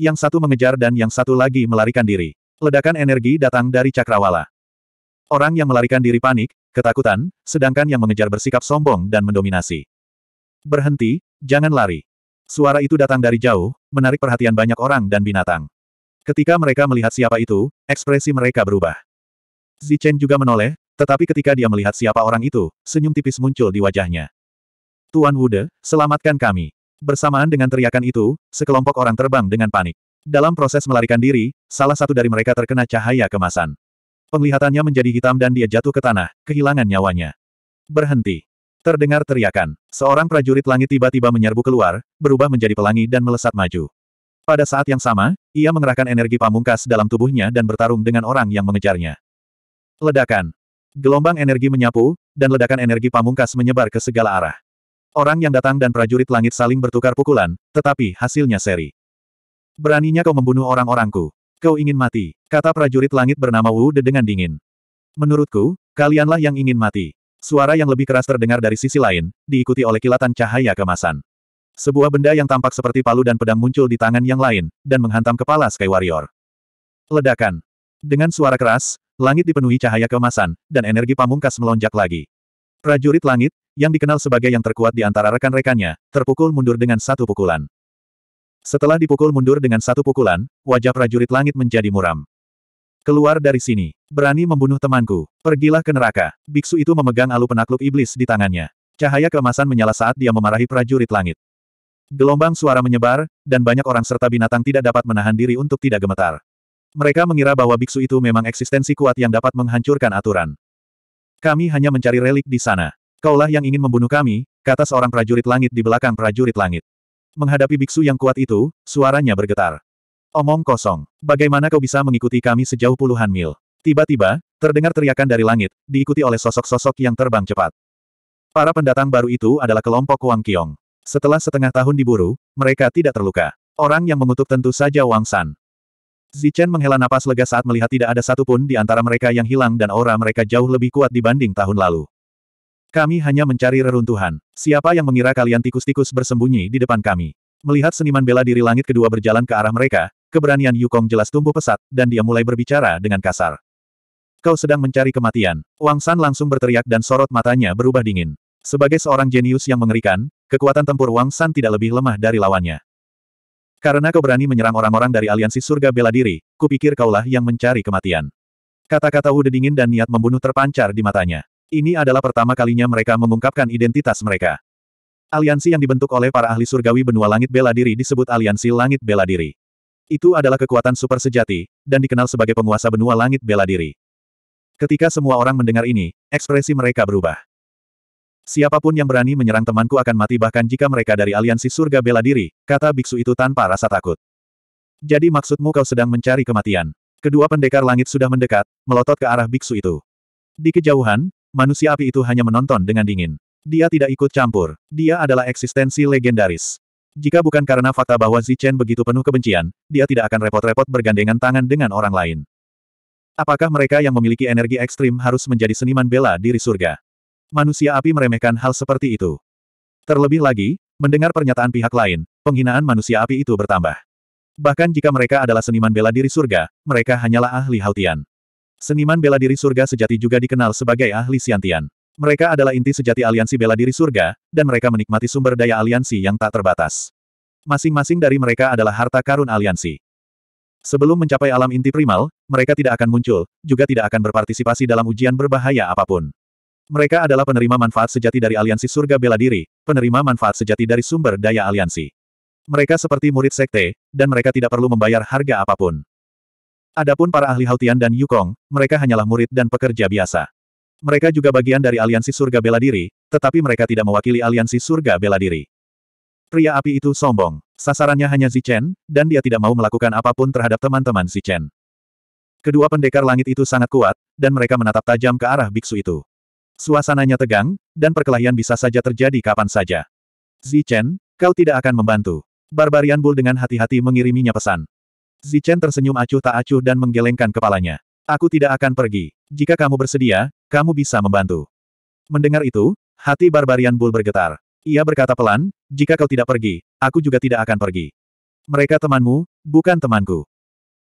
Yang satu mengejar dan yang satu lagi melarikan diri. Ledakan energi datang dari cakrawala. Orang yang melarikan diri panik, ketakutan, sedangkan yang mengejar bersikap sombong dan mendominasi. Berhenti, jangan lari. Suara itu datang dari jauh, menarik perhatian banyak orang dan binatang. Ketika mereka melihat siapa itu, ekspresi mereka berubah. Zichen juga menoleh, tetapi ketika dia melihat siapa orang itu, senyum tipis muncul di wajahnya. Tuan Wude, selamatkan kami. Bersamaan dengan teriakan itu, sekelompok orang terbang dengan panik. Dalam proses melarikan diri, salah satu dari mereka terkena cahaya kemasan. Penglihatannya menjadi hitam dan dia jatuh ke tanah, kehilangan nyawanya. Berhenti. Terdengar teriakan. Seorang prajurit langit tiba-tiba menyerbu keluar, berubah menjadi pelangi dan melesat maju. Pada saat yang sama, ia mengerahkan energi pamungkas dalam tubuhnya dan bertarung dengan orang yang mengejarnya. Ledakan. Gelombang energi menyapu, dan ledakan energi pamungkas menyebar ke segala arah. Orang yang datang dan prajurit langit saling bertukar pukulan, tetapi hasilnya seri. Beraninya kau membunuh orang-orangku. Kau ingin mati, kata prajurit langit bernama Wu De dengan dingin. Menurutku, kalianlah yang ingin mati. Suara yang lebih keras terdengar dari sisi lain, diikuti oleh kilatan cahaya kemasan. Sebuah benda yang tampak seperti palu dan pedang muncul di tangan yang lain, dan menghantam kepala Sky Warrior. Ledakan. Dengan suara keras, langit dipenuhi cahaya kemasan, dan energi pamungkas melonjak lagi. Prajurit langit, yang dikenal sebagai yang terkuat di antara rekan-rekannya, terpukul mundur dengan satu pukulan. Setelah dipukul mundur dengan satu pukulan, wajah prajurit langit menjadi muram. Keluar dari sini. Berani membunuh temanku. Pergilah ke neraka. Biksu itu memegang alu penakluk iblis di tangannya. Cahaya keemasan menyala saat dia memarahi prajurit langit. Gelombang suara menyebar, dan banyak orang serta binatang tidak dapat menahan diri untuk tidak gemetar. Mereka mengira bahwa biksu itu memang eksistensi kuat yang dapat menghancurkan aturan. Kami hanya mencari relik di sana. Kaulah yang ingin membunuh kami, kata seorang prajurit langit di belakang prajurit langit. Menghadapi biksu yang kuat itu, suaranya bergetar. Omong kosong. Bagaimana kau bisa mengikuti kami sejauh puluhan mil? Tiba-tiba, terdengar teriakan dari langit, diikuti oleh sosok-sosok yang terbang cepat. Para pendatang baru itu adalah kelompok Wang Qiong. Setelah setengah tahun diburu, mereka tidak terluka. Orang yang mengutuk tentu saja Wang San. Zichen menghela napas lega saat melihat tidak ada satupun di antara mereka yang hilang dan aura mereka jauh lebih kuat dibanding tahun lalu. Kami hanya mencari reruntuhan. Siapa yang mengira kalian tikus-tikus bersembunyi di depan kami? Melihat seniman bela diri langit kedua berjalan ke arah mereka, keberanian Yukong jelas tumbuh pesat, dan dia mulai berbicara dengan kasar. Kau sedang mencari kematian. Wang San langsung berteriak dan sorot matanya berubah dingin. Sebagai seorang jenius yang mengerikan, kekuatan tempur Wang San tidak lebih lemah dari lawannya. Karena kau berani menyerang orang-orang dari aliansi surga bela diri, kupikir kaulah yang mencari kematian. Kata-kata Wu dingin dan niat membunuh terpancar di matanya. Ini adalah pertama kalinya mereka mengungkapkan identitas mereka. Aliansi yang dibentuk oleh para ahli surgawi benua langit bela diri disebut Aliansi Langit Bela Diri. Itu adalah kekuatan super sejati, dan dikenal sebagai penguasa benua langit bela diri. Ketika semua orang mendengar ini, ekspresi mereka berubah. Siapa pun yang berani menyerang temanku akan mati bahkan jika mereka dari aliansi surga bela diri, kata biksu itu tanpa rasa takut. Jadi maksudmu kau sedang mencari kematian. Kedua pendekar langit sudah mendekat, melotot ke arah biksu itu. Di kejauhan, Manusia api itu hanya menonton dengan dingin. Dia tidak ikut campur. Dia adalah eksistensi legendaris. Jika bukan karena fakta bahwa Zichen begitu penuh kebencian, dia tidak akan repot-repot bergandengan tangan dengan orang lain. Apakah mereka yang memiliki energi ekstrim harus menjadi seniman bela diri surga? Manusia api meremehkan hal seperti itu. Terlebih lagi, mendengar pernyataan pihak lain, penghinaan manusia api itu bertambah. Bahkan jika mereka adalah seniman bela diri surga, mereka hanyalah ahli hautian. Seniman bela diri surga sejati juga dikenal sebagai ahli siantian. Mereka adalah inti sejati aliansi bela diri surga, dan mereka menikmati sumber daya aliansi yang tak terbatas. Masing-masing dari mereka adalah harta karun aliansi. Sebelum mencapai alam inti primal, mereka tidak akan muncul, juga tidak akan berpartisipasi dalam ujian berbahaya apa pun. Mereka adalah penerima manfaat sejati dari aliansi surga bela diri, penerima manfaat sejati dari sumber daya aliansi. Mereka seperti murid sekte, dan mereka tidak perlu membayar harga apa pun. Adapun para ahli Hautian dan Yukong, mereka hanyalah murid dan pekerja biasa. Mereka juga bagian dari aliansi surga bela diri, tetapi mereka tidak mewakili aliansi surga bela diri. Pria api itu sombong. Sasarannya hanya Zichen, dan dia tidak mau melakukan apa pun terhadap teman-teman Zichen. Kedua pendekar langit itu sangat kuat, dan mereka menatap tajam ke arah biksu itu. Suasananya tegang, dan perkelahian bisa saja terjadi kapan saja. Zichen, kau tidak akan membantu. Barbarian Bull dengan hati-hati mengiriminya pesan. Zichen tersenyum acuh tak acuh dan menggelengkan kepalanya. Aku tidak akan pergi. Jika kamu bersedia, kamu bisa membantu. Mendengar itu, hati Barbarian Bull bergetar. Ia berkata pelan, jika kau tidak pergi, aku juga tidak akan pergi. Mereka temanmu, bukan temanku.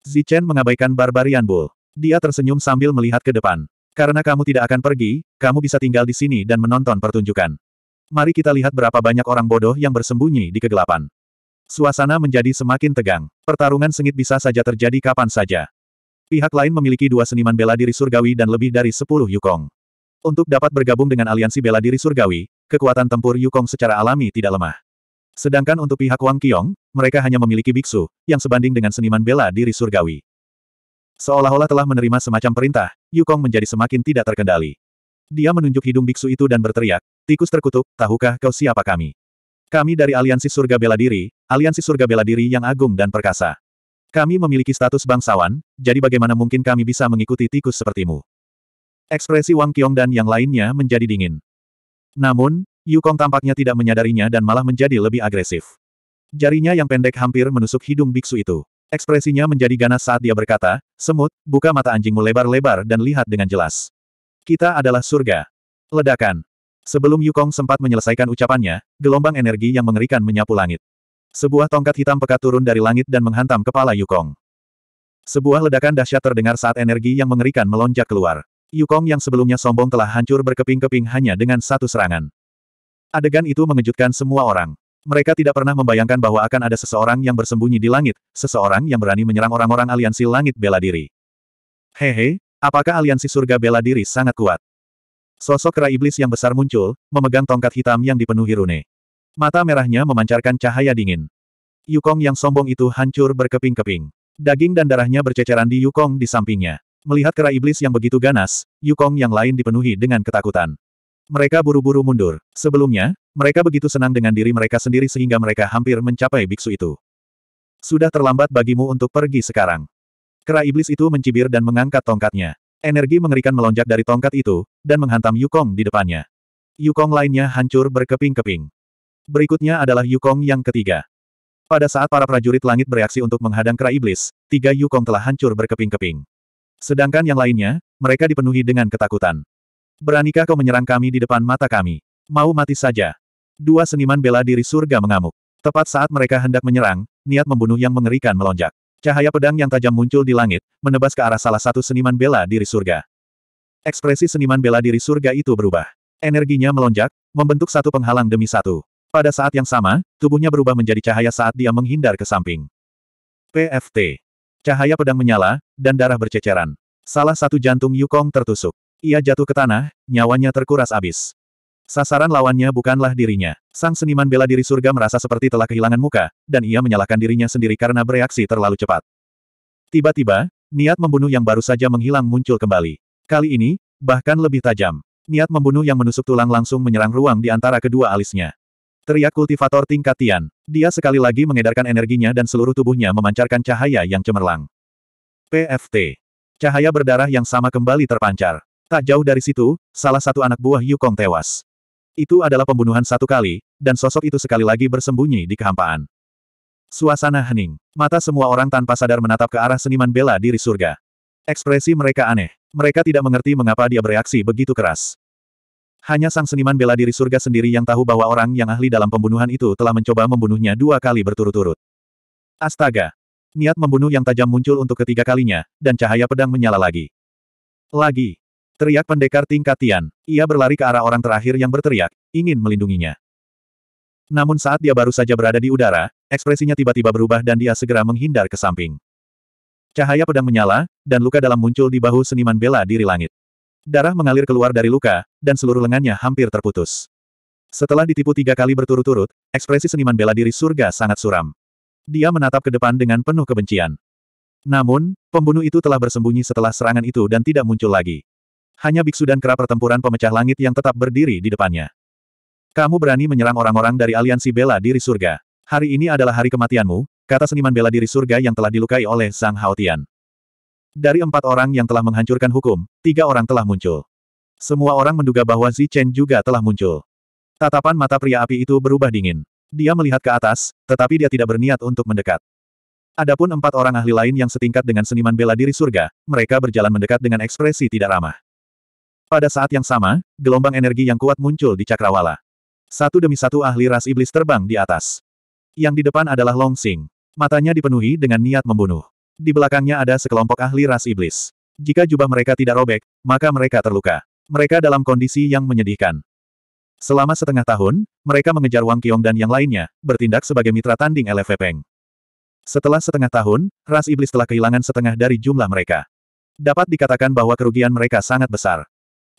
Zichen mengabaikan Barbarian Bull. Dia tersenyum sambil melihat ke depan. Karena kamu tidak akan pergi, kamu bisa tinggal di sini dan menonton pertunjukan. Mari kita lihat berapa banyak orang bodoh yang bersembunyi di kegelapan. Suasana menjadi semakin tegang. Pertarungan sengit bisa saja terjadi kapan saja. Pihak lain memiliki dua seniman bela diri surgawi dan lebih dari sepuluh Yukong. Untuk dapat bergabung dengan aliansi bela diri surgawi, kekuatan tempur Yukong secara alami tidak lemah. Sedangkan untuk pihak Wang Qiong, mereka hanya memiliki biksu, yang sebanding dengan seniman bela diri surgawi. Seolah-olah telah menerima semacam perintah, Yukong menjadi semakin tidak terkendali. Dia menunjuk hidung biksu itu dan berteriak, tikus terkutuk, tahukah kau siapa kami? Kami dari Aliansi Surga Bela Diri, Aliansi Surga Bela Diri yang agung dan perkasa. Kami memiliki status bangsawan, jadi bagaimana mungkin kami bisa mengikuti tikus sepertimu? Ekspresi Wang Qiong dan yang lainnya menjadi dingin. Namun, Yukong tampaknya tidak menyadarinya dan malah menjadi lebih agresif. Jarinya yang pendek hampir menusuk hidung biksu itu. Ekspresinya menjadi ganas saat dia berkata, Semut, buka mata anjingmu lebar-lebar dan lihat dengan jelas. Kita adalah surga. Ledakan. Sebelum Yukong sempat menyelesaikan ucapannya, gelombang energi yang mengerikan menyapu langit. Sebuah tongkat hitam pekat turun dari langit dan menghantam kepala Yukong. Sebuah ledakan dahsyat terdengar saat energi yang mengerikan melonjak keluar. Yukong yang sebelumnya sombong telah hancur berkeping-keping hanya dengan satu serangan. Adegan itu mengejutkan semua orang. Mereka tidak pernah membayangkan bahwa akan ada seseorang yang bersembunyi di langit, seseorang yang berani menyerang orang-orang aliansi langit bela diri. Hehe, apakah aliansi surga bela diri sangat kuat? Sosok kera iblis yang besar muncul, memegang tongkat hitam yang dipenuhi rune. Mata merahnya memancarkan cahaya dingin. Yukong yang sombong itu hancur berkeping-keping. Daging dan darahnya berceceran di Yukong di sampingnya. Melihat kera iblis yang begitu ganas, Yukong yang lain dipenuhi dengan ketakutan. Mereka buru-buru mundur. Sebelumnya, mereka begitu senang dengan diri mereka sendiri sehingga mereka hampir mencapai biksu itu. Sudah terlambat bagimu untuk pergi sekarang. Kera iblis itu mencibir dan mengangkat tongkatnya. Energi mengerikan melonjak dari tongkat itu, dan menghantam Yukong di depannya. Yukong lainnya hancur berkeping-keping. Berikutnya adalah Yukong yang ketiga. Pada saat para prajurit langit bereaksi untuk menghadang kera iblis, tiga Yukong telah hancur berkeping-keping. Sedangkan yang lainnya, mereka dipenuhi dengan ketakutan. Beranikah kau menyerang kami di depan mata kami? Mau mati saja. Dua seniman bela diri surga mengamuk. Tepat saat mereka hendak menyerang, niat membunuh yang mengerikan melonjak. Cahaya pedang yang tajam muncul di langit, menebas ke arah salah satu seniman bela diri surga. Ekspresi seniman bela diri surga itu berubah. Energinya melonjak, membentuk satu penghalang demi satu. Pada saat yang sama, tubuhnya berubah menjadi cahaya saat dia menghindar ke samping. PFT. Cahaya pedang menyala, dan darah berceceran. Salah satu jantung Yukong tertusuk. Ia jatuh ke tanah, nyawanya terkuras habis. Sasaran lawannya bukanlah dirinya. Sang seniman bela diri surga merasa seperti telah kehilangan muka, dan ia menyalahkan dirinya sendiri karena bereaksi terlalu cepat. Tiba-tiba, niat membunuh yang baru saja menghilang muncul kembali. Kali ini, bahkan lebih tajam. Niat membunuh yang menusuk tulang langsung menyerang ruang di antara kedua alisnya. Teriak kultivator tingkat Tian. Dia sekali lagi mengedarkan energinya dan seluruh tubuhnya memancarkan cahaya yang cemerlang. PFT. Cahaya berdarah yang sama kembali terpancar. Tak jauh dari situ, salah satu anak buah Yukong tewas. Itu adalah pembunuhan satu kali, dan sosok itu sekali lagi bersembunyi di kehampaan. Suasana hening. Mata semua orang tanpa sadar menatap ke arah seniman bela diri surga. Ekspresi mereka aneh. Mereka tidak mengerti mengapa dia bereaksi begitu keras. Hanya sang seniman bela diri surga sendiri yang tahu bahwa orang yang ahli dalam pembunuhan itu telah mencoba membunuhnya dua kali berturut-turut. Astaga! Niat membunuh yang tajam muncul untuk ketiga kalinya, dan cahaya pedang menyala lagi. Lagi. Teriak pendekar tingkat Tian. Ia berlari ke arah orang terakhir yang berteriak, ingin melindunginya. Namun saat dia baru saja berada di udara, ekspresinya tiba-tiba berubah dan dia segera menghindar ke samping. Cahaya pedang menyala, dan luka dalam muncul di bahu seniman bela diri langit. Darah mengalir keluar dari luka, dan seluruh lengannya hampir terputus. Setelah ditipu tiga kali berturut-turut, ekspresi seniman bela diri surga sangat suram. Dia menatap ke depan dengan penuh kebencian. Namun, pembunuh itu telah bersembunyi setelah serangan itu dan tidak muncul lagi. Hanya biksu dan kera pertempuran pemecah langit yang tetap berdiri di depannya. Kamu berani menyerang orang-orang dari aliansi bela diri surga. Hari ini adalah hari kematianmu, kata seniman bela diri surga yang telah dilukai oleh Zhang Haotian. Dari empat orang yang telah menghancurkan hukum, tiga orang telah muncul. Semua orang menduga bahwa Zi Chen juga telah muncul. Tatapan mata pria api itu berubah dingin. Dia melihat ke atas, tetapi dia tidak berniat untuk mendekat. Adapun empat orang ahli lain yang setingkat dengan seniman bela diri surga, mereka berjalan mendekat dengan ekspresi tidak ramah. Pada saat yang sama, gelombang energi yang kuat muncul di cakrawala. Satu demi satu ahli ras iblis terbang di atas. Yang di depan adalah Long Xing. Matanya dipenuhi dengan niat membunuh. Di belakangnya ada sekelompok ahli ras iblis. Jika jubah mereka tidak robek, maka mereka terluka. Mereka dalam kondisi yang menyedihkan. Selama setengah tahun, mereka mengejar Wang Qiong dan yang lainnya, bertindak sebagai mitra tanding LFV Peng. Setelah setengah tahun, ras iblis telah kehilangan setengah dari jumlah mereka. Dapat dikatakan bahwa kerugian mereka sangat besar.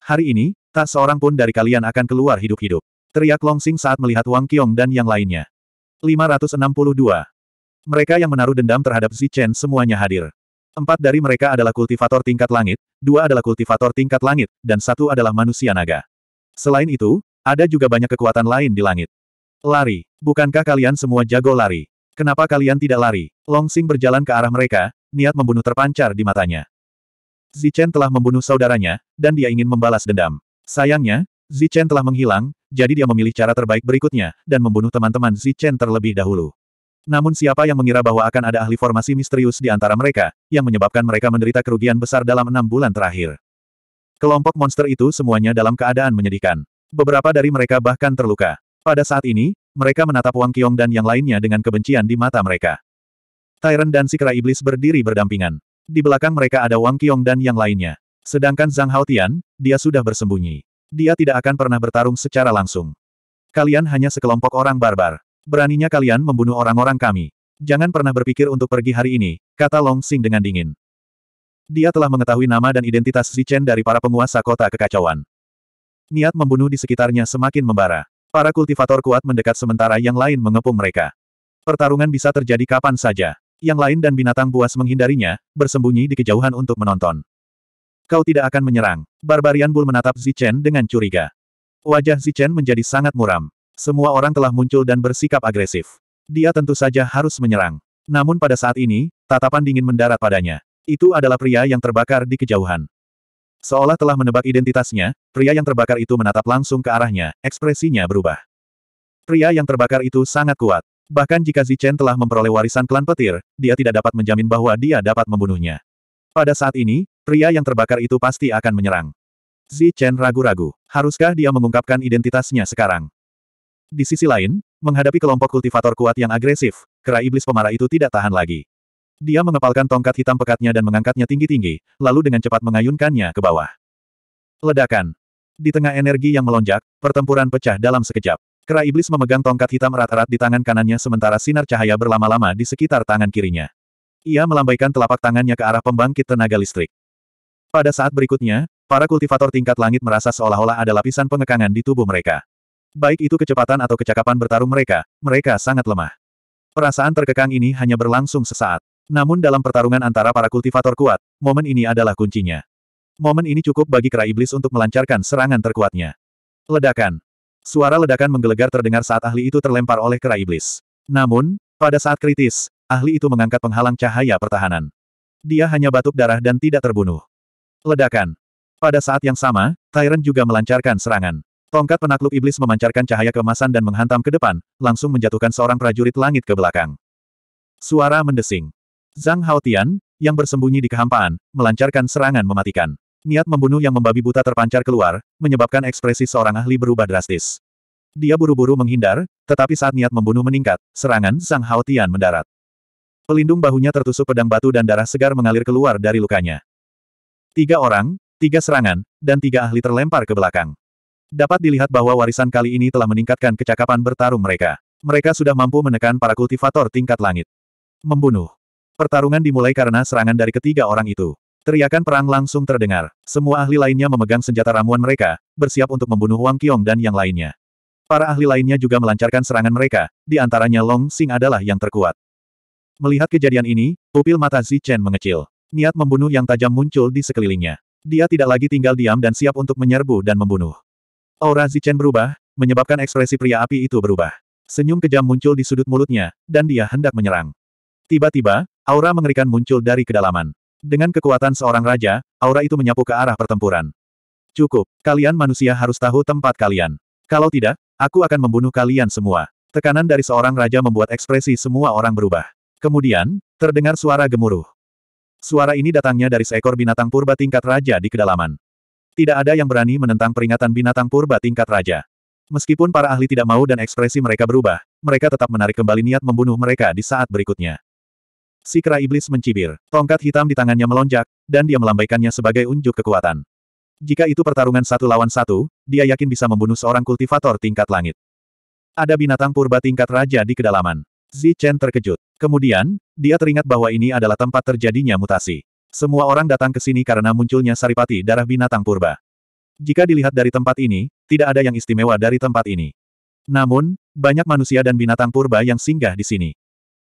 Hari ini, tak seorang pun dari kalian akan keluar hidup-hidup. Teriak Longsing saat melihat Wang Qiong dan yang lainnya. 562. Mereka yang menaruh dendam terhadap Zichen semuanya hadir. Empat dari mereka adalah kultivator tingkat langit, dua adalah kultivator tingkat langit, dan satu adalah manusia naga. Selain itu, ada juga banyak kekuatan lain di langit. Lari. Bukankah kalian semua jago lari? Kenapa kalian tidak lari? Longsing berjalan ke arah mereka, niat membunuh terpancar di matanya. Zichen telah membunuh saudaranya, dan dia ingin membalas dendam. Sayangnya, Zichen telah menghilang, jadi dia memilih cara terbaik berikutnya, dan membunuh teman-teman Zichen terlebih dahulu. Namun siapa yang mengira bahwa akan ada ahli formasi misterius di antara mereka, yang menyebabkan mereka menderita kerugian besar dalam enam bulan terakhir. Kelompok monster itu semuanya dalam keadaan menyedihkan. Beberapa dari mereka bahkan terluka. Pada saat ini, mereka menatap Wang Qiong dan yang lainnya dengan kebencian di mata mereka. Tyrant dan si kera iblis berdiri berdampingan. Di belakang mereka ada Wang Qiong dan yang lainnya. Sedangkan Zhang Haotian, dia sudah bersembunyi. Dia tidak akan pernah bertarung secara langsung. Kalian hanya sekelompok orang barbar. Beraninya kalian membunuh orang-orang kami. Jangan pernah berpikir untuk pergi hari ini, kata Long Xing dengan dingin. Dia telah mengetahui nama dan identitas Chen dari para penguasa kota kekacauan. Niat membunuh di sekitarnya semakin membara. Para kultivator kuat mendekat sementara yang lain mengepung mereka. Pertarungan bisa terjadi kapan saja. Yang lain dan binatang buas menghindarinya, bersembunyi di kejauhan untuk menonton. Kau tidak akan menyerang. Barbarian Bull menatap Zichen dengan curiga. Wajah Zichen menjadi sangat muram. Semua orang telah muncul dan bersikap agresif. Dia tentu saja harus menyerang. Namun pada saat ini, tatapan dingin mendarat padanya. Itu adalah pria yang terbakar di kejauhan. Seolah telah menebak identitasnya, pria yang terbakar itu menatap langsung ke arahnya, ekspresinya berubah. Pria yang terbakar itu sangat kuat. Bahkan jika Zichen telah memperoleh warisan klan petir, dia tidak dapat menjamin bahwa dia dapat membunuhnya. Pada saat ini, pria yang terbakar itu pasti akan menyerang. Zichen ragu-ragu. Haruskah dia mengungkapkan identitasnya sekarang? Di sisi lain, menghadapi kelompok kultivator kuat yang agresif, kera iblis pemarah itu tidak tahan lagi. Dia mengepalkan tongkat hitam pekatnya dan mengangkatnya tinggi-tinggi, lalu dengan cepat mengayunkannya ke bawah. Ledakan. Di tengah energi yang melonjak, pertempuran pecah dalam sekejap. Kera iblis memegang tongkat hitam erat-erat di tangan kanannya sementara sinar cahaya berlama-lama di sekitar tangan kirinya. Ia melambaikan telapak tangannya ke arah pembangkit tenaga listrik. Pada saat berikutnya, para kultivator tingkat langit merasa seolah-olah ada lapisan pengekangan di tubuh mereka. Baik itu kecepatan atau kecakapan bertarung mereka, mereka sangat lemah. Perasaan terkekang ini hanya berlangsung sesaat. Namun dalam pertarungan antara para kultivator kuat, momen ini adalah kuncinya. Momen ini cukup bagi kera iblis untuk melancarkan serangan terkuatnya. Ledakan. Suara ledakan menggelegar terdengar saat ahli itu terlempar oleh kera iblis. Namun, pada saat kritis, ahli itu mengangkat penghalang cahaya pertahanan. Dia hanya batuk darah dan tidak terbunuh. Ledakan. Pada saat yang sama, Tyrant juga melancarkan serangan. Tongkat penakluk iblis memancarkan cahaya keemasan dan menghantam ke depan, langsung menjatuhkan seorang prajurit langit ke belakang. Suara mendesing. Zhang Haotian, yang bersembunyi di kehampaan, melancarkan serangan mematikan. Niat membunuh yang membabi buta terpancar keluar, menyebabkan ekspresi seorang ahli berubah drastis. Dia buru-buru menghindar, tetapi saat niat membunuh meningkat, serangan Zhang Haotian mendarat. Pelindung bahunya tertusuk pedang batu dan darah segar mengalir keluar dari lukanya. Tiga orang, tiga serangan, dan tiga ahli terlempar ke belakang. Dapat dilihat bahwa warisan kali ini telah meningkatkan kecakapan bertarung mereka. Mereka sudah mampu menekan para kultivator tingkat langit. Membunuh. Pertarungan dimulai karena serangan dari ketiga orang itu. Teriakan perang langsung terdengar. Semua ahli lainnya memegang senjata ramuan mereka, bersiap untuk membunuh Wang Qiong dan yang lainnya. Para ahli lainnya juga melancarkan serangan mereka, di antaranya Long Xing adalah yang terkuat. Melihat kejadian ini, pupil mata Chen mengecil. Niat membunuh yang tajam muncul di sekelilingnya. Dia tidak lagi tinggal diam dan siap untuk menyerbu dan membunuh. Aura Chen berubah, menyebabkan ekspresi pria api itu berubah. Senyum kejam muncul di sudut mulutnya, dan dia hendak menyerang. Tiba-tiba, aura mengerikan muncul dari kedalaman. Dengan kekuatan seorang raja, aura itu menyapu ke arah pertempuran. Cukup, kalian manusia harus tahu tempat kalian. Kalau tidak, aku akan membunuh kalian semua. Tekanan dari seorang raja membuat ekspresi semua orang berubah. Kemudian, terdengar suara gemuruh. Suara ini datangnya dari seekor binatang purba tingkat raja di kedalaman. Tidak ada yang berani menentang peringatan binatang purba tingkat raja. Meskipun para ahli tidak mau dan ekspresi mereka berubah, mereka tetap menarik kembali niat membunuh mereka di saat berikutnya. Si kera iblis mencibir. Tongkat hitam di tangannya melonjak, dan dia melambaikannya sebagai unjuk kekuatan. Jika itu pertarungan satu lawan satu, dia yakin bisa membunuh seorang kultivator tingkat langit. Ada binatang purba tingkat raja di kedalaman. Zi Chen terkejut. Kemudian, dia teringat bahwa ini adalah tempat terjadinya mutasi. Semua orang datang ke sini karena munculnya saripati darah binatang purba. Jika dilihat dari tempat ini, tidak ada yang istimewa dari tempat ini. Namun, banyak manusia dan binatang purba yang singgah di sini.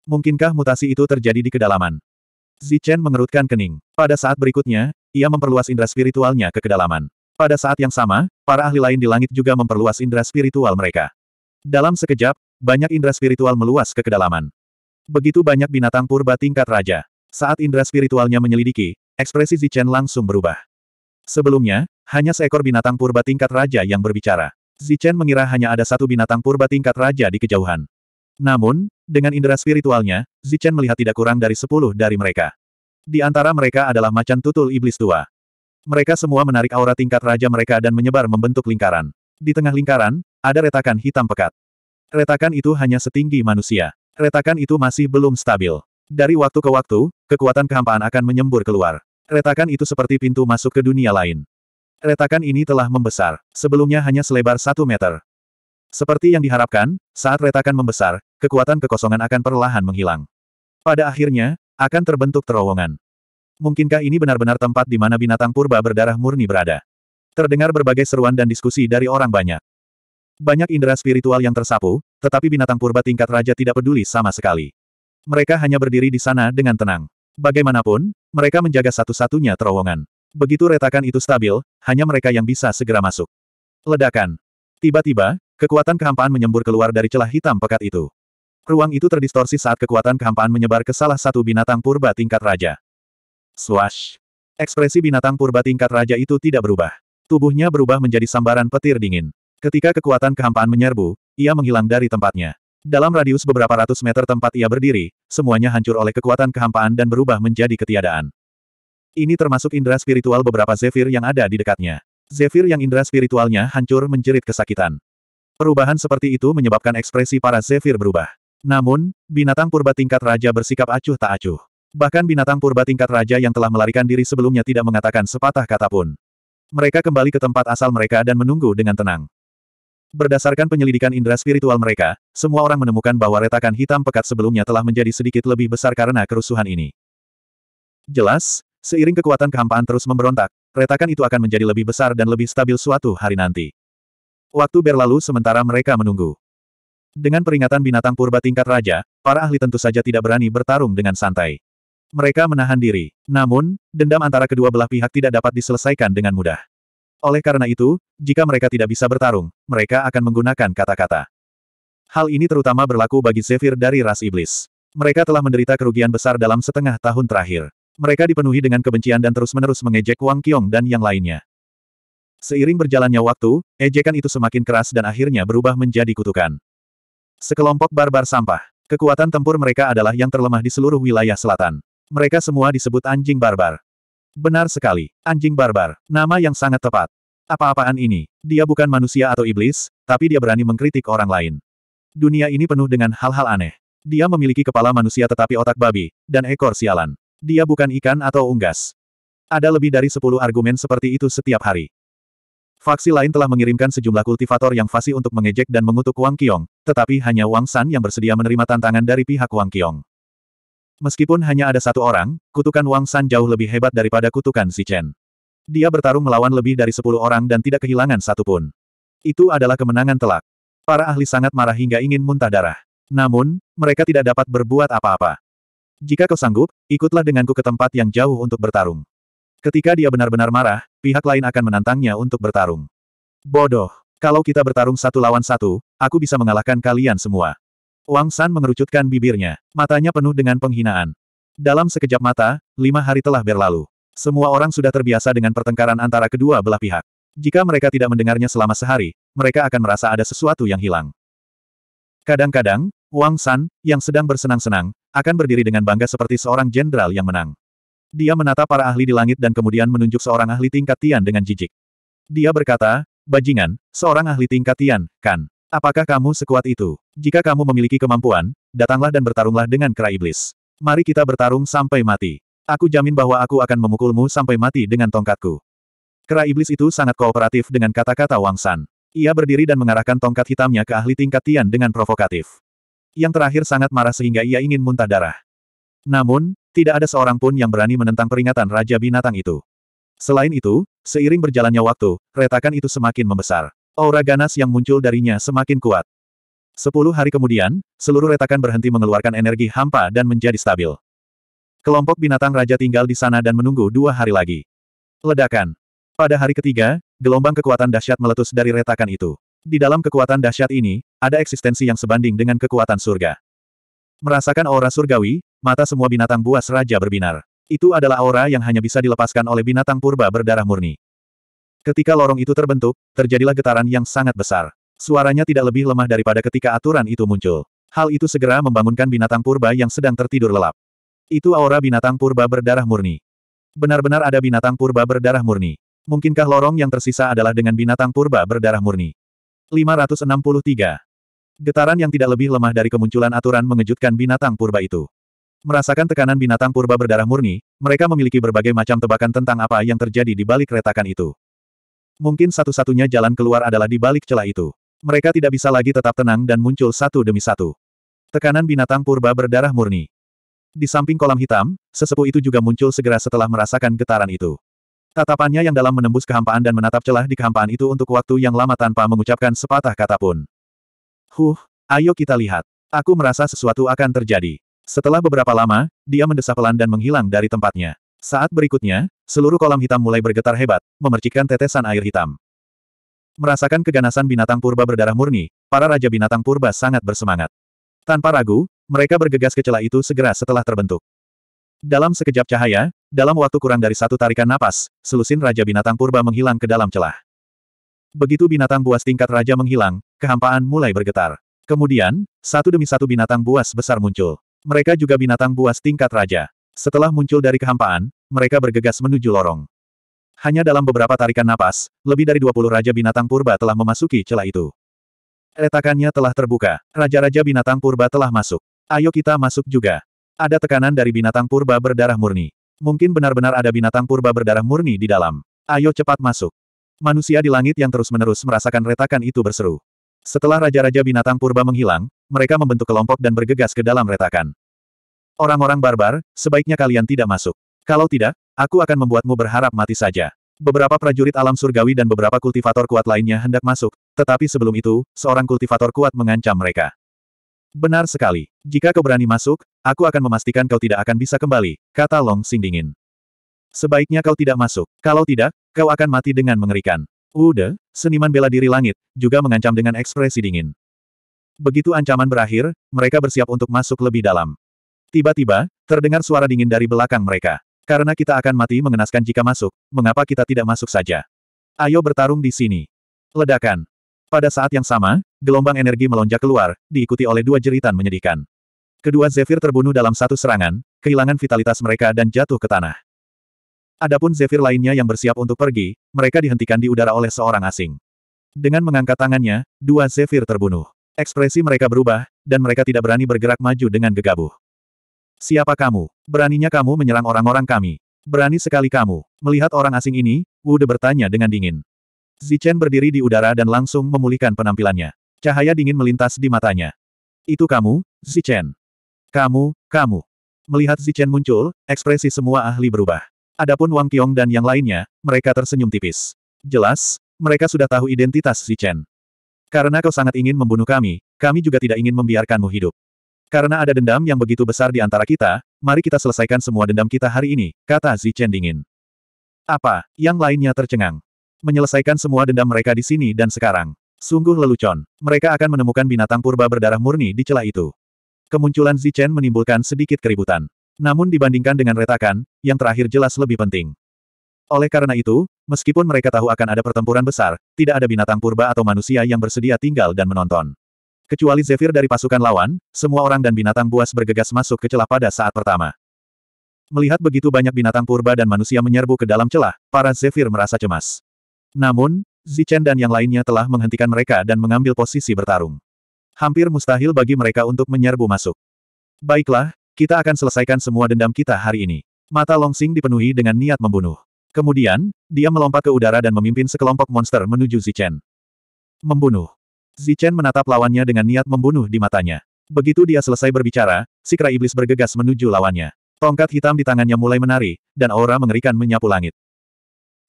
Mungkinkah mutasi itu terjadi di kedalaman? Zichen mengerutkan kening. Pada saat berikutnya, ia memperluas indera spiritualnya ke kedalaman. Pada saat yang sama, para ahli lain di langit juga memperluas indera spiritual mereka. Dalam sekejap, banyak indera spiritual meluas ke kedalaman. Begitu banyak binatang purba tingkat raja. Saat indera spiritualnya menyelidiki, ekspresi Zichen langsung berubah. Sebelumnya, hanya seekor binatang purba tingkat raja yang berbicara. Zichen mengira hanya ada satu binatang purba tingkat raja di kejauhan. Namun, dengan indera spiritualnya, Zichen melihat tidak kurang dari sepuluh dari mereka. Di antara mereka adalah macan tutul iblis tua. Mereka semua menarik aura tingkat raja mereka dan menyebar membentuk lingkaran. Di tengah lingkaran, ada retakan hitam pekat. Retakan itu hanya setinggi manusia. Retakan itu masih belum stabil. Dari waktu ke waktu, kekuatan kehampaan akan menyembur keluar. Retakan itu seperti pintu masuk ke dunia lain. Retakan ini telah membesar. Sebelumnya hanya selebar satu meter. Seperti yang diharapkan, saat retakan membesar, kekuatan kekosongan akan perlahan menghilang. Pada akhirnya, akan terbentuk terowongan. Mungkinkah ini benar-benar tempat di mana binatang purba berdarah murni berada? Terdengar berbagai seruan dan diskusi dari orang banyak. Banyak indera spiritual yang tersapu, tetapi binatang purba tingkat raja tidak peduli sama sekali. Mereka hanya berdiri di sana dengan tenang. Bagaimanapun, mereka menjaga satu-satunya terowongan. Begitu retakan itu stabil, hanya mereka yang bisa segera masuk. Ledakan. Tiba-tiba, Kekuatan kehampaan menyembur keluar dari celah hitam pekat itu. Ruang itu terdistorsi saat kekuatan kehampaan menyebar ke salah satu binatang purba tingkat raja. Swash! Ekspresi binatang purba tingkat raja itu tidak berubah. Tubuhnya berubah menjadi sambaran petir dingin. Ketika kekuatan kehampaan menyerbu, ia menghilang dari tempatnya. Dalam radius beberapa ratus meter tempat ia berdiri, semuanya hancur oleh kekuatan kehampaan dan berubah menjadi ketiadaan. Ini termasuk indera spiritual beberapa Zephyr yang ada di dekatnya. Zephyr yang indera spiritualnya hancur menjerit kesakitan. Perubahan seperti itu menyebabkan ekspresi para Zephyr berubah. Namun, binatang purba tingkat raja bersikap acuh tak acuh. Bahkan binatang purba tingkat raja yang telah melarikan diri sebelumnya tidak mengatakan sepatah kata pun. Mereka kembali ke tempat asal mereka dan menunggu dengan tenang. Berdasarkan penyelidikan indera spiritual mereka, semua orang menemukan bahwa retakan hitam pekat sebelumnya telah menjadi sedikit lebih besar karena kerusuhan ini. Jelas, seiring kekuatan kehampaan terus memberontak, retakan itu akan menjadi lebih besar dan lebih stabil suatu hari nanti. Waktu berlalu sementara mereka menunggu. Dengan peringatan binatang purba tingkat raja, para ahli tentu saja tidak berani bertarung dengan santai. Mereka menahan diri. Namun, dendam antara kedua belah pihak tidak dapat diselesaikan dengan mudah. Oleh karena itu, jika mereka tidak bisa bertarung, mereka akan menggunakan kata-kata. Hal ini terutama berlaku bagi Zephyr dari ras iblis. Mereka telah menderita kerugian besar dalam setengah tahun terakhir. Mereka dipenuhi dengan kebencian dan terus-menerus mengejek Wang Qiong dan yang lainnya. Seiring berjalannya waktu, ejekan itu semakin keras dan akhirnya berubah menjadi kutukan. Sekelompok barbar sampah. Kekuatan tempur mereka adalah yang terlemah di seluruh wilayah selatan. Mereka semua disebut anjing barbar. Benar sekali, anjing barbar. Nama yang sangat tepat. Apa-apaan ini? Dia bukan manusia atau iblis, tapi dia berani mengkritik orang lain. Dunia ini penuh dengan hal-hal aneh. Dia memiliki kepala manusia tetapi otak babi, dan ekor sialan. Dia bukan ikan atau unggas. Ada lebih dari sepuluh argumen seperti itu setiap hari. Faksi lain telah mengirimkan sejumlah kultivator yang fasih untuk mengejek dan mengutuk Wang Qiong, tetapi hanya Wang San yang bersedia menerima tantangan dari pihak Wang Qiong. Meskipun hanya ada satu orang, kutukan Wang San jauh lebih hebat daripada kutukan Si Chen. Dia bertarung melawan lebih dari sepuluh orang dan tidak kehilangan satupun. Itu adalah kemenangan telak. Para ahli sangat marah hingga ingin muntah darah. Namun, mereka tidak dapat berbuat apa-apa. Jika kau sanggup, ikutlah denganku ke tempat yang jauh untuk bertarung. Ketika dia benar-benar marah, pihak lain akan menantangnya untuk bertarung. Bodoh. Kalau kita bertarung satu lawan satu, aku bisa mengalahkan kalian semua. Wang San mengerucutkan bibirnya. Matanya penuh dengan penghinaan. Dalam sekejap mata, lima hari telah berlalu. Semua orang sudah terbiasa dengan pertengkaran antara kedua belah pihak. Jika mereka tidak mendengarnya selama sehari, mereka akan merasa ada sesuatu yang hilang. Kadang-kadang, Wang San, yang sedang bersenang-senang, akan berdiri dengan bangga seperti seorang jenderal yang menang. Dia menatap para ahli di langit dan kemudian menunjuk seorang ahli tingkat Tian dengan jijik. Dia berkata, Bajingan, seorang ahli tingkat Tian, kan? Apakah kamu sekuat itu? Jika kamu memiliki kemampuan, datanglah dan bertarunglah dengan kera iblis. Mari kita bertarung sampai mati. Aku jamin bahwa aku akan memukulmu sampai mati dengan tongkatku. Kera iblis itu sangat kooperatif dengan kata-kata Wang San. Ia berdiri dan mengarahkan tongkat hitamnya ke ahli tingkat Tian dengan provokatif. Yang terakhir sangat marah sehingga ia ingin muntah darah. Namun, tidak ada seorang pun yang berani menentang peringatan Raja Binatang itu. Selain itu, seiring berjalannya waktu, retakan itu semakin membesar. Aura ganas yang muncul darinya semakin kuat. Sepuluh hari kemudian, seluruh retakan berhenti mengeluarkan energi hampa dan menjadi stabil. Kelompok binatang raja tinggal di sana dan menunggu dua hari lagi. Ledakan. Pada hari ketiga, gelombang kekuatan dahsyat meletus dari retakan itu. Di dalam kekuatan dahsyat ini, ada eksistensi yang sebanding dengan kekuatan surga. Merasakan aura surgawi, mata semua binatang buas raja berbinar. Itu adalah aura yang hanya bisa dilepaskan oleh binatang purba berdarah murni. Ketika lorong itu terbentuk, terjadilah getaran yang sangat besar. Suaranya tidak lebih lemah daripada ketika aturan itu muncul. Hal itu segera membangunkan binatang purba yang sedang tertidur lelap. Itu aura binatang purba berdarah murni. Benar-benar ada binatang purba berdarah murni. Mungkinkah lorong yang tersisa adalah dengan binatang purba berdarah murni? 563. Getaran yang tidak lebih lemah dari kemunculan aturan mengejutkan binatang purba itu. Merasakan tekanan binatang purba berdarah murni, mereka memiliki berbagai macam tebakan tentang apa yang terjadi di balik retakan itu. Mungkin satu-satunya jalan keluar adalah di balik celah itu. Mereka tidak bisa lagi tetap tenang dan muncul satu demi satu. Tekanan binatang purba berdarah murni. Di samping kolam hitam, sesepuh itu juga muncul segera setelah merasakan getaran itu. Tatapannya yang dalam menembus kehampaan dan menatap celah di kehampaan itu untuk waktu yang lama tanpa mengucapkan sepatah kata pun. Huh, ayo kita lihat. Aku merasa sesuatu akan terjadi. Setelah beberapa lama, dia mendesah pelan dan menghilang dari tempatnya. Saat berikutnya, seluruh kolam hitam mulai bergetar hebat, memercikkan tetesan air hitam. Merasakan keganasan binatang purba berdarah murni, para raja binatang purba sangat bersemangat. Tanpa ragu, mereka bergegas ke celah itu segera setelah terbentuk. Dalam sekejap cahaya, dalam waktu kurang dari satu tarikan napas, selusin raja binatang purba menghilang ke dalam celah. Begitu binatang buas tingkat raja menghilang, kehampaan mulai bergetar. Kemudian, satu demi satu binatang buas besar muncul. Mereka juga binatang buas tingkat raja. Setelah muncul dari kehampaan, mereka bergegas menuju lorong. Hanya dalam beberapa tarikan napas, lebih dari 20 Raja Binatang Purba telah memasuki celah itu. Retakannya telah terbuka. Raja-raja binatang purba telah masuk. Ayo kita masuk juga. Ada tekanan dari binatang purba berdarah murni. Mungkin benar-benar ada binatang purba berdarah murni di dalam. Ayo cepat masuk. Manusia di langit yang terus-menerus merasakan retakan itu berseru. Setelah raja-raja binatang purba menghilang, mereka membentuk kelompok dan bergegas ke dalam retakan. Orang-orang barbar, sebaiknya kalian tidak masuk. Kalau tidak, aku akan membuatmu berharap mati saja. Beberapa prajurit alam surgawi dan beberapa kultivator kuat lainnya hendak masuk, tetapi sebelum itu, seorang kultivator kuat mengancam mereka. Benar sekali. Jika kau berani masuk, aku akan memastikan kau tidak akan bisa kembali, kata Long Xing dingin. Sebaiknya kau tidak masuk. Kalau tidak, kau akan mati dengan mengerikan. Ude, seniman bela diri langit, juga mengancam dengan ekspresi dingin. Begitu ancaman berakhir, mereka bersiap untuk masuk lebih dalam. Tiba-tiba, terdengar suara dingin dari belakang mereka. Karena kita akan mati mengenaskan jika masuk, mengapa kita tidak masuk saja? Ayo bertarung di sini. Ledakan. Pada saat yang sama, gelombang energi melonjak keluar, diikuti oleh dua jeritan menyedihkan. Kedua Zephyr terbunuh dalam satu serangan, kehilangan vitalitas mereka dan jatuh ke tanah. Adapun Zephyr lainnya yang bersiap untuk pergi, mereka dihentikan di udara oleh seorang asing. Dengan mengangkat tangannya, dua Zephyr terbunuh. Ekspresi mereka berubah, dan mereka tidak berani bergerak maju dengan gegabah. Siapa kamu? Beraninya kamu menyerang orang-orang kami. Berani sekali kamu. Melihat orang asing ini, Wu De bertanya dengan dingin. Zichen berdiri di udara dan langsung memulihkan penampilannya. Cahaya dingin melintas di matanya. Itu kamu, Zichen. Kamu, kamu. Melihat Zichen muncul, ekspresi semua ahli berubah. Adapun Wang Qiong dan yang lainnya, mereka tersenyum tipis. Jelas, mereka sudah tahu identitas Zichen. Karena kau sangat ingin membunuh kami, kami juga tidak ingin membiarkanmu hidup. Karena ada dendam yang begitu besar di antara kita, mari kita selesaikan semua dendam kita hari ini, kata Zichen dingin. Apa? Yang lainnya tercengang. Menyelesaikan semua dendam mereka di sini dan sekarang. Sungguh lelucon. Mereka akan menemukan binatang purba berdarah murni di celah itu. Kemunculan Zichen menimbulkan sedikit keributan. Namun dibandingkan dengan retakan, yang terakhir jelas lebih penting. Oleh karena itu, meskipun mereka tahu akan ada pertempuran besar, tidak ada binatang purba atau manusia yang bersedia tinggal dan menonton. Kecuali Zephyr dari pasukan lawan, semua orang dan binatang buas bergegas masuk ke celah pada saat pertama. Melihat begitu banyak binatang purba dan manusia menyerbu ke dalam celah, para Zephyr merasa cemas. Namun, Zichen dan yang lainnya telah menghentikan mereka dan mengambil posisi bertarung. Hampir mustahil bagi mereka untuk menyerbu masuk. Baiklah, Kita akan selesaikan semua dendam kita hari ini. Mata Longsing dipenuhi dengan niat membunuh. Kemudian, dia melompat ke udara dan memimpin sekelompok monster menuju Zichen. Membunuh. Zichen menatap lawannya dengan niat membunuh di matanya. Begitu dia selesai berbicara, si kera iblis bergegas menuju lawannya. Tongkat hitam di tangannya mulai menari, dan aura mengerikan menyapu langit.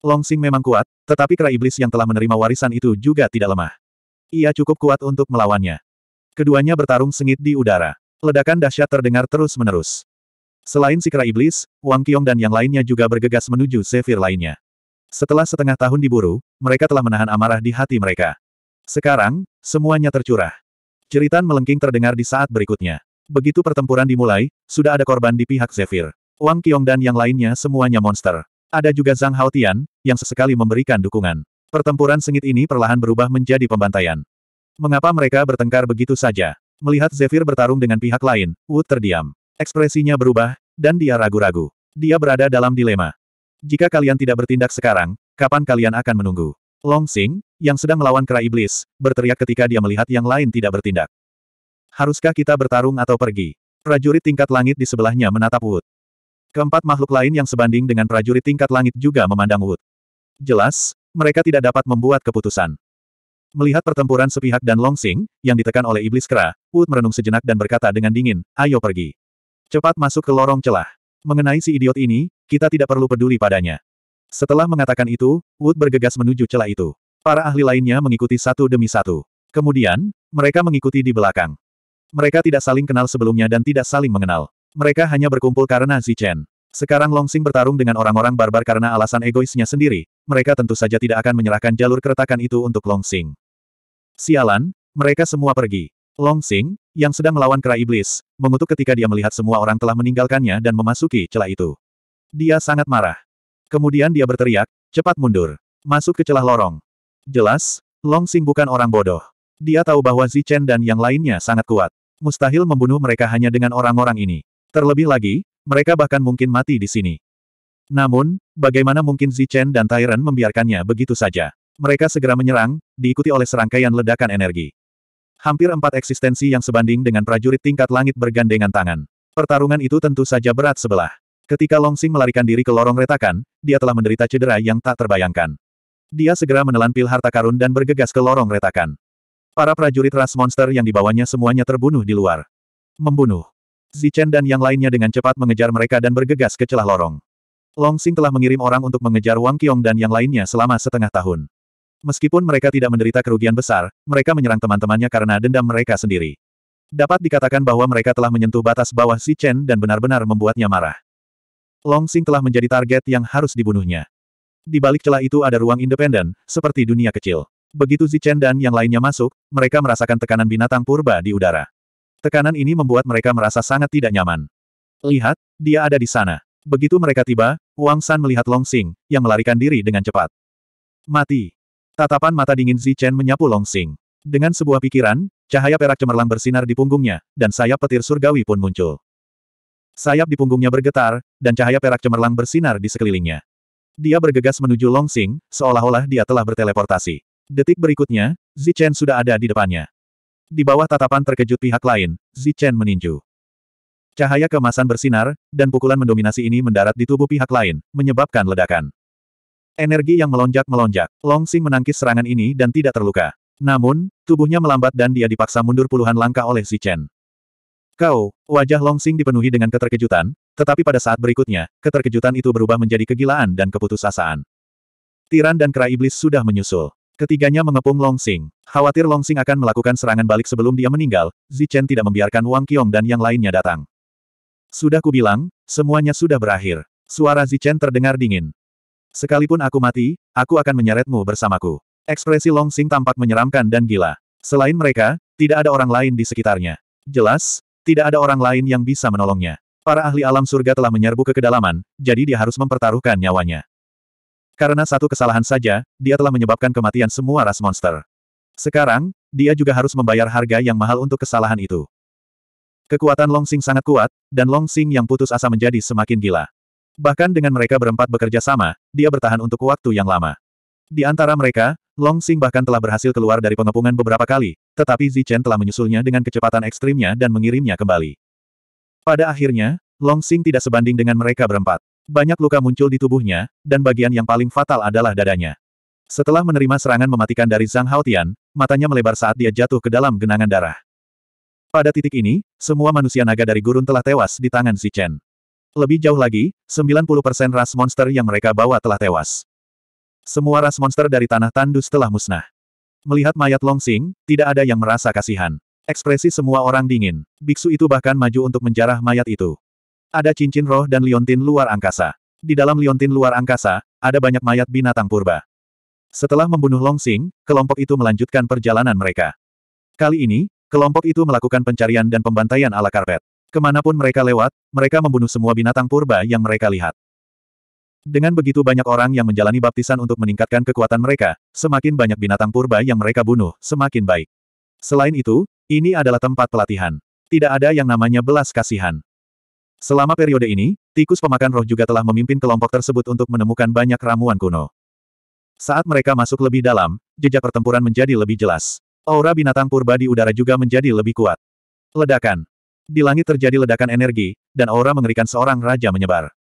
Longsing memang kuat, tetapi kera iblis yang telah menerima warisan itu juga tidak lemah. Ia cukup kuat untuk melawannya. Keduanya bertarung sengit di udara. Ledakan dahsyat terdengar terus-menerus. Selain si kera iblis, Wang Qiong dan yang lainnya juga bergegas menuju Zephyr lainnya. Setelah setengah tahun diburu, mereka telah menahan amarah di hati mereka. Sekarang, semuanya tercurah. Jeritan melengking terdengar di saat berikutnya. Begitu pertempuran dimulai, sudah ada korban di pihak Zephyr. Wang Qiong dan yang lainnya semuanya monster. Ada juga Zhang Haotian, yang sesekali memberikan dukungan. Pertempuran sengit ini perlahan berubah menjadi pembantaian. Mengapa mereka bertengkar begitu saja? Melihat Zephyr bertarung dengan pihak lain, Wood terdiam. Ekspresinya berubah, dan dia ragu-ragu. Dia berada dalam dilema. Jika kalian tidak bertindak sekarang, kapan kalian akan menunggu? Long Xing, yang sedang melawan kera iblis, berteriak ketika dia melihat yang lain tidak bertindak. Haruskah kita bertarung atau pergi? Prajurit tingkat langit di sebelahnya menatap Wood. Keempat makhluk lain yang sebanding dengan prajurit tingkat langit juga memandang Wood. Jelas, mereka tidak dapat membuat keputusan. Melihat pertempuran sepihak dan Longsing, yang ditekan oleh iblis kera, Wood merenung sejenak dan berkata dengan dingin, ayo pergi. Cepat masuk ke lorong celah. Mengenai si idiot ini, kita tidak perlu peduli padanya. Setelah mengatakan itu, Wood bergegas menuju celah itu. Para ahli lainnya mengikuti satu demi satu. Kemudian, mereka mengikuti di belakang. Mereka tidak saling kenal sebelumnya dan tidak saling mengenal. Mereka hanya berkumpul karena Zichen. Sekarang Longsing bertarung dengan orang-orang barbar karena alasan egoisnya sendiri, mereka tentu saja tidak akan menyerahkan jalur keretakan itu untuk Longsing. Sialan, mereka semua pergi. Longsing, yang sedang melawan kera iblis, mengutuk ketika dia melihat semua orang telah meninggalkannya dan memasuki celah itu. Dia sangat marah. Kemudian dia berteriak, cepat mundur. Masuk ke celah lorong. Jelas, Longsing bukan orang bodoh. Dia tahu bahwa Zichen dan yang lainnya sangat kuat. Mustahil membunuh mereka hanya dengan orang-orang ini. Terlebih lagi, mereka bahkan mungkin mati di sini. Namun, bagaimana mungkin Zichen dan Tyron membiarkannya begitu saja? Mereka segera menyerang, diikuti oleh serangkaian ledakan energi. Hampir empat eksistensi yang sebanding dengan prajurit tingkat langit bergandengan tangan. Pertarungan itu tentu saja berat sebelah. Ketika Longsing melarikan diri ke lorong retakan, dia telah menderita cedera yang tak terbayangkan. Dia segera menelan pil harta karun dan bergegas ke lorong retakan. Para prajurit ras monster yang dibawanya semuanya terbunuh di luar. Membunuh. Zichen dan yang lainnya dengan cepat mengejar mereka dan bergegas ke celah lorong. Long Xing telah mengirim orang untuk mengejar Wang Qiong dan yang lainnya selama setengah tahun. Meskipun mereka tidak menderita kerugian besar, mereka menyerang teman-temannya karena dendam mereka sendiri. Dapat dikatakan bahwa mereka telah menyentuh batas bawah Si Chen dan benar-benar membuatnya marah. Long Xing telah menjadi target yang harus dibunuhnya. Di balik celah itu ada ruang independen, seperti dunia kecil. Begitu Zichen dan yang lainnya masuk, mereka merasakan tekanan binatang purba di udara. Tekanan ini membuat mereka merasa sangat tidak nyaman. Lihat, dia ada di sana. Begitu mereka tiba, Wang San melihat Long Xing, yang melarikan diri dengan cepat. Mati. Tatapan mata dingin Zi Chen menyapu Long Xing. Dengan sebuah pikiran, cahaya perak cemerlang bersinar di punggungnya, dan sayap petir surgawi pun muncul. Sayap di punggungnya bergetar, dan cahaya perak cemerlang bersinar di sekelilingnya. Dia bergegas menuju Long Xing, seolah-olah dia telah berteleportasi. Detik berikutnya, Zi Chen sudah ada di depannya. Di bawah tatapan terkejut pihak lain, Zichen meninju. Cahaya kemasan bersinar, dan pukulan mendominasi ini mendarat di tubuh pihak lain, menyebabkan ledakan. Energi yang melonjak-melonjak, Long Xing menangkis serangan ini dan tidak terluka. Namun, tubuhnya melambat dan dia dipaksa mundur puluhan langkah oleh Zichen. Kau, wajah Long Xing dipenuhi dengan keterkejutan, tetapi pada saat berikutnya, keterkejutan itu berubah menjadi kegilaan dan keputusasaan. Tiran dan kera iblis sudah menyusul. Ketiganya mengepung Long Xing. Khawatir Long Xing akan melakukan serangan balik sebelum dia meninggal, Zichen tidak membiarkan Wang Qiong dan yang lainnya datang. Sudah kubilang, semuanya sudah berakhir. Suara Zichen terdengar dingin. Sekalipun aku mati, aku akan menyeretmu bersamaku. Ekspresi Long Xing tampak menyeramkan dan gila. Selain mereka, tidak ada orang lain di sekitarnya. Jelas, tidak ada orang lain yang bisa menolongnya. Para ahli alam surga telah menyerbu ke kedalaman, jadi dia harus mempertaruhkan nyawanya. Karena satu kesalahan saja, dia telah menyebabkan kematian semua ras monster. Sekarang, dia juga harus membayar harga yang mahal untuk kesalahan itu. Kekuatan Long Xing sangat kuat, dan Long Xing yang putus asa menjadi semakin gila. Bahkan dengan mereka berempat bekerja sama, dia bertahan untuk waktu yang lama. Di antara mereka, Long Xing bahkan telah berhasil keluar dari pengepungan beberapa kali, tetapi Zichen telah menyusulnya dengan kecepatan ekstrimnya dan mengirimnya kembali. Pada akhirnya, Long Xing tidak sebanding dengan mereka berempat. Banyak luka muncul di tubuhnya, dan bagian yang paling fatal adalah dadanya. Setelah menerima serangan mematikan dari Zhang Haotian, matanya melebar saat dia jatuh ke dalam genangan darah. Pada titik ini, semua manusia naga dari gurun telah tewas di tangan si Chen. Lebih jauh lagi, 90% ras monster yang mereka bawa telah tewas. Semua ras monster dari tanah tandus telah musnah. Melihat mayat Long Xing, tidak ada yang merasa kasihan. Ekspresi semua orang dingin. Biksu itu bahkan maju untuk menjarah mayat itu. Ada cincin roh dan liontin luar angkasa. Di dalam liontin luar angkasa, ada banyak mayat binatang purba. Setelah membunuh Long Xing, kelompok itu melanjutkan perjalanan mereka. Kali ini, kelompok itu melakukan pencarian dan pembantaian ala karpet. Ke mana pun mereka lewat, mereka membunuh semua binatang purba yang mereka lihat. Dengan begitu banyak orang yang menjalani baptisan untuk meningkatkan kekuatan mereka, semakin banyak binatang purba yang mereka bunuh, semakin baik. Selain itu, ini adalah tempat pelatihan. Tidak ada yang namanya belas kasihan. Selama periode ini, tikus pemakan roh juga telah memimpin kelompok tersebut untuk menemukan banyak ramuan kuno. Saat mereka masuk lebih dalam, jejak pertempuran menjadi lebih jelas. Aura binatang purba di udara juga menjadi lebih kuat. Ledakan. Di langit terjadi ledakan energi, dan aura mengerikan seorang raja menyebar.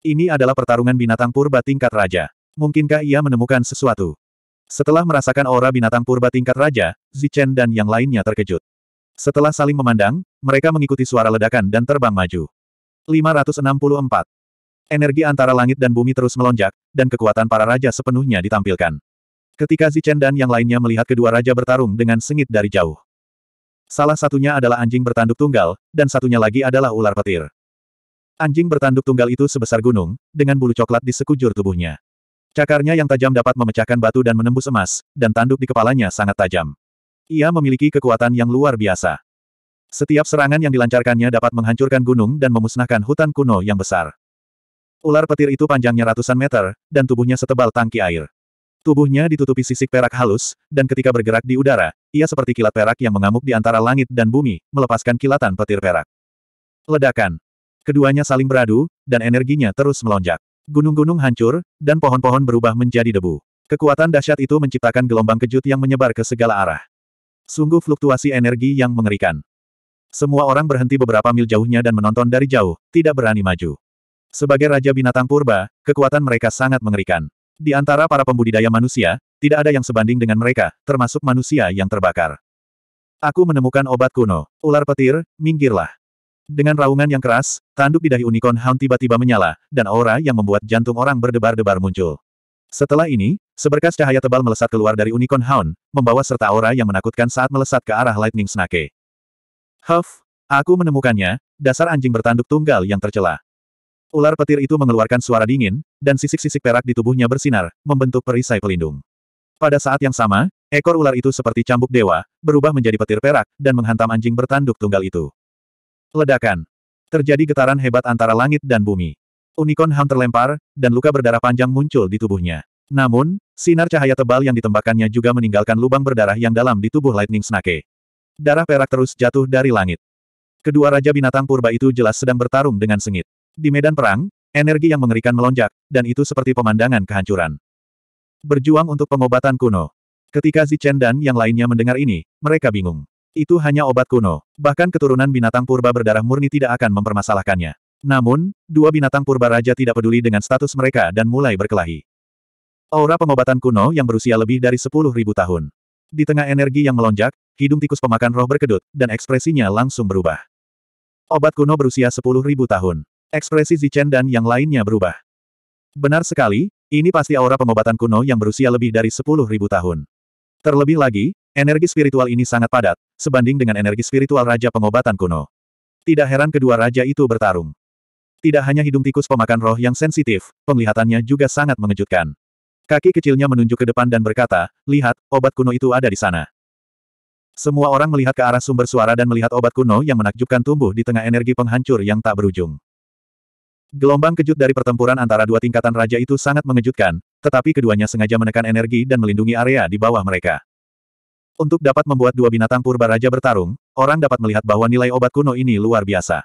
Ini adalah pertarungan binatang purba tingkat raja. Mungkinkah ia menemukan sesuatu? Setelah merasakan aura binatang purba tingkat raja, Zichen dan yang lainnya terkejut. Setelah saling memandang, mereka mengikuti suara ledakan dan terbang maju. 564. Energi antara langit dan bumi terus melonjak, dan kekuatan para raja sepenuhnya ditampilkan. Ketika Zichen dan yang lainnya melihat kedua raja bertarung dengan sengit dari jauh. Salah satunya adalah anjing bertanduk tunggal, dan satunya lagi adalah ular petir. Anjing bertanduk tunggal itu sebesar gunung, dengan bulu coklat di sekujur tubuhnya. Cakarnya yang tajam dapat memecahkan batu dan menembus emas, dan tanduk di kepalanya sangat tajam. Ia memiliki kekuatan yang luar biasa. Setiap serangan yang dilancarkannya dapat menghancurkan gunung dan memusnahkan hutan kuno yang besar. Ular petir itu panjangnya ratusan meter, dan tubuhnya setebal tangki air. Tubuhnya ditutupi sisik perak halus, dan ketika bergerak di udara, ia seperti kilat perak yang mengamuk di antara langit dan bumi, melepaskan kilatan petir perak. Ledakan. Keduanya saling beradu, dan energinya terus melonjak. Gunung-gunung hancur, dan pohon-pohon berubah menjadi debu. Kekuatan dahsyat itu menciptakan gelombang kejut yang menyebar ke segala arah. Sungguh fluktuasi energi yang mengerikan. Semua orang berhenti beberapa mil jauhnya dan menonton dari jauh, tidak berani maju. Sebagai Raja Binatang Purba, kekuatan mereka sangat mengerikan. Di antara para pembudidaya manusia, tidak ada yang sebanding dengan mereka, termasuk manusia yang terbakar. Aku menemukan obat kuno. Ular petir, minggirlah. Dengan raungan yang keras, tanduk di dahi Unicorn Hound tiba-tiba menyala, dan aura yang membuat jantung orang berdebar-debar muncul. Setelah ini, seberkas cahaya tebal melesat keluar dari Unicorn Hound, membawa serta aura yang menakutkan saat melesat ke arah Lightning Snake. Huff, aku menemukannya, dasar anjing bertanduk tunggal yang tercela. Ular petir itu mengeluarkan suara dingin, dan sisik-sisik perak di tubuhnya bersinar, membentuk perisai pelindung. Pada saat yang sama, ekor ular itu seperti cambuk dewa, berubah menjadi petir perak, dan menghantam anjing bertanduk tunggal itu. Ledakan. Terjadi getaran hebat antara langit dan bumi. Unicorn Hound terlempar, dan luka berdarah panjang muncul di tubuhnya. Namun, sinar cahaya tebal yang ditembakkannya juga meninggalkan lubang berdarah yang dalam di tubuh Lightning Snake. Darah perak terus jatuh dari langit. Kedua raja binatang purba itu jelas sedang bertarung dengan sengit. Di medan perang, energi yang mengerikan melonjak, dan itu seperti pemandangan kehancuran. Berjuang untuk pengobatan kuno. Ketika Zichen dan yang lainnya mendengar ini, mereka bingung. Itu hanya obat kuno. Bahkan keturunan binatang purba berdarah murni tidak akan mempermasalahkannya. Namun, dua binatang purba raja tidak peduli dengan status mereka dan mulai berkelahi. Aura pengobatan kuno yang berusia lebih dari 10.000 tahun. Di tengah energi yang melonjak, hidung tikus pemakan roh berkedut, dan ekspresinya langsung berubah. Obat kuno berusia 10.000 tahun. Ekspresi Zichen dan yang lainnya berubah. Benar sekali, ini pasti aura pengobatan kuno yang berusia lebih dari 10.000 tahun. Terlebih lagi, Energi spiritual ini sangat padat, sebanding dengan energi spiritual Raja Pengobatan kuno. Tidak heran kedua raja itu bertarung. Tidak hanya hidung tikus pemakan roh yang sensitif, penglihatannya juga sangat mengejutkan. Kaki kecilnya menunjuk ke depan dan berkata, lihat, obat kuno itu ada di sana. Semua orang melihat ke arah sumber suara dan melihat obat kuno yang menakjubkan tumbuh di tengah energi penghancur yang tak berujung. Gelombang kejut dari pertempuran antara dua tingkatan raja itu sangat mengejutkan, tetapi keduanya sengaja menekan energi dan melindungi area di bawah mereka. Untuk dapat membuat dua binatang purba raja bertarung, orang dapat melihat bahwa nilai obat kuno ini luar biasa.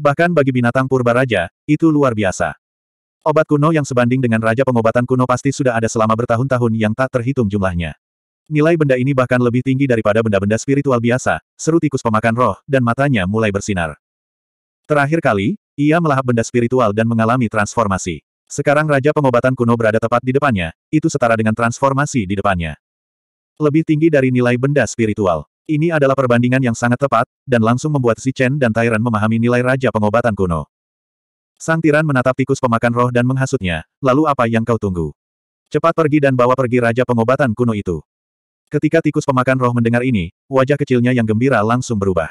Bahkan bagi binatang purba raja, itu luar biasa. Obat kuno yang sebanding dengan raja pengobatan kuno pasti sudah ada selama bertahun-tahun yang tak terhitung jumlahnya. Nilai benda ini bahkan lebih tinggi daripada benda-benda spiritual biasa, seru tikus pemakan roh, dan matanya mulai bersinar. Terakhir kali, ia melahap benda spiritual dan mengalami transformasi. Sekarang Raja Pengobatan Kuno berada tepat di depannya, itu setara dengan transformasi di depannya. Lebih tinggi dari nilai benda spiritual. Ini adalah perbandingan yang sangat tepat, dan langsung membuat Chen dan Tyron memahami nilai Raja Pengobatan Kuno. Sang tiran menatap tikus pemakan roh dan menghasutnya, lalu apa yang kau tunggu? Cepat pergi dan bawa pergi Raja Pengobatan Kuno itu. Ketika tikus pemakan roh mendengar ini, wajah kecilnya yang gembira langsung berubah.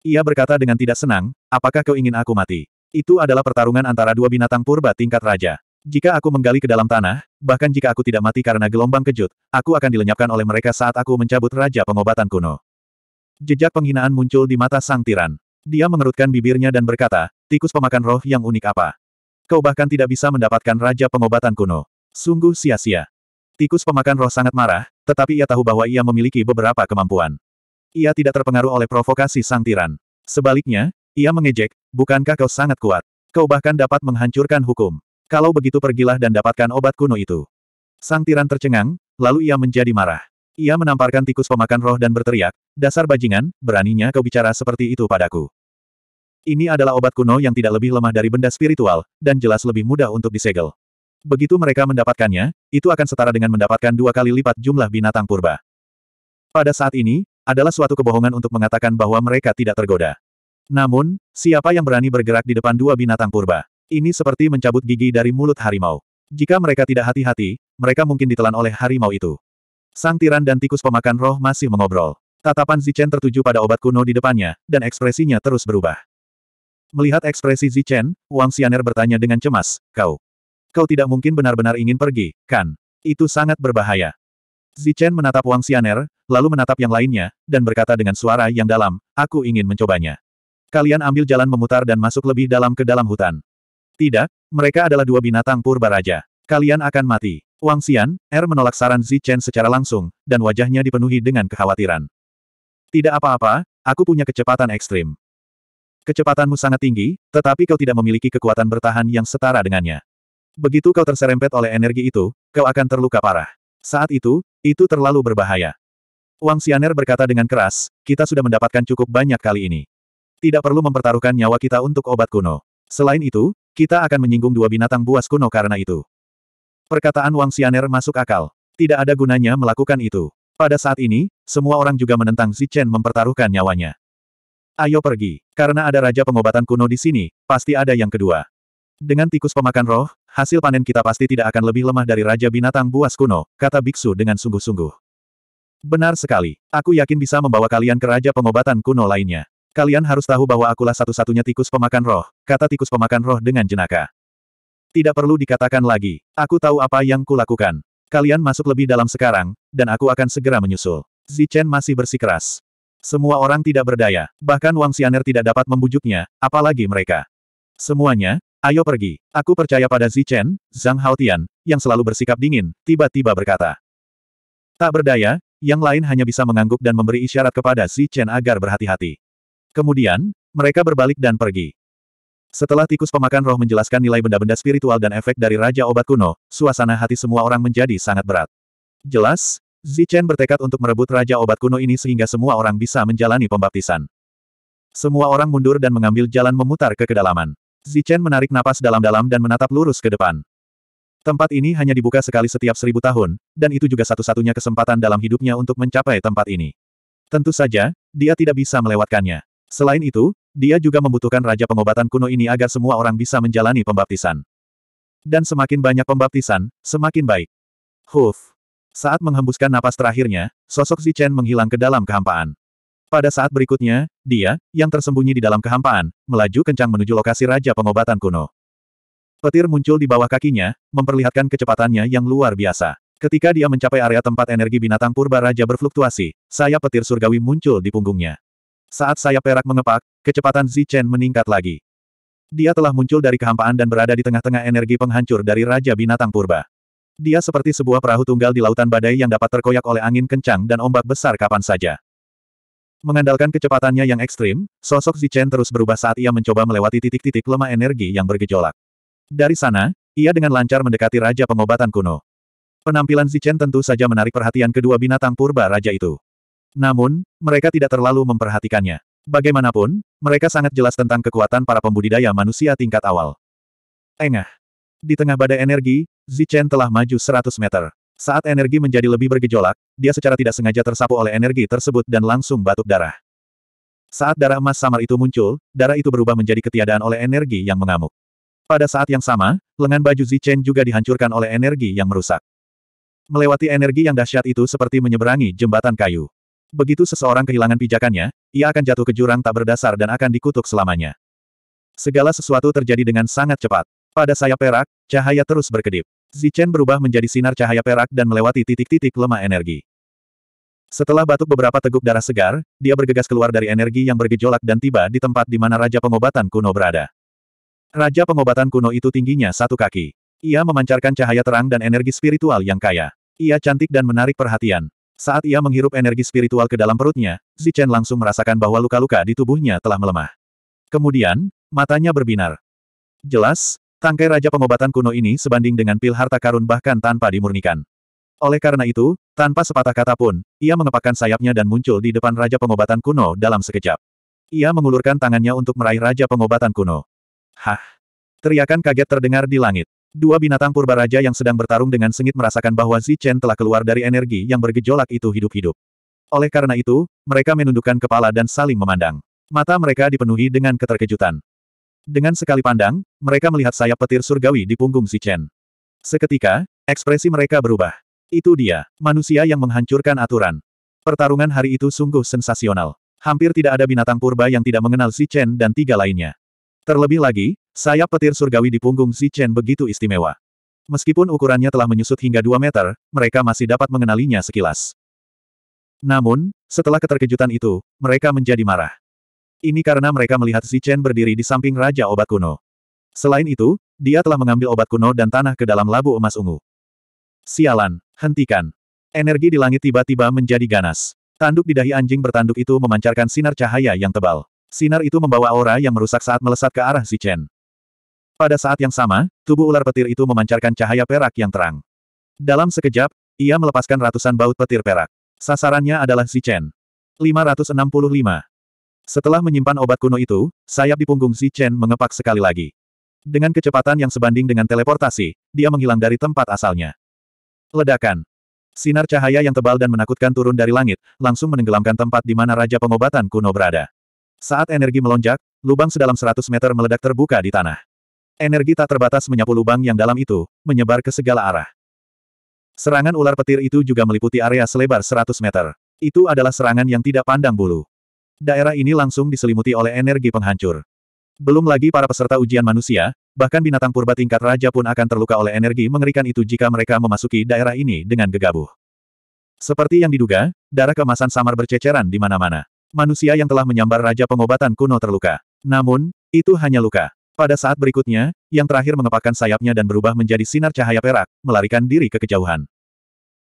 Ia berkata dengan tidak senang, apakah kau ingin aku mati? Itu adalah pertarungan antara dua binatang purba tingkat raja. Jika aku menggali ke dalam tanah, bahkan jika aku tidak mati karena gelombang kejut, aku akan dilenyapkan oleh mereka saat aku mencabut Raja Pengobatan Kuno. Jejak penghinaan muncul di mata sang tiran. Dia mengerutkan bibirnya dan berkata, tikus pemakan roh yang unik apa? Kau bahkan tidak bisa mendapatkan Raja Pengobatan Kuno. Sungguh sia-sia. Tikus pemakan roh sangat marah, tetapi ia tahu bahwa ia memiliki beberapa kemampuan. Ia tidak terpengaruh oleh provokasi sang tiran. Sebaliknya, ia mengejek, bukankah kau sangat kuat? Kau bahkan dapat menghancurkan hukum. Kalau begitu pergilah dan dapatkan obat kuno itu. Sang tiran tercengang, lalu ia menjadi marah. Ia menamparkan tikus pemakan roh dan berteriak, dasar bajingan, beraninya kau bicara seperti itu padaku. Ini adalah obat kuno yang tidak lebih lemah dari benda spiritual, dan jelas lebih mudah untuk disegel. Begitu mereka mendapatkannya, itu akan setara dengan mendapatkan dua kali lipat jumlah binatang purba. Pada saat ini, adalah suatu kebohongan untuk mengatakan bahwa mereka tidak tergoda. Namun, siapa yang berani bergerak di depan dua binatang purba? Ini seperti mencabut gigi dari mulut harimau. Jika mereka tidak hati-hati, mereka mungkin ditelan oleh harimau itu. Sang tiran dan tikus pemakan roh masih mengobrol. Tatapan Zichen tertuju pada obat kuno di depannya, dan ekspresinya terus berubah. Melihat ekspresi Zichen, Wang Xianer bertanya dengan cemas, kau, kau tidak mungkin benar-benar ingin pergi, kan? Itu sangat berbahaya. Zichen menatap Wang Xianer, lalu menatap yang lainnya, dan berkata dengan suara yang dalam, aku ingin mencobanya. Kalian ambil jalan memutar dan masuk lebih dalam ke dalam hutan. Tidak, mereka adalah dua binatang purba raja. Kalian akan mati. Wang Xian, Er menolak saran Zi Chen secara langsung, dan wajahnya dipenuhi dengan kekhawatiran. Tidak apa-apa, aku punya kecepatan ekstrim. Kecepatanmu sangat tinggi, tetapi kau tidak memiliki kekuatan bertahan yang setara dengannya. Begitu kau terserempet oleh energi itu, kau akan terluka parah. Saat itu, itu terlalu berbahaya. Wang Xianer berkata dengan keras, kita sudah mendapatkan cukup banyak kali ini. Tidak perlu mempertaruhkan nyawa kita untuk obat kuno. Selain itu, kita akan menyinggung dua binatang buas kuno karena itu. Perkataan Wang Xianer masuk akal. Tidak ada gunanya melakukan itu. Pada saat ini, semua orang juga menentang Zi Chen mempertaruhkan nyawanya. Ayo pergi. Karena ada Raja Pengobatan Kuno di sini, pasti ada yang kedua. Dengan tikus pemakan roh, hasil panen kita pasti tidak akan lebih lemah dari Raja Binatang Buas Kuno, kata Biksu dengan sungguh-sungguh. Benar sekali. Aku yakin bisa membawa kalian ke Raja Pengobatan Kuno lainnya. Kalian harus tahu bahwa akulah satu-satunya tikus pemakan roh, kata tikus pemakan roh dengan jenaka. Tidak perlu dikatakan lagi, aku tahu apa yang kulakukan. Kalian masuk lebih dalam sekarang, dan aku akan segera menyusul. Zichen masih bersikeras. Semua orang tidak berdaya, bahkan Wang Xianer tidak dapat membujuknya, apalagi mereka. Semuanya, ayo pergi. Aku percaya pada Zichen, Zhang Haotian, yang selalu bersikap dingin, tiba-tiba berkata. Tak berdaya, yang lain hanya bisa mengangguk dan memberi isyarat kepada Zichen agar berhati-hati. Kemudian, mereka berbalik dan pergi. Setelah tikus pemakan roh menjelaskan nilai benda-benda spiritual dan efek dari Raja Obat Kuno, suasana hati semua orang menjadi sangat berat. Jelas, Zichen bertekad untuk merebut Raja Obat Kuno ini sehingga semua orang bisa menjalani pembaptisan. Semua orang mundur dan mengambil jalan memutar ke kedalaman. Zichen menarik napas dalam-dalam dan menatap lurus ke depan. Tempat ini hanya dibuka sekali setiap seribu tahun, dan itu juga satu-satunya kesempatan dalam hidupnya untuk mencapai tempat ini. Tentu saja, dia tidak bisa melewatkannya. Selain itu, dia juga membutuhkan Raja Pengobatan Kuno ini agar semua orang bisa menjalani pembaptisan. Dan semakin banyak pembaptisan, semakin baik. Huf. Saat menghembuskan napas terakhirnya, sosok Zichen menghilang ke dalam kehampaan. Pada saat berikutnya, dia, yang tersembunyi di dalam kehampaan, melaju kencang menuju lokasi Raja Pengobatan Kuno. Petir muncul di bawah kakinya, memperlihatkan kecepatannya yang luar biasa. Ketika dia mencapai area tempat energi binatang purba raja berfluktuasi, sayap petir surgawi muncul di punggungnya. Saat sayap perak mengepak, kecepatan Zichen meningkat lagi. Dia telah muncul dari kehampaan dan berada di tengah-tengah energi penghancur dari Raja Binatang Purba. Dia seperti sebuah perahu tunggal di lautan badai yang dapat terkoyak oleh angin kencang dan ombak besar kapan saja. Mengandalkan kecepatannya yang ekstrim, sosok Zichen terus berubah saat ia mencoba melewati titik-titik lemah energi yang bergejolak. Dari sana, ia dengan lancar mendekati Raja Pengobatan Kuno. Penampilan Zichen tentu saja menarik perhatian kedua binatang purba raja itu. Namun, mereka tidak terlalu memperhatikannya. Bagaimanapun, mereka sangat jelas tentang kekuatan para pembudidaya manusia tingkat awal. Engah. Di tengah badai energi, Zichen telah maju 100 meter. Saat energi menjadi lebih bergejolak, dia secara tidak sengaja tersapu oleh energi tersebut dan langsung batuk darah. Saat darah emas samar itu muncul, darah itu berubah menjadi ketiadaan oleh energi yang mengamuk. Pada saat yang sama, lengan baju Zichen juga dihancurkan oleh energi yang merusak. Melewati energi yang dahsyat itu seperti menyeberangi jembatan kayu. Begitu seseorang kehilangan pijakannya, ia akan jatuh ke jurang tak berdasar dan akan dikutuk selamanya. Segala sesuatu terjadi dengan sangat cepat. Pada sayap perak, cahaya terus berkedip. Zichen berubah menjadi sinar cahaya perak dan melewati titik-titik lemah energi. Setelah batuk beberapa teguk darah segar, dia bergegas keluar dari energi yang bergejolak dan tiba di tempat di mana Raja Pengobatan Kuno berada. Raja Pengobatan Kuno itu tingginya satu kaki. Ia memancarkan cahaya terang dan energi spiritual yang kaya. Ia cantik dan menarik perhatian. Saat ia menghirup energi spiritual ke dalam perutnya, Zichen langsung merasakan bahwa luka-luka di tubuhnya telah melemah. Kemudian, matanya berbinar. Jelas, tangkai Raja Pengobatan kuno ini sebanding dengan pil harta karun bahkan tanpa dimurnikan. Oleh karena itu, tanpa sepatah kata pun, ia mengepakkan sayapnya dan muncul di depan Raja Pengobatan kuno dalam sekejap. Ia mengulurkan tangannya untuk meraih Raja Pengobatan kuno. Hah! Teriakan kaget terdengar di langit. Dua binatang purba raja yang sedang bertarung dengan sengit merasakan bahwa Zichen telah keluar dari energi yang bergejolak itu hidup-hidup. Oleh karena itu, mereka menundukkan kepala dan saling memandang. Mata mereka dipenuhi dengan keterkejutan. Dengan sekali pandang, mereka melihat sayap petir surgawi di punggung Zichen. Seketika, ekspresi mereka berubah. Itu dia, manusia yang menghancurkan aturan. Pertarungan hari itu sungguh sensasional. Hampir tidak ada binatang purba yang tidak mengenal Zichen dan tiga lainnya. Terlebih lagi, sayap petir surgawi di punggung Chen begitu istimewa. Meskipun ukurannya telah menyusut hingga 2 meter, mereka masih dapat mengenalinya sekilas. Namun, setelah keterkejutan itu, mereka menjadi marah. Ini karena mereka melihat Chen berdiri di samping Raja Obat Kuno. Selain itu, dia telah mengambil obat kuno dan tanah ke dalam labu emas ungu. Sialan, hentikan. Energi di langit tiba-tiba menjadi ganas. Tanduk di dahi anjing bertanduk itu memancarkan sinar cahaya yang tebal. Sinar itu membawa aura yang merusak saat melesat ke arah Zichen. Pada saat yang sama, tubuh ular petir itu memancarkan cahaya perak yang terang. Dalam sekejap, ia melepaskan ratusan baut petir perak. Sasarannya adalah Zichen. 565. Setelah menyimpan obat kuno itu, sayap di punggung Zichen mengepak sekali lagi. Dengan kecepatan yang sebanding dengan teleportasi, dia menghilang dari tempat asalnya. Ledakan. Sinar cahaya yang tebal dan menakutkan turun dari langit, langsung menenggelamkan tempat di mana Raja Pengobatan kuno berada. Saat energi melonjak, lubang sedalam 100 meter meledak terbuka di tanah. Energi tak terbatas menyapu lubang yang dalam itu, menyebar ke segala arah. Serangan ular petir itu juga meliputi area selebar 100 meter. Itu adalah serangan yang tidak pandang bulu. Daerah ini langsung diselimuti oleh energi penghancur. Belum lagi para peserta ujian manusia, bahkan binatang purba tingkat raja pun akan terluka oleh energi mengerikan itu jika mereka memasuki daerah ini dengan gegabah. Seperti yang diduga, darah kemasan samar berceceran di mana-mana. Manusia yang telah menyambar Raja Pengobatan kuno terluka. Namun, itu hanya luka. Pada saat berikutnya, yang terakhir mengepakkan sayapnya dan berubah menjadi sinar cahaya perak, melarikan diri ke kejauhan.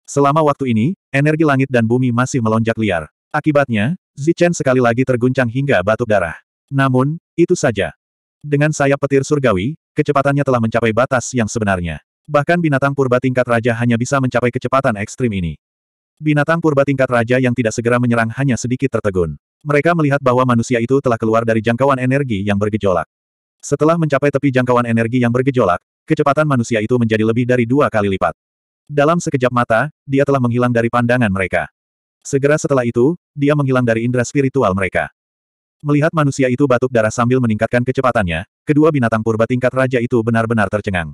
Selama waktu ini, energi langit dan bumi masih melonjak liar. Akibatnya, Zichen sekali lagi terguncang hingga batuk darah. Namun, itu saja. Dengan sayap petir surgawi, kecepatannya telah mencapai batas yang sebenarnya. Bahkan binatang purba tingkat raja hanya bisa mencapai kecepatan ekstrim ini. Binatang purba tingkat raja yang tidak segera menyerang hanya sedikit tertegun. Mereka melihat bahwa manusia itu telah keluar dari jangkauan energi yang bergejolak. Setelah mencapai tepi jangkauan energi yang bergejolak, kecepatan manusia itu menjadi lebih dari dua kali lipat. Dalam sekejap mata, dia telah menghilang dari pandangan mereka. Segera setelah itu, dia menghilang dari indera spiritual mereka. Melihat manusia itu batuk darah sambil meningkatkan kecepatannya, kedua binatang purba tingkat raja itu benar-benar tercengang.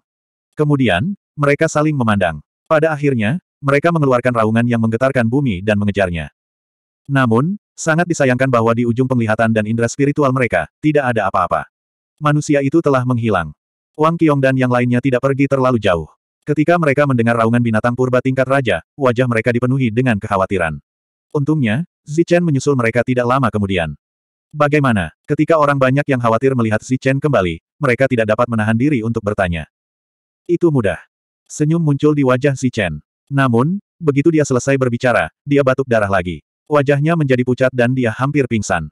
Kemudian, mereka saling memandang. Pada akhirnya, mereka mengeluarkan raungan yang menggetarkan bumi dan mengejarnya. Namun, sangat disayangkan bahwa di ujung penglihatan dan indera spiritual mereka, tidak ada apa-apa. Manusia itu telah menghilang. Wang Qiong dan yang lainnya tidak pergi terlalu jauh. Ketika mereka mendengar raungan binatang purba tingkat raja, wajah mereka dipenuhi dengan kekhawatiran. Untungnya, Zichen menyusul mereka tidak lama kemudian. Bagaimana, ketika orang banyak yang khawatir melihat Zichen kembali, mereka tidak dapat menahan diri untuk bertanya. Itu mudah. Senyum muncul di wajah Zichen. Namun, begitu dia selesai berbicara, dia batuk darah lagi. Wajahnya menjadi pucat dan dia hampir pingsan.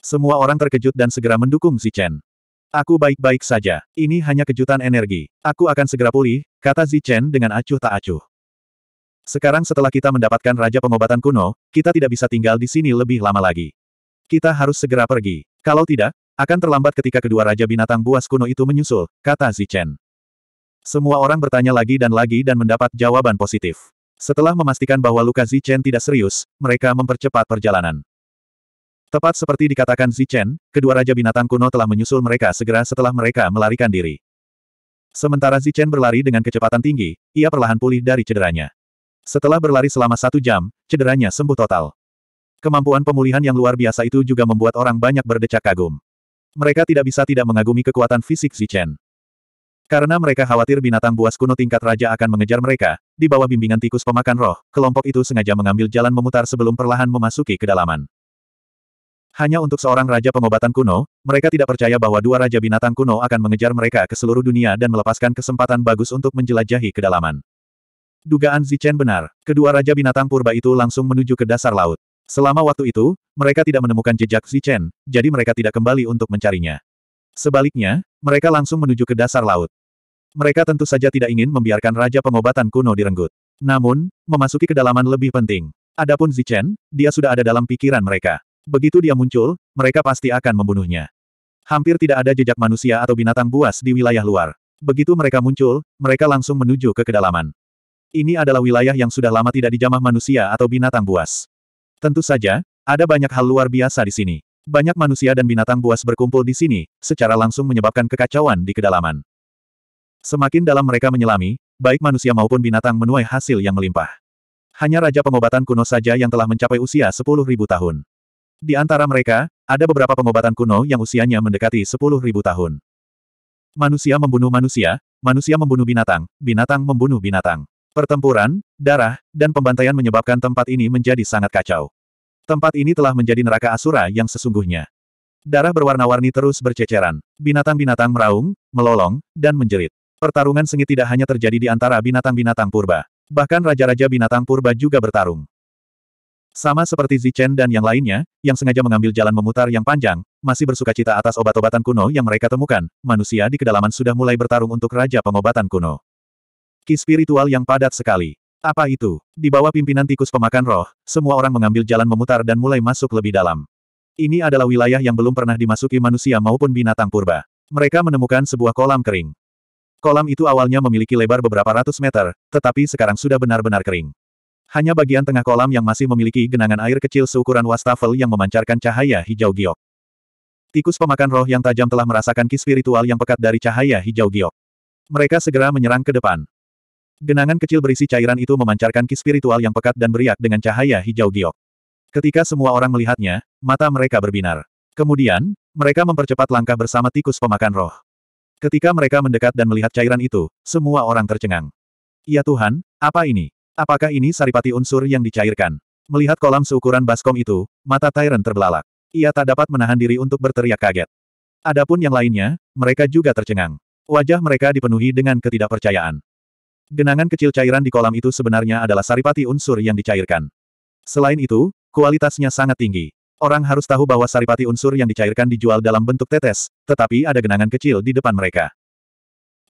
Semua orang terkejut dan segera mendukung Zichen. Aku baik-baik saja. Ini hanya kejutan energi. Aku akan segera pulih, kata Zichen dengan acuh tak acuh. Sekarang setelah kita mendapatkan Raja Pengobatan Kuno, kita tidak bisa tinggal di sini lebih lama lagi. Kita harus segera pergi. Kalau tidak, akan terlambat ketika kedua Raja Binatang Buas kuno itu menyusul, kata Zichen. Semua orang bertanya lagi dan lagi dan mendapat jawaban positif. Setelah memastikan bahwa luka Zichen tidak serius, mereka mempercepat perjalanan. Tepat seperti dikatakan Zichen, kedua Raja Binatang kuno telah menyusul mereka segera setelah mereka melarikan diri. Sementara Zichen berlari dengan kecepatan tinggi, ia perlahan pulih dari cederanya. Setelah berlari selama satu jam, cederanya sembuh total. Kemampuan pemulihan yang luar biasa itu juga membuat orang banyak berdecak kagum. Mereka tidak bisa tidak mengagumi kekuatan fisik Zichen. Karena mereka khawatir binatang buas kuno tingkat raja akan mengejar mereka, di bawah bimbingan tikus pemakan roh, kelompok itu sengaja mengambil jalan memutar sebelum perlahan memasuki kedalaman. Hanya untuk seorang raja pengobatan kuno, mereka tidak percaya bahwa dua raja binatang kuno akan mengejar mereka ke seluruh dunia dan melepaskan kesempatan bagus untuk menjelajahi kedalaman. Dugaan Zichen benar. Kedua Raja Binatang Purba itu langsung menuju ke dasar laut. Selama waktu itu, mereka tidak menemukan jejak Zichen, jadi mereka tidak kembali untuk mencarinya. Sebaliknya, mereka langsung menuju ke dasar laut. Mereka tentu saja tidak ingin membiarkan Raja Pengobatan kuno direnggut. Namun, memasuki kedalaman lebih penting. Adapun Zichen, dia sudah ada dalam pikiran mereka. Begitu dia muncul, mereka pasti akan membunuhnya. Hampir tidak ada jejak manusia atau binatang buas di wilayah luar. Begitu mereka muncul, mereka langsung menuju ke kedalaman. Ini adalah wilayah yang sudah lama tidak dijamah manusia atau binatang buas. Tentu saja, ada banyak hal luar biasa di sini. Banyak manusia dan binatang buas berkumpul di sini, secara langsung menyebabkan kekacauan di kedalaman. Semakin dalam mereka menyelami, baik manusia maupun binatang menuai hasil yang melimpah. Hanya Raja Pengobatan kuno saja yang telah mencapai usia 10.000 tahun. Di antara mereka, ada beberapa pengobatan kuno yang usianya mendekati 10.000 tahun. Manusia membunuh manusia, manusia membunuh binatang, binatang membunuh binatang. Pertempuran, darah, dan pembantaian menyebabkan tempat ini menjadi sangat kacau. Tempat ini telah menjadi neraka Asura yang sesungguhnya. Darah berwarna-warni terus berceceran. Binatang-binatang meraung, melolong, dan menjerit. Pertarungan sengit tidak hanya terjadi di antara binatang-binatang purba. Bahkan raja-raja binatang purba juga bertarung. Sama seperti Zichen dan yang lainnya, yang sengaja mengambil jalan memutar yang panjang, masih bersuka cita atas obat-obatan kuno yang mereka temukan, manusia di kedalaman sudah mulai bertarung untuk raja pengobatan kuno. Ki spiritual yang padat sekali. Apa itu? Di bawah pimpinan tikus pemakan roh, semua orang mengambil jalan memutar dan mulai masuk lebih dalam. Ini adalah wilayah yang belum pernah dimasuki manusia maupun binatang purba. Mereka menemukan sebuah kolam kering. Kolam itu awalnya memiliki lebar beberapa ratus meter, tetapi sekarang sudah benar-benar kering. Hanya bagian tengah kolam yang masih memiliki genangan air kecil seukuran wastafel yang memancarkan cahaya hijau giok. Tikus pemakan roh yang tajam telah merasakan ki spiritual yang pekat dari cahaya hijau giok. Mereka segera menyerang ke depan. Genangan kecil berisi cairan itu memancarkan ki spiritual yang pekat dan beriak dengan cahaya hijau giok. Ketika semua orang melihatnya, mata mereka berbinar. Kemudian, mereka mempercepat langkah bersama tikus pemakan roh. Ketika mereka mendekat dan melihat cairan itu, semua orang tercengang. Ya Tuhan, apa ini? Apakah ini saripati unsur yang dicairkan? Melihat kolam seukuran baskom itu, mata Tyrant terbelalak. Ia tak dapat menahan diri untuk berteriak kaget. Adapun yang lainnya, mereka juga tercengang. Wajah mereka dipenuhi dengan ketidakpercayaan. Genangan kecil cairan di kolam itu sebenarnya adalah saripati unsur yang dicairkan. Selain itu, kualitasnya sangat tinggi. Orang harus tahu bahwa saripati unsur yang dicairkan dijual dalam bentuk tetes, tetapi ada genangan kecil di depan mereka.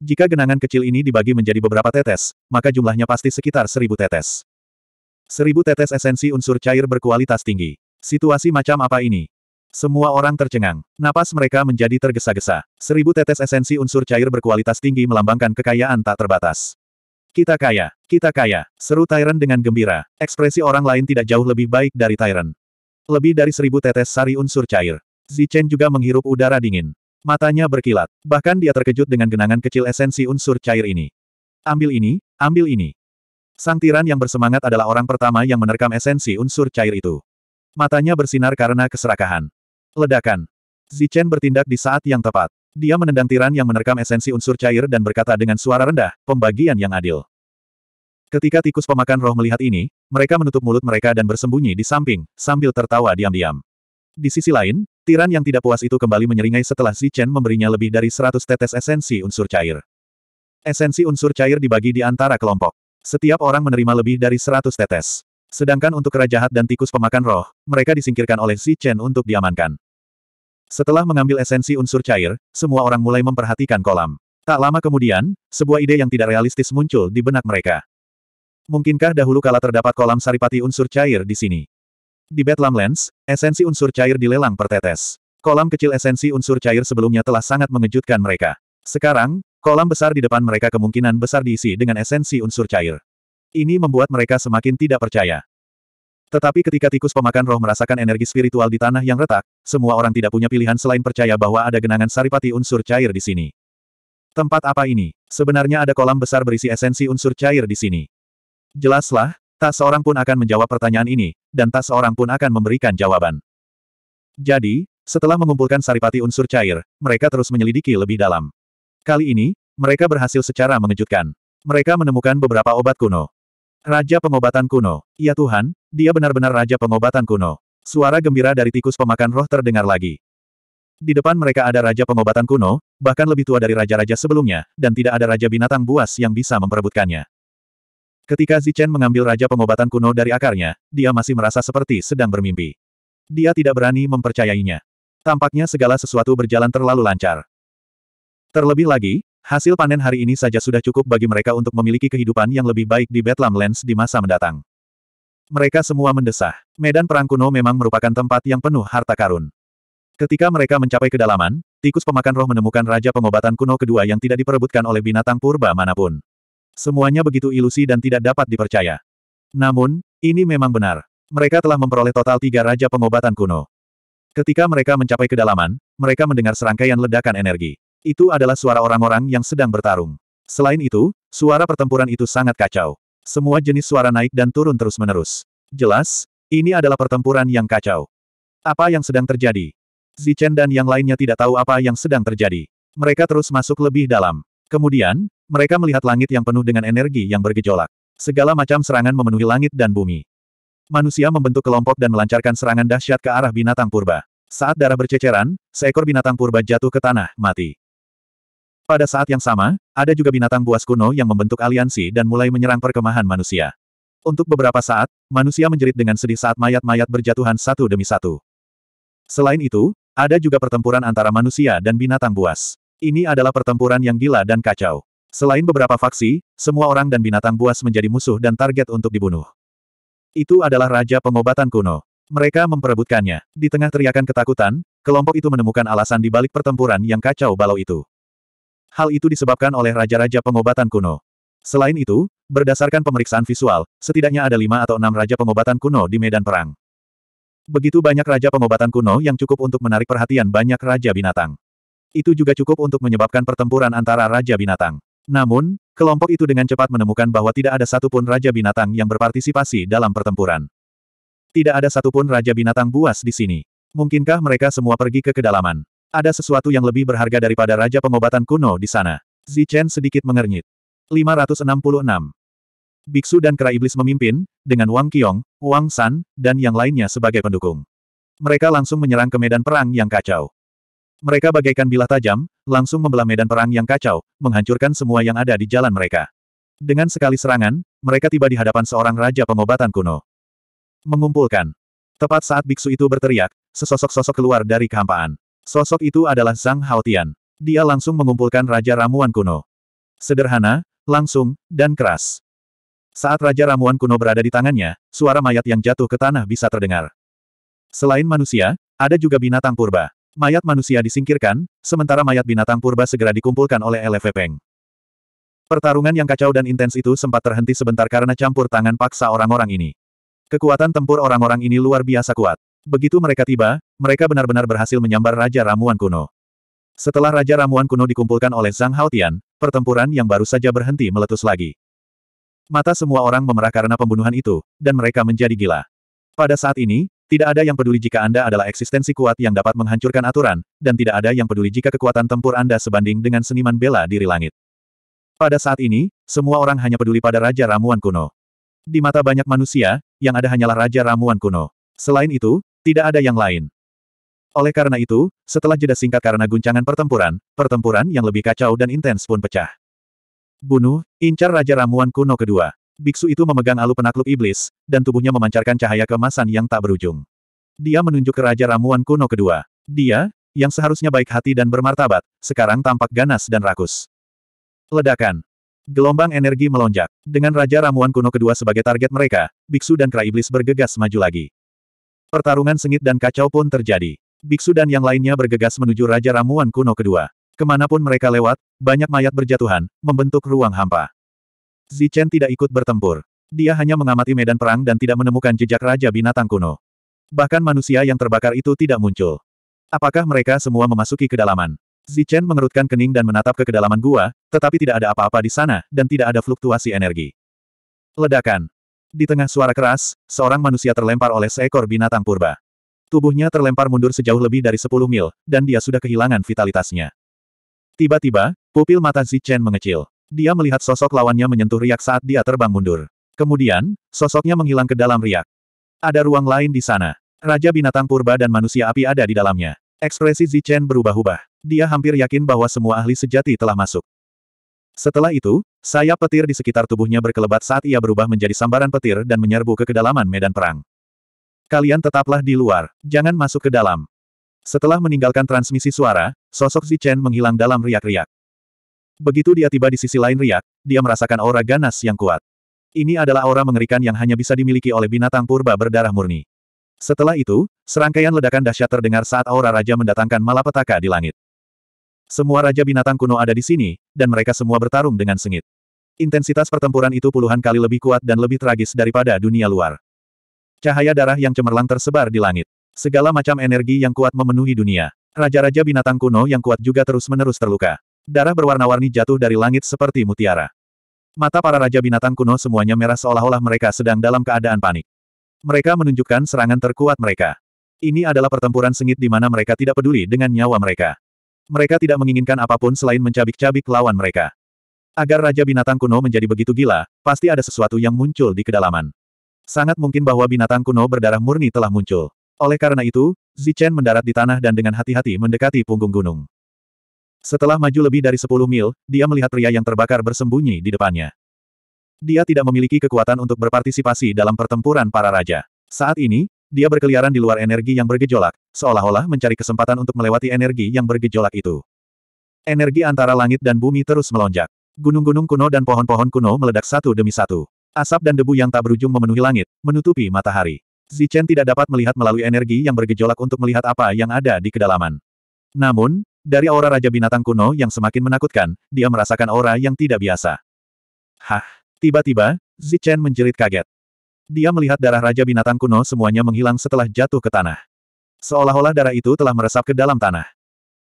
Jika genangan kecil ini dibagi menjadi beberapa tetes, maka jumlahnya pasti sekitar seribu tetes. Seribu tetes esensi unsur cair berkualitas tinggi. Situasi macam apa ini? Semua orang tercengang. Napas mereka menjadi tergesa-gesa. Seribu tetes esensi unsur cair berkualitas tinggi melambangkan kekayaan tak terbatas. Kita kaya, kita kaya, seru Tyrant dengan gembira. Ekspresi orang lain tidak jauh lebih baik dari Tyrant. Lebih dari seribu tetes sari unsur cair. Zichen juga menghirup udara dingin. Matanya berkilat. Bahkan dia terkejut dengan genangan kecil esensi unsur cair ini. Ambil ini, ambil ini. Sang tiran yang bersemangat adalah orang pertama yang menerkam esensi unsur cair itu. Matanya bersinar karena keserakahan. Ledakan. Zichen bertindak di saat yang tepat. Dia menendang tiran yang menerkam esensi unsur cair dan berkata dengan suara rendah, pembagian yang adil. Ketika tikus pemakan roh melihat ini, mereka menutup mulut mereka dan bersembunyi di samping, sambil tertawa diam-diam. Di sisi lain, tiran yang tidak puas itu kembali menyeringai setelah Chen memberinya lebih dari 100 tetes esensi unsur cair. Esensi unsur cair dibagi di antara kelompok. Setiap orang menerima lebih dari 100 tetes. Sedangkan untuk kerajahat dan tikus pemakan roh, mereka disingkirkan oleh Chen untuk diamankan. Setelah mengambil esensi unsur cair, semua orang mulai memperhatikan kolam. Tak lama kemudian, sebuah ide yang tidak realistis muncul di benak mereka. Mungkinkah dahulu kala terdapat kolam saripati unsur cair di sini? Di Bedlam Lens, esensi unsur cair dilelang per tetes. Kolam kecil esensi unsur cair sebelumnya telah sangat mengejutkan mereka. Sekarang, kolam besar di depan mereka kemungkinan besar diisi dengan esensi unsur cair. Ini membuat mereka semakin tidak percaya. Tetapi ketika tikus pemakan roh merasakan energi spiritual di tanah yang retak, semua orang tidak punya pilihan selain percaya bahwa ada genangan saripati unsur cair di sini. Tempat apa ini? Sebenarnya ada kolam besar berisi esensi unsur cair di sini. Jelaslah, tak seorang pun akan menjawab pertanyaan ini, dan tak seorang pun akan memberikan jawaban. Jadi, setelah mengumpulkan saripati unsur cair, mereka terus menyelidiki lebih dalam. Kali ini, mereka berhasil secara mengejutkan. Mereka menemukan beberapa obat kuno. Raja pengobatan kuno. Ya Tuhan, dia benar-benar raja pengobatan kuno. Suara gembira dari tikus pemakan roh terdengar lagi. Di depan mereka ada raja pengobatan kuno, bahkan lebih tua dari raja-raja sebelumnya, dan tidak ada raja binatang buas yang bisa memperebutkannya. Ketika Zichen mengambil raja pengobatan kuno dari akarnya, dia masih merasa seperti sedang bermimpi. Dia tidak berani mempercayainya. Tampaknya segala sesuatu berjalan terlalu lancar. Terlebih lagi, hasil panen hari ini saja sudah cukup bagi mereka untuk memiliki kehidupan yang lebih baik di Bedlam Lands di masa mendatang. Mereka semua mendesah. Medan perang kuno memang merupakan tempat yang penuh harta karun. Ketika mereka mencapai kedalaman, tikus pemakan roh menemukan raja pengobatan kuno kedua yang tidak diperebutkan oleh binatang purba mana pun. Semuanya begitu ilusi dan tidak dapat dipercaya. Namun, ini memang benar. Mereka telah memperoleh total tiga raja pengobatan kuno. Ketika mereka mencapai kedalaman, mereka mendengar serangkaian ledakan energi. Itu adalah suara orang-orang yang sedang bertarung. Selain itu, suara pertempuran itu sangat kacau. Semua jenis suara naik dan turun terus-menerus. Jelas, ini adalah pertempuran yang kacau. Apa yang sedang terjadi? Zichen dan yang lainnya tidak tahu apa yang sedang terjadi. Mereka terus masuk lebih dalam. Kemudian, mereka melihat langit yang penuh dengan energi yang bergejolak. Segala macam serangan memenuhi langit dan bumi. Manusia membentuk kelompok dan melancarkan serangan dahsyat ke arah binatang purba. Saat darah berceceran, seekor binatang purba jatuh ke tanah, mati. Pada saat yang sama, ada juga binatang buas kuno yang membentuk aliansi dan mulai menyerang perkemahan manusia. Untuk beberapa saat, manusia menjerit dengan sedih saat mayat-mayat berjatuhan satu demi satu. Selain itu, ada juga pertempuran antara manusia dan binatang buas. Ini adalah pertempuran yang gila dan kacau. Selain beberapa faksi, semua orang dan binatang buas menjadi musuh dan target untuk dibunuh. Itu adalah Raja Pengobatan Kuno. Mereka memperebutkannya. Di tengah teriakan ketakutan, kelompok itu menemukan alasan di balik pertempuran yang kacau balau itu. Hal itu disebabkan oleh raja-raja pengobatan kuno. Selain itu, berdasarkan pemeriksaan visual, setidaknya ada lima atau enam raja pengobatan kuno di medan perang. Begitu banyak raja pengobatan kuno yang cukup untuk menarik perhatian banyak raja binatang. Itu juga cukup untuk menyebabkan pertempuran antara raja binatang. Namun, kelompok itu dengan cepat menemukan bahwa tidak ada satupun raja binatang yang berpartisipasi dalam pertempuran. Tidak ada satupun raja binatang buas di sini. Mungkinkah mereka semua pergi ke kedalaman? Ada sesuatu yang lebih berharga daripada Raja Pengobatan Kuno di sana. Zichen sedikit mengernyit. 566. Biksu dan kera iblis memimpin, dengan Wang Qiong, Wang San, dan yang lainnya sebagai pendukung. Mereka langsung menyerang ke medan perang yang kacau. Mereka bagaikan bilah tajam, langsung membelah medan perang yang kacau, menghancurkan semua yang ada di jalan mereka. Dengan sekali serangan, mereka tiba di hadapan seorang raja pengobatan kuno. Mengumpulkan. Tepat saat biksu itu berteriak, sesosok sosok keluar dari kehampaan. Sosok itu adalah Zhang Haotian. Dia langsung mengumpulkan Raja Ramuan kuno. Sederhana, langsung, dan keras. Saat Raja Ramuan kuno berada di tangannya, suara mayat yang jatuh ke tanah bisa terdengar. Selain manusia, ada juga binatang purba. Mayat manusia disingkirkan, sementara mayat binatang purba segera dikumpulkan oleh LV Peng. Pertarungan yang kacau dan intens itu sempat terhenti sebentar karena campur tangan paksa orang-orang ini. Kekuatan tempur orang-orang ini luar biasa kuat. Begitu mereka tiba, mereka benar-benar berhasil menyambar Raja Ramuan kuno. Setelah Raja Ramuan kuno dikumpulkan oleh Zhang Haotian, pertempuran yang baru saja berhenti meletus lagi. Mata semua orang memerah karena pembunuhan itu, dan mereka menjadi gila. Pada saat ini, tidak ada yang peduli jika Anda adalah eksistensi kuat yang dapat menghancurkan aturan, dan tidak ada yang peduli jika kekuatan tempur Anda sebanding dengan seniman bela diri langit. Pada saat ini, semua orang hanya peduli pada Raja Ramuan kuno. Di mata banyak manusia, yang ada hanyalah Raja Ramuan kuno. Selain itu, tidak ada yang lain. Oleh karena itu, setelah jeda singkat karena guncangan pertempuran, pertempuran yang lebih kacau dan intens pun pecah. Bunuh, incar Raja Ramuan kuno kedua. Biksu itu memegang alu penakluk iblis, dan tubuhnya memancarkan cahaya kemasan yang tak berujung. Dia menunjuk ke Raja Ramuan kuno kedua. Dia, yang seharusnya baik hati dan bermartabat, sekarang tampak ganas dan rakus. Ledakan. Gelombang energi melonjak. Dengan Raja Ramuan kuno kedua sebagai target mereka, Biksu dan Kera Iblis bergegas maju lagi. Pertarungan sengit dan kacau pun terjadi. Biksu dan yang lainnya bergegas menuju Raja Ramuan kuno kedua. Ke mana pun mereka lewat, banyak mayat berjatuhan, membentuk ruang hampa. Zichen tidak ikut bertempur. Dia hanya mengamati medan perang dan tidak menemukan jejak Raja Binatang kuno. Bahkan manusia yang terbakar itu tidak muncul. Apakah mereka semua memasuki kedalaman? Zichen mengerutkan kening dan menatap ke kedalaman gua, tetapi tidak ada apa-apa di sana, dan tidak ada fluktuasi energi. Ledakan. Di tengah suara keras, seorang manusia terlempar oleh seekor binatang purba. Tubuhnya terlempar mundur sejauh lebih dari 10 mil, dan dia sudah kehilangan vitalitasnya. Tiba-tiba, pupil mata Zichen mengecil. Dia melihat sosok lawannya menyentuh riak saat dia terbang mundur. Kemudian, sosoknya menghilang ke dalam riak. Ada ruang lain di sana. Raja binatang purba dan manusia api ada di dalamnya. Ekspresi Zichen berubah-ubah. Dia hampir yakin bahwa semua ahli sejati telah masuk. Setelah itu, sayap petir di sekitar tubuhnya berkelebat saat ia berubah menjadi sambaran petir dan menyerbu ke kedalaman medan perang. Kalian tetaplah di luar, jangan masuk ke dalam. Setelah meninggalkan transmisi suara, sosok Zichen menghilang dalam riak-riak. Begitu dia tiba di sisi lain riak, dia merasakan aura ganas yang kuat. Ini adalah aura mengerikan yang hanya bisa dimiliki oleh binatang purba berdarah murni. Setelah itu, serangkaian ledakan dahsyat terdengar saat aura raja mendatangkan malapetaka di langit. Semua raja binatang kuno ada di sini, dan mereka semua bertarung dengan sengit. Intensitas pertempuran itu puluhan kali lebih kuat dan lebih tragis daripada dunia luar. Cahaya darah yang cemerlang tersebar di langit. Segala macam energi yang kuat memenuhi dunia. Raja-raja binatang kuno yang kuat juga terus-menerus terluka. Darah berwarna-warni jatuh dari langit seperti mutiara. Mata para raja binatang kuno semuanya merah seolah-olah mereka sedang dalam keadaan panik. Mereka menunjukkan serangan terkuat mereka. Ini adalah pertempuran sengit di mana mereka tidak peduli dengan nyawa mereka. Mereka tidak menginginkan apa pun selain mencabik-cabik lawan mereka. Agar Raja Binatang Kuno menjadi begitu gila, pasti ada sesuatu yang muncul di kedalaman. Sangat mungkin bahwa binatang kuno berdarah murni telah muncul. Oleh karena itu, Zichen mendarat di tanah dan dengan hati-hati mendekati punggung gunung. Setelah maju lebih dari 10 mil, dia melihat pria yang terbakar bersembunyi di depannya. Dia tidak memiliki kekuatan untuk berpartisipasi dalam pertempuran para raja. Saat ini, dia berkeliaran di luar energi yang bergejolak, seolah-olah mencari kesempatan untuk melewati energi yang bergejolak itu. Energi antara langit dan bumi terus melonjak. Gunung-gunung kuno dan pohon-pohon kuno meledak satu demi satu. Asap dan debu yang tak berujung memenuhi langit, menutupi matahari. Zichen tidak dapat melihat melalui energi yang bergejolak untuk melihat apa yang ada di kedalaman. Namun, dari aura Raja Binatang kuno yang semakin menakutkan, dia merasakan aura yang tidak biasa. Hah! Tiba-tiba, Zichen menjerit kaget. Dia melihat darah Raja Binatang kuno semuanya menghilang setelah jatuh ke tanah. Seolah-olah darah itu telah meresap ke dalam tanah.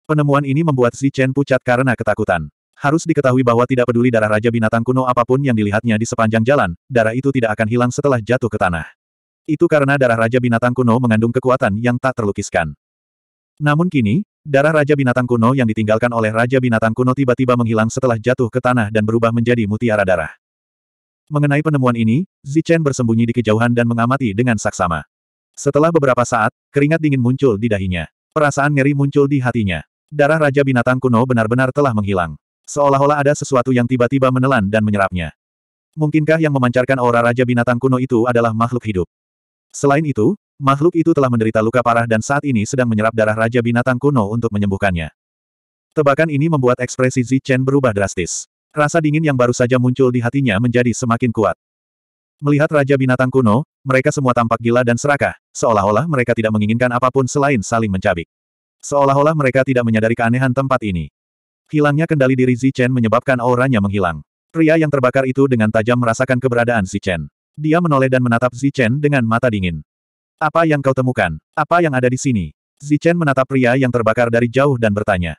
Penemuan ini membuat Zichen pucat karena ketakutan. Harus diketahui bahwa tidak peduli darah Raja Binatang kuno apa pun yang dilihatnya di sepanjang jalan, darah itu tidak akan hilang setelah jatuh ke tanah. Itu karena darah Raja Binatang Kuno mengandung kekuatan yang tak terlukiskan. Namun kini, darah Raja Binatang Kuno yang ditinggalkan oleh Raja Binatang Kuno tiba-tiba menghilang setelah jatuh ke tanah dan berubah menjadi mutiara darah. Mengenai penemuan ini, Zichen bersembunyi di kejauhan dan mengamati dengan saksama. Setelah beberapa saat, keringat dingin muncul di dahinya. Perasaan ngeri muncul di hatinya. Darah Raja Binatang Kuno benar-benar telah menghilang. Seolah-olah ada sesuatu yang tiba-tiba menelan dan menyerapnya. Mungkinkah yang memancarkan aura Raja Binatang Kuno itu adalah makhluk hidup? Selain itu, makhluk itu telah menderita luka parah dan saat ini sedang menyerap darah Raja Binatang Kuno untuk menyembuhkannya. Tebakan ini membuat ekspresi Zichen berubah drastis. Rasa dingin yang baru saja muncul di hatinya menjadi semakin kuat. Melihat Raja Binatang Kuno, mereka semua tampak gila dan serakah, seolah-olah mereka tidak menginginkan apa pun selain saling mencabik. Seolah-olah mereka tidak menyadari keanehan tempat ini. Hilangnya kendali diri Zichen menyebabkan auranya menghilang. Pria yang terbakar itu dengan tajam merasakan keberadaan Zichen. Dia menoleh dan menatap Zichen dengan mata dingin. Apa yang kau temukan? Apa yang ada di sini? Zichen menatap pria yang terbakar dari jauh dan bertanya.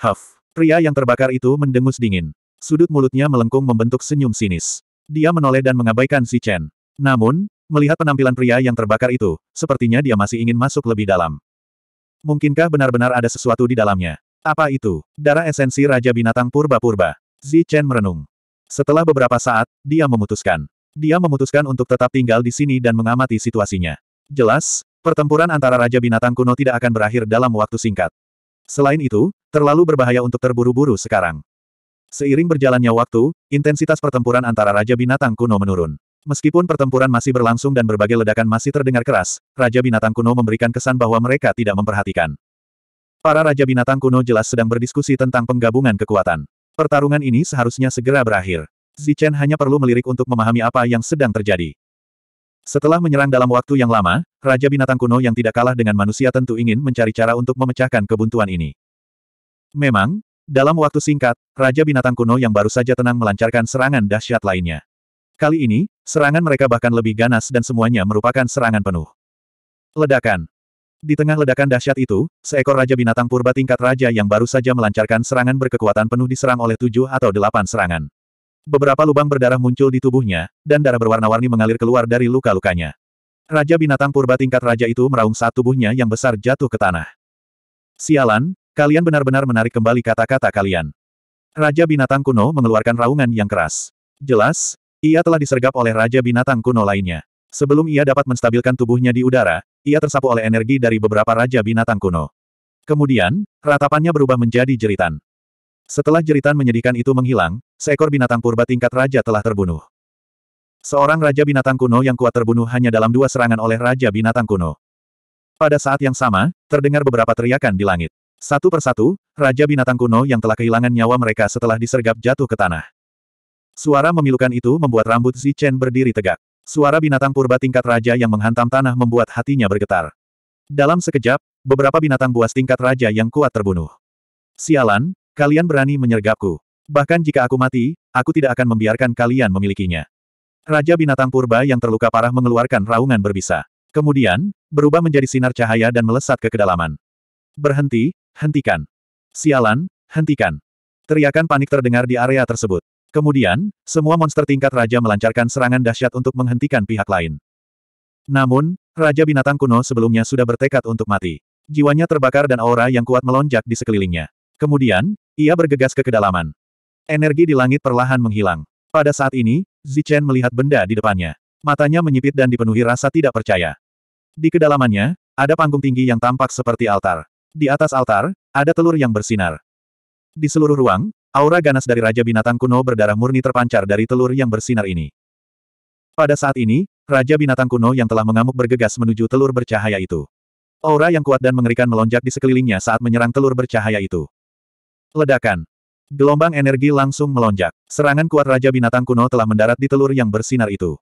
Huff. Pria yang terbakar itu mendengus dingin. Sudut mulutnya melengkung membentuk senyum sinis. Dia menoleh dan mengabaikan Zichen. Namun, melihat penampilan pria yang terbakar itu, sepertinya dia masih ingin masuk lebih dalam. Mungkinkah benar-benar ada sesuatu di dalamnya? Apa itu? Darah esensi Raja Binatang Purba-Purba. Zichen merenung. Setelah beberapa saat, dia memutuskan. Dia memutuskan untuk tetap tinggal di sini dan mengamati situasinya. Jelas, pertempuran antara Raja Binatang Kuno tidak akan berakhir dalam waktu singkat. Selain itu, terlalu berbahaya untuk terburu-buru sekarang. Seiring berjalannya waktu, intensitas pertempuran antara Raja Binatang Kuno menurun. Meskipun pertempuran masih berlangsung dan berbagai ledakan masih terdengar keras, Raja Binatang Kuno memberikan kesan bahwa mereka tidak memperhatikan. Para Raja Binatang Kuno jelas sedang berdiskusi tentang penggabungan kekuatan. Pertarungan ini seharusnya segera berakhir. Zichen hanya perlu melirik untuk memahami apa yang sedang terjadi. Setelah menyerang dalam waktu yang lama, Raja Binatang Kuno yang tidak kalah dengan manusia tentu ingin mencari cara untuk memecahkan kebuntuan ini. Memang, dalam waktu singkat, Raja Binatang Kuno yang baru saja tenang melancarkan serangan dahsyat lainnya. Kali ini, serangan mereka bahkan lebih ganas dan semuanya merupakan serangan penuh. Ledakan. Di tengah ledakan dahsyat itu, seekor Raja Binatang Purba tingkat Raja yang baru saja melancarkan serangan berkekuatan penuh diserang oleh tujuh atau delapan serangan. Beberapa lubang berdarah muncul di tubuhnya, dan darah berwarna-warni mengalir keluar dari luka-lukanya. Raja Binatang Purba tingkat Raja itu meraung saat tubuhnya yang besar jatuh ke tanah. Sialan, Kalian benar-benar menarik kembali kata-kata kalian. Raja Binatang Kuno mengeluarkan raungan yang keras. Jelas, ia telah disergap oleh Raja Binatang Kuno lainnya. Sebelum ia dapat menstabilkan tubuhnya di udara, ia tersapu oleh energi dari beberapa Raja Binatang Kuno. Kemudian, ratapannya berubah menjadi jeritan. Setelah jeritan menyedihkan itu menghilang, seekor binatang purba tingkat raja telah terbunuh. Seorang Raja Binatang Kuno yang kuat terbunuh hanya dalam dua serangan oleh Raja Binatang Kuno. Pada saat yang sama, terdengar beberapa teriakan di langit. Satu persatu, Raja Binatang Kuno yang telah kehilangan nyawa mereka setelah disergap jatuh ke tanah. Suara memilukan itu membuat rambut Zi Chen berdiri tegak. Suara binatang purba tingkat raja yang menghantam tanah membuat hatinya bergetar. Dalam sekejap, beberapa binatang buas tingkat raja yang kuat terbunuh. Sialan, kalian berani menyergapku. Bahkan jika aku mati, aku tidak akan membiarkan kalian memilikinya. Raja binatang purba yang terluka parah mengeluarkan raungan berbisa. Kemudian, berubah menjadi sinar cahaya dan melesat ke kedalaman. Berhenti, Hentikan. Sialan, hentikan. Teriakan panik terdengar di area tersebut. Kemudian, semua monster tingkat raja melancarkan serangan dahsyat untuk menghentikan pihak lain. Namun, Raja Binatang Kuno sebelumnya sudah bertekad untuk mati. Jiwanya terbakar dan aura yang kuat melonjak di sekelilingnya. Kemudian, ia bergegas ke kedalaman. Energi di langit perlahan menghilang. Pada saat ini, Zichen melihat benda di depannya. Matanya menyipit dan dipenuhi rasa tidak percaya. Di kedalamannya, ada panggung tinggi yang tampak seperti altar. Di atas altar, ada telur yang bersinar. Di seluruh ruang, aura ganas dari Raja Binatang Kuno berdarah murni terpancar dari telur yang bersinar ini. Pada saat ini, Raja Binatang Kuno yang telah mengamuk bergegas menuju telur bercahaya itu. Aura yang kuat dan mengerikan melonjak di sekelilingnya saat menyerang telur bercahaya itu. Ledakan. Gelombang energi langsung melonjak. Serangan kuat Raja Binatang Kuno telah mendarat di telur yang bersinar itu.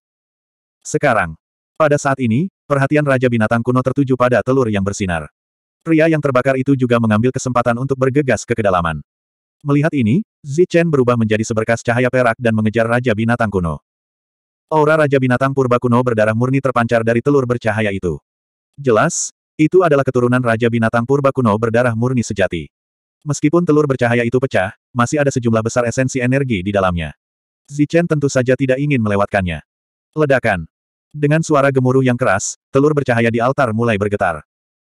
Sekarang. Pada saat ini, perhatian Raja Binatang Kuno tertuju pada telur yang bersinar. Pria yang terbakar itu juga mengambil kesempatan untuk bergegas ke kedalaman. Melihat ini, Zichen berubah menjadi seberkas cahaya perak dan mengejar Raja Binatang Kuno. Aura Raja Binatang Purba Kuno berdarah murni terpancar dari telur bercahaya itu. Jelas, itu adalah keturunan Raja Binatang Purba Kuno berdarah murni sejati. Meskipun telur bercahaya itu pecah, masih ada sejumlah besar esensi energi di dalamnya. Zichen tentu saja tidak ingin melewatkannya. Ledakan. Dengan suara gemuruh yang keras, telur bercahaya di altar mulai bergetar.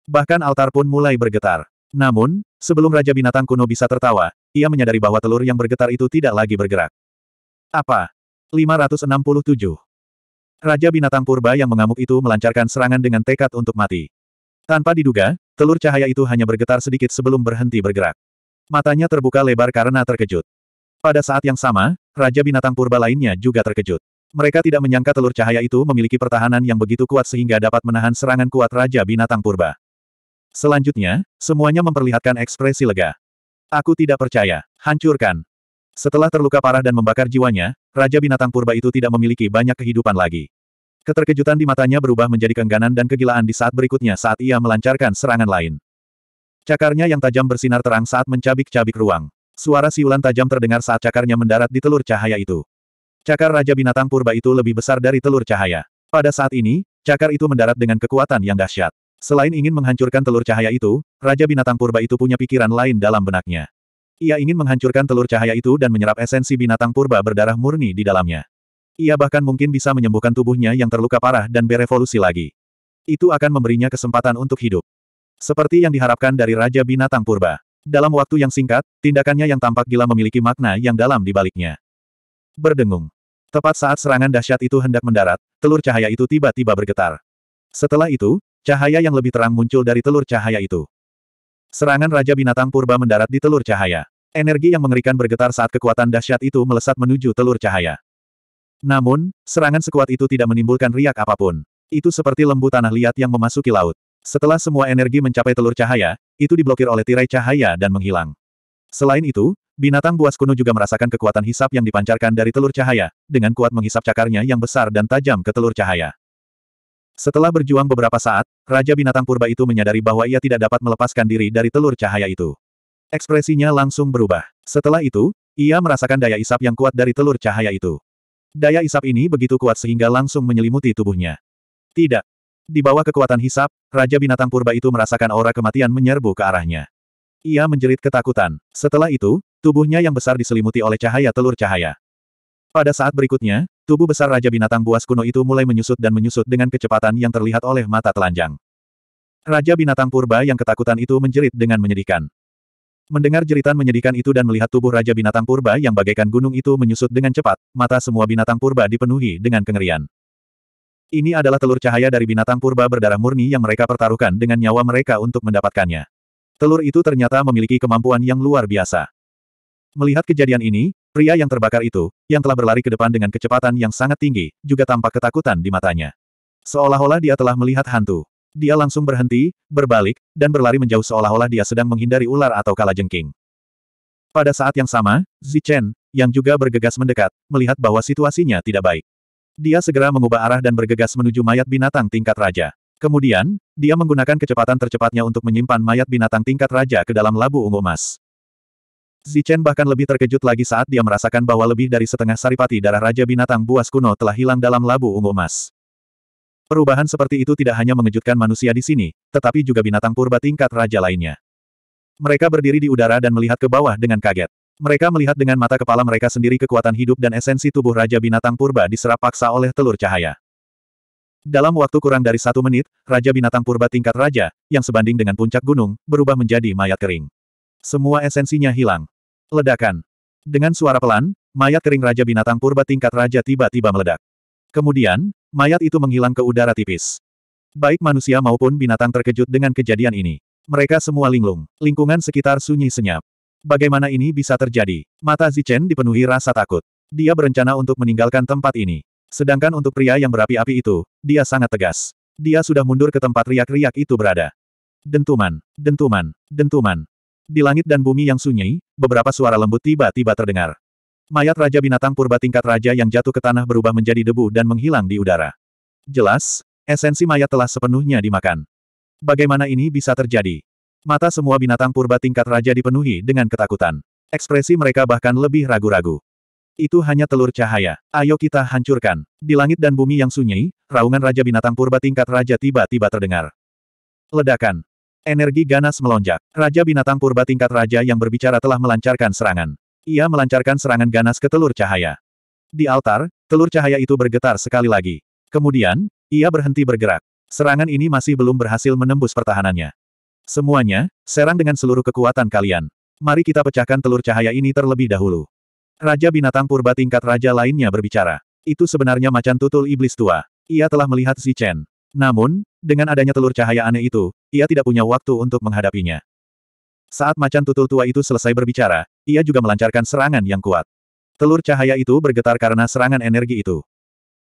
Bahkan altar pun mulai bergetar. Namun, sebelum Raja Binatang Kuno bisa tertawa, ia menyadari bahwa telur yang bergetar itu tidak lagi bergerak. Apa? 567. Raja Binatang Purba yang mengamuk itu melancarkan serangan dengan tekad untuk mati. Tanpa diduga, telur cahaya itu hanya bergetar sedikit sebelum berhenti bergerak. Matanya terbuka lebar karena terkejut. Pada saat yang sama, Raja Binatang Purba lainnya juga terkejut. Mereka tidak menyangka telur cahaya itu memiliki pertahanan yang begitu kuat sehingga dapat menahan serangan kuat Raja Binatang Purba. Selanjutnya, semuanya memperlihatkan ekspresi lega. Aku tidak percaya. Hancurkan. Setelah terluka parah dan membakar jiwanya, Raja Binatang Purba itu tidak memiliki banyak kehidupan lagi. Keterkejutan di matanya berubah menjadi keengganan dan kegilaan di saat berikutnya saat ia melancarkan serangan lain. Cakarnya yang tajam bersinar terang saat mencabik-cabik ruang. Suara siulan tajam terdengar saat cakarnya mendarat di telur cahaya itu. Cakar Raja Binatang Purba itu lebih besar dari telur cahaya. Pada saat ini, cakar itu mendarat dengan kekuatan yang dahsyat. Selain ingin menghancurkan telur cahaya itu, Raja Binatang Purba itu punya pikiran lain dalam benaknya. Ia ingin menghancurkan telur cahaya itu dan menyerap esensi binatang purba berdarah murni di dalamnya. Ia bahkan mungkin bisa menyembuhkan tubuhnya yang terluka parah dan berevolusi lagi. Itu akan memberinya kesempatan untuk hidup. Seperti yang diharapkan dari Raja Binatang Purba. Dalam waktu yang singkat, tindakannya yang tampak gila memiliki makna yang dalam di baliknya. Berdengung. Tepat saat serangan dahsyat itu hendak mendarat, telur cahaya itu tiba-tiba bergetar. Setelah itu, Cahaya yang lebih terang muncul dari telur cahaya itu. Serangan Raja Binatang Purba mendarat di telur cahaya. Energi yang mengerikan bergetar saat kekuatan dahsyat itu melesat menuju telur cahaya. Namun, serangan sekuat itu tidak menimbulkan riak apa pun. Itu seperti lembu tanah liat yang memasuki laut. Setelah semua energi mencapai telur cahaya, itu diblokir oleh tirai cahaya dan menghilang. Selain itu, binatang buas kuno juga merasakan kekuatan hisap yang dipancarkan dari telur cahaya, dengan kuat menghisap cakarnya yang besar dan tajam ke telur cahaya. Setelah berjuang beberapa saat, Raja Binatang Purba itu menyadari bahwa ia tidak dapat melepaskan diri dari telur cahaya itu. Ekspresinya langsung berubah. Setelah itu, ia merasakan daya isap yang kuat dari telur cahaya itu. Daya isap ini begitu kuat sehingga langsung menyelimuti tubuhnya. Tidak. Di bawah kekuatan hisap, Raja Binatang Purba itu merasakan aura kematian menyerbu ke arahnya. Ia menjerit ketakutan. Setelah itu, tubuhnya yang besar diselimuti oleh cahaya telur cahaya. Pada saat berikutnya, tubuh besar Raja Binatang Buas kuno itu mulai menyusut dan menyusut dengan kecepatan yang terlihat oleh mata telanjang. Raja Binatang Purba yang ketakutan itu menjerit dengan menyedihkan. Mendengar jeritan menyedihkan itu dan melihat tubuh Raja Binatang Purba yang bagaikan gunung itu menyusut dengan cepat, mata semua binatang purba dipenuhi dengan kengerian. Ini adalah telur cahaya dari binatang purba berdarah murni yang mereka pertaruhkan dengan nyawa mereka untuk mendapatkannya. Telur itu ternyata memiliki kemampuan yang luar biasa. Melihat kejadian ini, pria yang terbakar itu, yang telah berlari ke depan dengan kecepatan yang sangat tinggi, juga tampak ketakutan di matanya. Seolah-olah dia telah melihat hantu. Dia langsung berhenti, berbalik, dan berlari menjauh seolah-olah dia sedang menghindari ular atau kalajengking. Pada saat yang sama, Zichen, yang juga bergegas mendekat, melihat bahwa situasinya tidak baik. Dia segera mengubah arah dan bergegas menuju mayat binatang tingkat raja. Kemudian, dia menggunakan kecepatan tercepatnya untuk menyimpan mayat binatang tingkat raja ke dalam labu ungu emas. Zichen bahkan lebih terkejut lagi saat dia merasakan bahwa lebih dari setengah saripati darah Raja Binatang Buas kuno telah hilang dalam labu ungu emas. Perubahan seperti itu tidak hanya mengejutkan manusia di sini, tetapi juga binatang purba tingkat raja lainnya. Mereka berdiri di udara dan melihat ke bawah dengan kaget. Mereka melihat dengan mata kepala mereka sendiri kekuatan hidup dan esensi tubuh Raja Binatang Purba diserap paksa oleh telur cahaya. Dalam waktu kurang dari satu menit, Raja Binatang Purba tingkat raja, yang sebanding dengan puncak gunung, berubah menjadi mayat kering. Semua esensinya hilang. Ledakan. Dengan suara pelan, mayat kering Raja Binatang Purba tingkat Raja tiba-tiba meledak. Kemudian, mayat itu menghilang ke udara tipis. Baik manusia maupun binatang terkejut dengan kejadian ini. Mereka semua linglung. Lingkungan sekitar sunyi senyap. Bagaimana ini bisa terjadi? Mata Zichen dipenuhi rasa takut. Dia berencana untuk meninggalkan tempat ini. Sedangkan untuk pria yang berapi-api itu, dia sangat tegas. Dia sudah mundur ke tempat riak-riak itu berada. Dentuman, dentuman, dentuman. Di langit dan bumi yang sunyi, beberapa suara lembut tiba-tiba terdengar. Mayat Raja Binatang Purba tingkat Raja yang jatuh ke tanah berubah menjadi debu dan menghilang di udara. Jelas, esensi mayat telah sepenuhnya dimakan. Bagaimana ini bisa terjadi? Mata semua binatang purba tingkat Raja dipenuhi dengan ketakutan. Ekspresi mereka bahkan lebih ragu-ragu. Itu hanya telur cahaya. Ayo kita hancurkan. Di langit dan bumi yang sunyi, raungan Raja Binatang Purba tingkat Raja tiba-tiba terdengar. Ledakan. Energi ganas melonjak. Raja binatang purba tingkat raja yang berbicara telah melancarkan serangan. Ia melancarkan serangan ganas ke telur cahaya. Di altar, telur cahaya itu bergetar sekali lagi. Kemudian, ia berhenti bergerak. Serangan ini masih belum berhasil menembus pertahanannya. Semuanya, serang dengan seluruh kekuatan kalian. Mari kita pecahkan telur cahaya ini terlebih dahulu. Raja binatang purba tingkat raja lainnya berbicara. Itu sebenarnya macan tutul iblis tua. Ia telah melihat Chen. Namun, dengan adanya telur cahaya aneh itu, ia tidak punya waktu untuk menghadapinya. Saat macan tutul tua itu selesai berbicara, ia juga melancarkan serangan yang kuat. Telur cahaya itu bergetar karena serangan energi itu.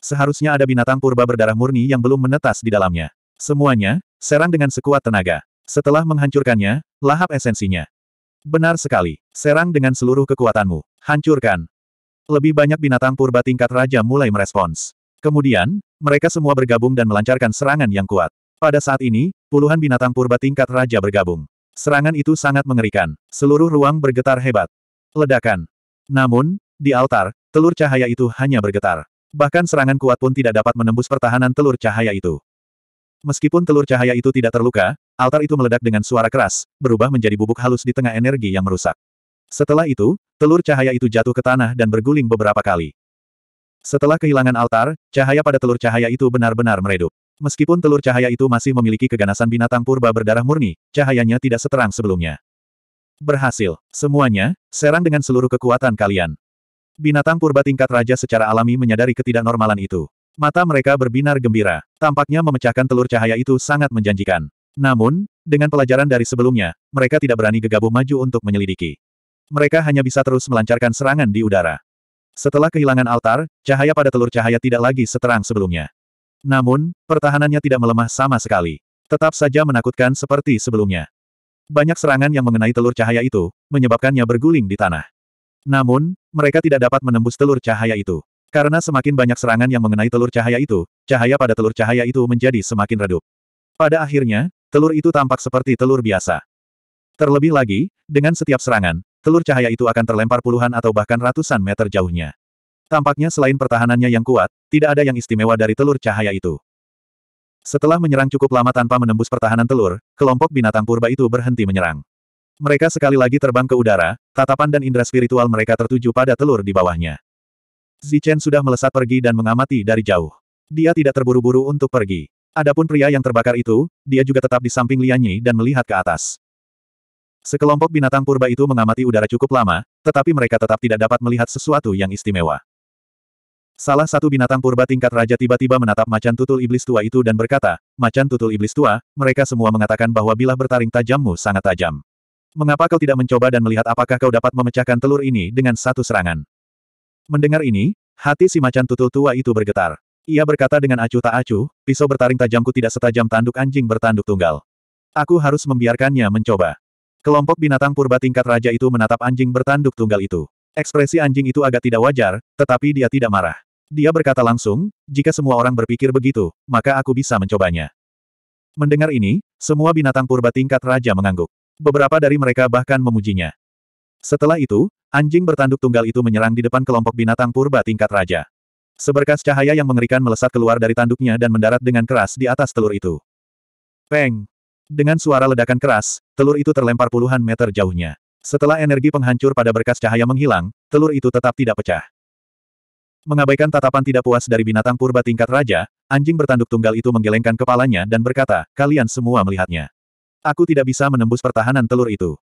Seharusnya ada binatang purba berdarah murni yang belum menetas di dalamnya. Semuanya, serang dengan sekuat tenaga. Setelah menghancurkannya, lahap esensinya. Benar sekali, serang dengan seluruh kekuatanmu. Hancurkan. Lebih banyak binatang purba tingkat raja mulai merespons. Kemudian, mereka semua bergabung dan melancarkan serangan yang kuat. Pada saat ini, puluhan binatang purba tingkat raja bergabung. Serangan itu sangat mengerikan. Seluruh ruang bergetar hebat. Ledakan. Namun, di altar, telur cahaya itu hanya bergetar. Bahkan serangan kuat pun tidak dapat menembus pertahanan telur cahaya itu. Meskipun telur cahaya itu tidak terluka, altar itu meledak dengan suara keras, berubah menjadi bubuk halus di tengah energi yang merusak. Setelah itu, telur cahaya itu jatuh ke tanah dan berguling beberapa kali. Setelah kehilangan altar, cahaya pada telur cahaya itu benar-benar meredup. Meskipun telur cahaya itu masih memiliki keganasan binatang purba berdarah murni, cahayanya tidak seterang sebelumnya. Berhasil. Semuanya, serang dengan seluruh kekuatan kalian. Binatang purba tingkat raja secara alami menyadari ketidaknormalan itu. Mata mereka berbinar gembira. Tampaknya memecahkan telur cahaya itu sangat menjanjikan. Namun, dengan pelajaran dari sebelumnya, mereka tidak berani gegabah maju untuk menyelidiki. Mereka hanya bisa terus melancarkan serangan di udara. Setelah kehilangan altar, cahaya pada telur cahaya tidak lagi seterang sebelumnya. Namun, pertahanannya tidak melemah sama sekali. Tetap saja menakutkan seperti sebelumnya. Banyak serangan yang mengenai telur cahaya itu, menyebabkannya berguling di tanah. Namun, mereka tidak dapat menembus telur cahaya itu. Karena semakin banyak serangan yang mengenai telur cahaya itu, cahaya pada telur cahaya itu menjadi semakin redup. Pada akhirnya, telur itu tampak seperti telur biasa. Terlebih lagi, dengan setiap serangan, telur cahaya itu akan terlempar puluhan atau bahkan ratusan meter jauhnya. Tampaknya selain pertahanannya yang kuat, tidak ada yang istimewa dari telur cahaya itu. Setelah menyerang cukup lama tanpa menembus pertahanan telur, kelompok binatang purba itu berhenti menyerang. Mereka sekali lagi terbang ke udara, tatapan dan indera spiritual mereka tertuju pada telur di bawahnya. Zichen sudah melesat pergi dan mengamati dari jauh. Dia tidak terburu-buru untuk pergi. Adapun pria yang terbakar itu, dia juga tetap di samping Lianyi dan melihat ke atas. Sekelompok binatang purba itu mengamati udara cukup lama, tetapi mereka tetap tidak dapat melihat sesuatu yang istimewa. Salah satu binatang purba tingkat raja tiba-tiba menatap macan tutul iblis tua itu dan berkata, Macan tutul iblis tua, mereka semua mengatakan bahwa bilah bertaring tajammu sangat tajam. Mengapa kau tidak mencoba dan melihat apakah kau dapat memecahkan telur ini dengan satu serangan? Mendengar ini, hati si macan tutul tua itu bergetar. Ia berkata dengan acuh tak acuh, pisau bertaring tajamku tidak setajam tanduk anjing bertanduk tunggal. Aku harus membiarkannya mencoba. Kelompok binatang purba tingkat raja itu menatap anjing bertanduk tunggal itu. Ekspresi anjing itu agak tidak wajar, tetapi dia tidak marah. Dia berkata langsung, jika semua orang berpikir begitu, maka aku bisa mencobanya. Mendengar ini, semua binatang purba tingkat raja mengangguk. Beberapa dari mereka bahkan memujinya. Setelah itu, anjing bertanduk tunggal itu menyerang di depan kelompok binatang purba tingkat raja. Seberkas cahaya yang mengerikan melesat keluar dari tanduknya dan mendarat dengan keras di atas telur itu. Peng! Dengan suara ledakan keras, telur itu terlempar puluhan meter jauhnya. Setelah energi penghancur pada berkas cahaya menghilang, telur itu tetap tidak pecah. Mengabaikan tatapan tidak puas dari binatang purba tingkat raja, anjing bertanduk tunggal itu menggelengkan kepalanya dan berkata, kalian semua melihatnya. Aku tidak bisa menembus pertahanan telur itu.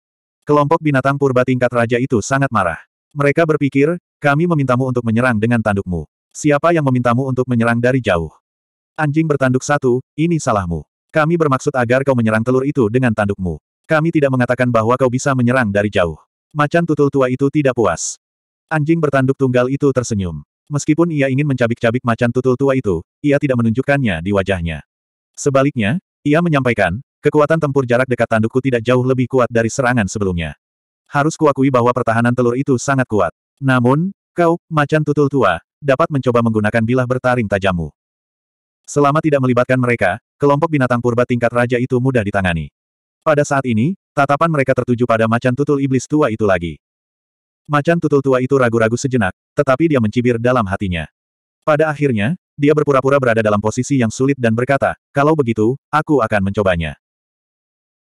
Kelompok binatang purba tingkat raja itu sangat marah. Mereka berpikir, kami memintamu untuk menyerang dengan tandukmu. Siapa yang memintamu untuk menyerang dari jauh? Anjing bertanduk satu, ini salahmu. Kami bermaksud agar kau menyerang telur itu dengan tandukmu. Kami tidak mengatakan bahwa kau bisa menyerang dari jauh. Macan tutul tua itu tidak puas. Anjing bertanduk tunggal itu tersenyum. Meskipun ia ingin mencabik-cabik macan tutul tua itu, ia tidak menunjukkannya di wajahnya. Sebaliknya, ia menyampaikan, Kekuatan tempur jarak dekat tandukku tidak jauh lebih kuat dari serangan sebelumnya. Harus kuakui bahwa pertahanan telur itu sangat kuat. Namun, kau, macan tutul tua, dapat mencoba menggunakan bilah bertaring tajammu. Selama tidak melibatkan mereka, kelompok binatang purba tingkat raja itu mudah ditangani. Pada saat ini, tatapan mereka tertuju pada macan tutul iblis tua itu lagi. Macan tutul tua itu ragu-ragu sejenak, tetapi dia mencibir dalam hatinya. Pada akhirnya, dia berpura-pura berada dalam posisi yang sulit dan berkata, kalau begitu, aku akan mencobanya.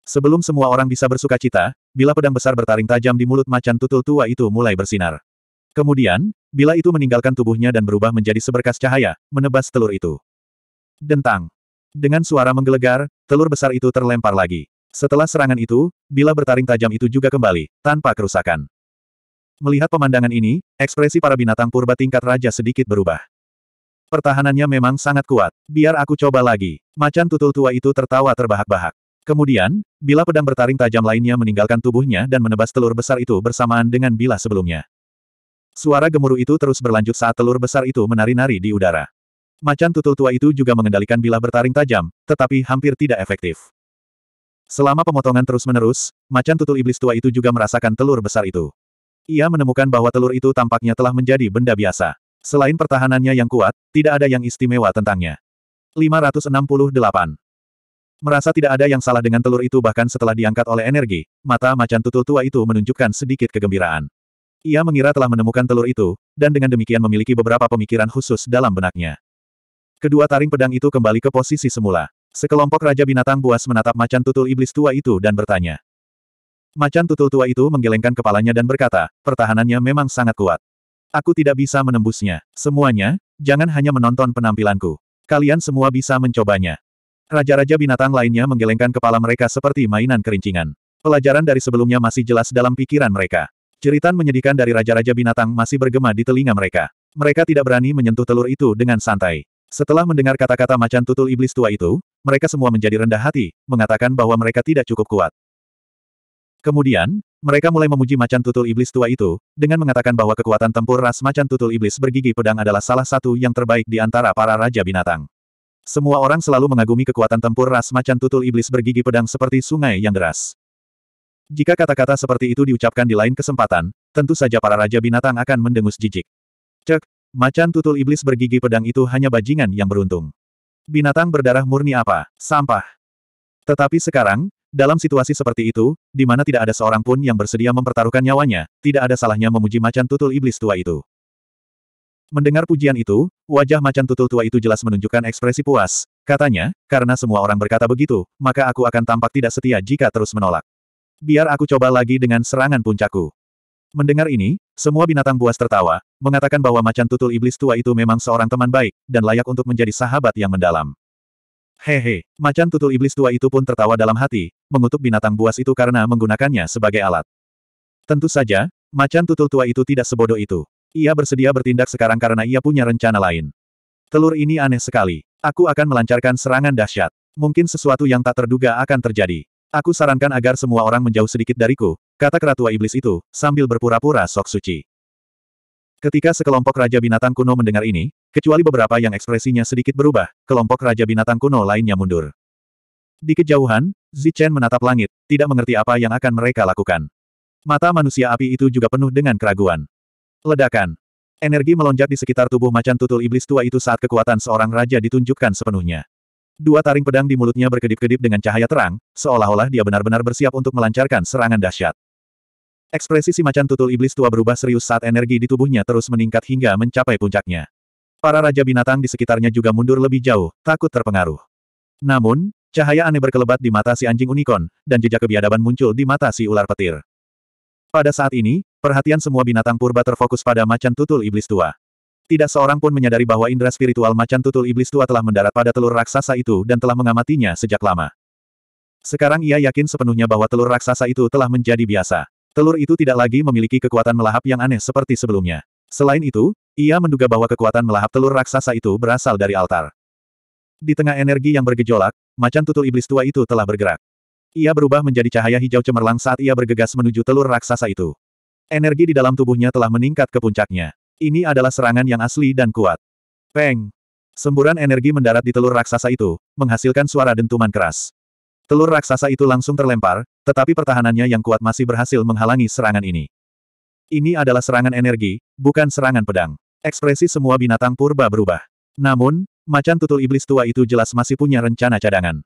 Sebelum semua orang bisa bersuka cita, bila pedang besar bertaring tajam di mulut macan tutul tua itu mulai bersinar. Kemudian, bila itu meninggalkan tubuhnya dan berubah menjadi seberkas cahaya, menebas telur itu. Dentang. Dengan suara menggelegar, telur besar itu terlempar lagi. Setelah serangan itu, bila bertaring tajam itu juga kembali, tanpa kerusakan. Melihat pemandangan ini, ekspresi para binatang purba tingkat raja sedikit berubah. Pertahanannya memang sangat kuat. Biar aku coba lagi. Macan tutul tua itu tertawa terbahak-bahak. Kemudian, bila pedang bertaring tajam lainnya meninggalkan tubuhnya dan menebas telur besar itu bersamaan dengan bilah sebelumnya. Suara gemuruh itu terus berlanjut saat telur besar itu menari-nari di udara. Macan tutul tua itu juga mengendalikan bilah bertaring tajam, tetapi hampir tidak efektif. Selama pemotongan terus-menerus, macan tutul iblis tua itu juga merasakan telur besar itu. Ia menemukan bahwa telur itu tampaknya telah menjadi benda biasa. Selain pertahanannya yang kuat, tidak ada yang istimewa tentangnya. 568 Merasa tidak ada yang salah dengan telur itu bahkan setelah diangkat oleh energi, mata macan tutul tua itu menunjukkan sedikit kegembiraan. Ia mengira telah menemukan telur itu, dan dengan demikian memiliki beberapa pemikiran khusus dalam benaknya. Kedua taring pedang itu kembali ke posisi semula. Sekelompok Raja Binatang buas menatap macan tutul iblis tua itu dan bertanya. Macan tutul tua itu menggelengkan kepalanya dan berkata, pertahanannya memang sangat kuat. Aku tidak bisa menembusnya. Semuanya, jangan hanya menonton penampilanku. Kalian semua bisa mencobanya. Raja-raja binatang lainnya menggelengkan kepala mereka seperti mainan kerincingan. Pelajaran dari sebelumnya masih jelas dalam pikiran mereka. Ceritan menyedihkan dari raja-raja binatang masih bergema di telinga mereka. Mereka tidak berani menyentuh telur itu dengan santai. Setelah mendengar kata-kata macan tutul iblis tua itu, mereka semua menjadi rendah hati, mengatakan bahwa mereka tidak cukup kuat. Kemudian, mereka mulai memuji macan tutul iblis tua itu, dengan mengatakan bahwa kekuatan tempur ras macan tutul iblis bergigi pedang adalah salah satu yang terbaik di antara para raja binatang. Semua orang selalu mengagumi kekuatan tempur ras macan tutul iblis bergigi pedang seperti sungai yang deras. Jika kata-kata seperti itu diucapkan di lain kesempatan, tentu saja para raja binatang akan mendengus jijik. Cek, macan tutul iblis bergigi pedang itu hanya bajingan yang beruntung. Binatang berdarah murni apa? Sampah. Tetapi sekarang, dalam situasi seperti itu, di mana tidak ada seorang pun yang bersedia mempertaruhkan nyawanya, tidak ada salahnya memuji macan tutul iblis tua itu. Mendengar pujian itu, wajah macan tutul tua itu jelas menunjukkan ekspresi puas. Katanya, karena semua orang berkata begitu, maka aku akan tampak tidak setia jika terus menolak. Biar aku coba lagi dengan serangan puncakku. Mendengar ini, semua binatang buas tertawa, mengatakan bahwa macan tutul iblis tua itu memang seorang teman baik, dan layak untuk menjadi sahabat yang mendalam. Hehe, macan tutul iblis tua itu pun tertawa dalam hati, mengutuk binatang buas itu karena menggunakannya sebagai alat. Tentu saja, macan tutul tua itu tidak sebodoh itu. Ia bersedia bertindak sekarang karena ia punya rencana lain. Telur ini aneh sekali. Aku akan melancarkan serangan dahsyat. Mungkin sesuatu yang tak terduga akan terjadi. Aku sarankan agar semua orang menjauh sedikit dariku, kata keratua iblis itu, sambil berpura-pura sok suci. Ketika sekelompok Raja Binatang kuno mendengar ini, kecuali beberapa yang ekspresinya sedikit berubah, kelompok Raja Binatang kuno lainnya mundur. Di kejauhan, Zichen menatap langit, tidak mengerti apa yang akan mereka lakukan. Mata manusia api itu juga penuh dengan keraguan. Ledakan. Energi melonjak di sekitar tubuh macan tutul iblis tua itu saat kekuatan seorang raja ditunjukkan sepenuhnya. Dua taring pedang di mulutnya berkedip-kedip dengan cahaya terang, seolah-olah dia benar-benar bersiap untuk melancarkan serangan dahsyat. Ekspresi si macan tutul iblis tua berubah serius saat energi di tubuhnya terus meningkat hingga mencapai puncaknya. Para raja binatang di sekitarnya juga mundur lebih jauh, takut terpengaruh. Namun, cahaya aneh berkelebat di mata si anjing unicorn, dan jejak kebiadaban muncul di mata si ular petir. Pada saat ini, perhatian semua binatang purba terfokus pada macan tutul iblis tua. Tidak seorang pun menyadari bahwa indera spiritual macan tutul iblis tua telah mendarat pada telur raksasa itu dan telah mengamatinya sejak lama. Sekarang ia yakin sepenuhnya bahwa telur raksasa itu telah menjadi biasa. Telur itu tidak lagi memiliki kekuatan melahap yang aneh seperti sebelumnya. Selain itu, ia menduga bahwa kekuatan melahap telur raksasa itu berasal dari altar. Di tengah energi yang bergejolak, macan tutul iblis tua itu telah bergerak. Ia berubah menjadi cahaya hijau cemerlang saat ia bergegas menuju telur raksasa itu. Energi di dalam tubuhnya telah meningkat ke puncaknya. Ini adalah serangan yang asli dan kuat. Peng! Semburan energi mendarat di telur raksasa itu, menghasilkan suara dentuman keras. Telur raksasa itu langsung terlempar, tetapi pertahanannya yang kuat masih berhasil menghalangi serangan ini. Ini adalah serangan energi, bukan serangan pedang. Ekspresi semua binatang purba berubah. Namun, macan tutul iblis tua itu jelas masih punya rencana cadangan.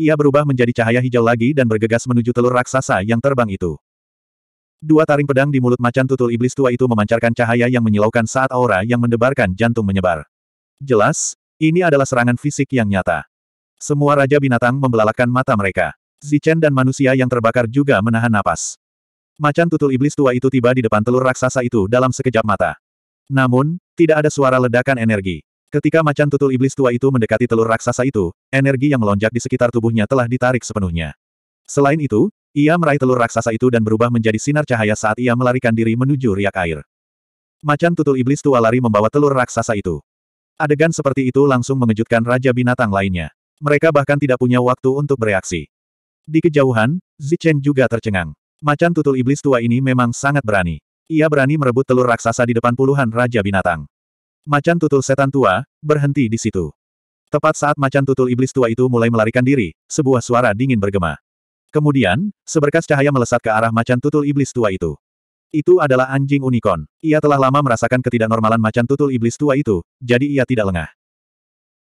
Ia berubah menjadi cahaya hijau lagi dan bergegas menuju telur raksasa yang terbang itu. Dua taring pedang di mulut macan tutul iblis tua itu memancarkan cahaya yang menyilaukan saat aura yang mendebarkan jantung menyebar. Jelas, ini adalah serangan fisik yang nyata. Semua raja binatang membelalakan mata mereka. Zichen dan manusia yang terbakar juga menahan napas. Macan tutul iblis tua itu tiba di depan telur raksasa itu dalam sekejap mata. Namun, tidak ada suara ledakan energi. Ketika macan tutul iblis tua itu mendekati telur raksasa itu, energi yang melonjak di sekitar tubuhnya telah ditarik sepenuhnya. Selain itu, ia meraih telur raksasa itu dan berubah menjadi sinar cahaya saat ia melarikan diri menuju riak air. Macan tutul iblis tua lari membawa telur raksasa itu. Adegan seperti itu langsung mengejutkan raja binatang lainnya. Mereka bahkan tidak punya waktu untuk bereaksi. Di kejauhan, Zichen juga tercengang. Macan tutul iblis tua ini memang sangat berani. Ia berani merebut telur raksasa di depan puluhan raja binatang. Macan tutul setan tua, berhenti di situ. Tepat saat macan tutul iblis tua itu mulai melarikan diri, sebuah suara dingin bergema. Kemudian, seberkas cahaya melesat ke arah macan tutul iblis tua itu. Itu adalah anjing unicorn. Ia telah lama merasakan ketidaknormalan macan tutul iblis tua itu, jadi ia tidak lengah.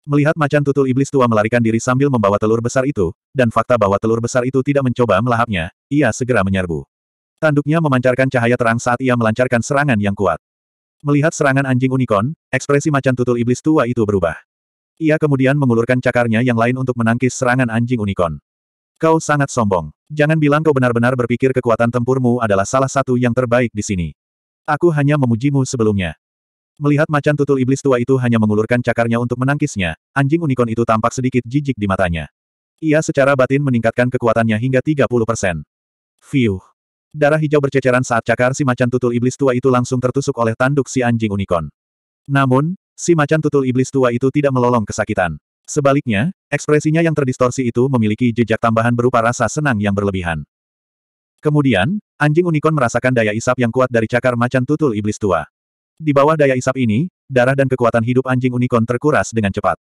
Melihat macan tutul iblis tua melarikan diri sambil membawa telur besar itu, dan fakta bahwa telur besar itu tidak mencoba melahapnya, ia segera menyerbu. Tanduknya memancarkan cahaya terang saat ia melancarkan serangan yang kuat. Melihat serangan anjing unicorn, ekspresi macan tutul iblis tua itu berubah. Ia kemudian mengulurkan cakarnya yang lain untuk menangkis serangan anjing unicorn. Kau sangat sombong. Jangan bilang kau benar-benar berpikir kekuatan tempurmu adalah salah satu yang terbaik di sini. Aku hanya memujimu sebelumnya. Melihat macan tutul iblis tua itu hanya mengulurkan cakarnya untuk menangkisnya, anjing unicorn itu tampak sedikit jijik di matanya. Ia secara batin meningkatkan kekuatannya hingga 30%. Fiuh. Darah hijau berceceran saat cakar si macan tutul iblis tua itu langsung tertusuk oleh tanduk si anjing unicorn. Namun, si macan tutul iblis tua itu tidak melolong kesakitan. Sebaliknya, ekspresinya yang terdistorsi itu memiliki jejak tambahan berupa rasa senang yang berlebihan. Kemudian, anjing unicorn merasakan daya isap yang kuat dari cakar macan tutul iblis tua. Di bawah daya isap ini, darah dan kekuatan hidup anjing unicorn terkuras dengan cepat.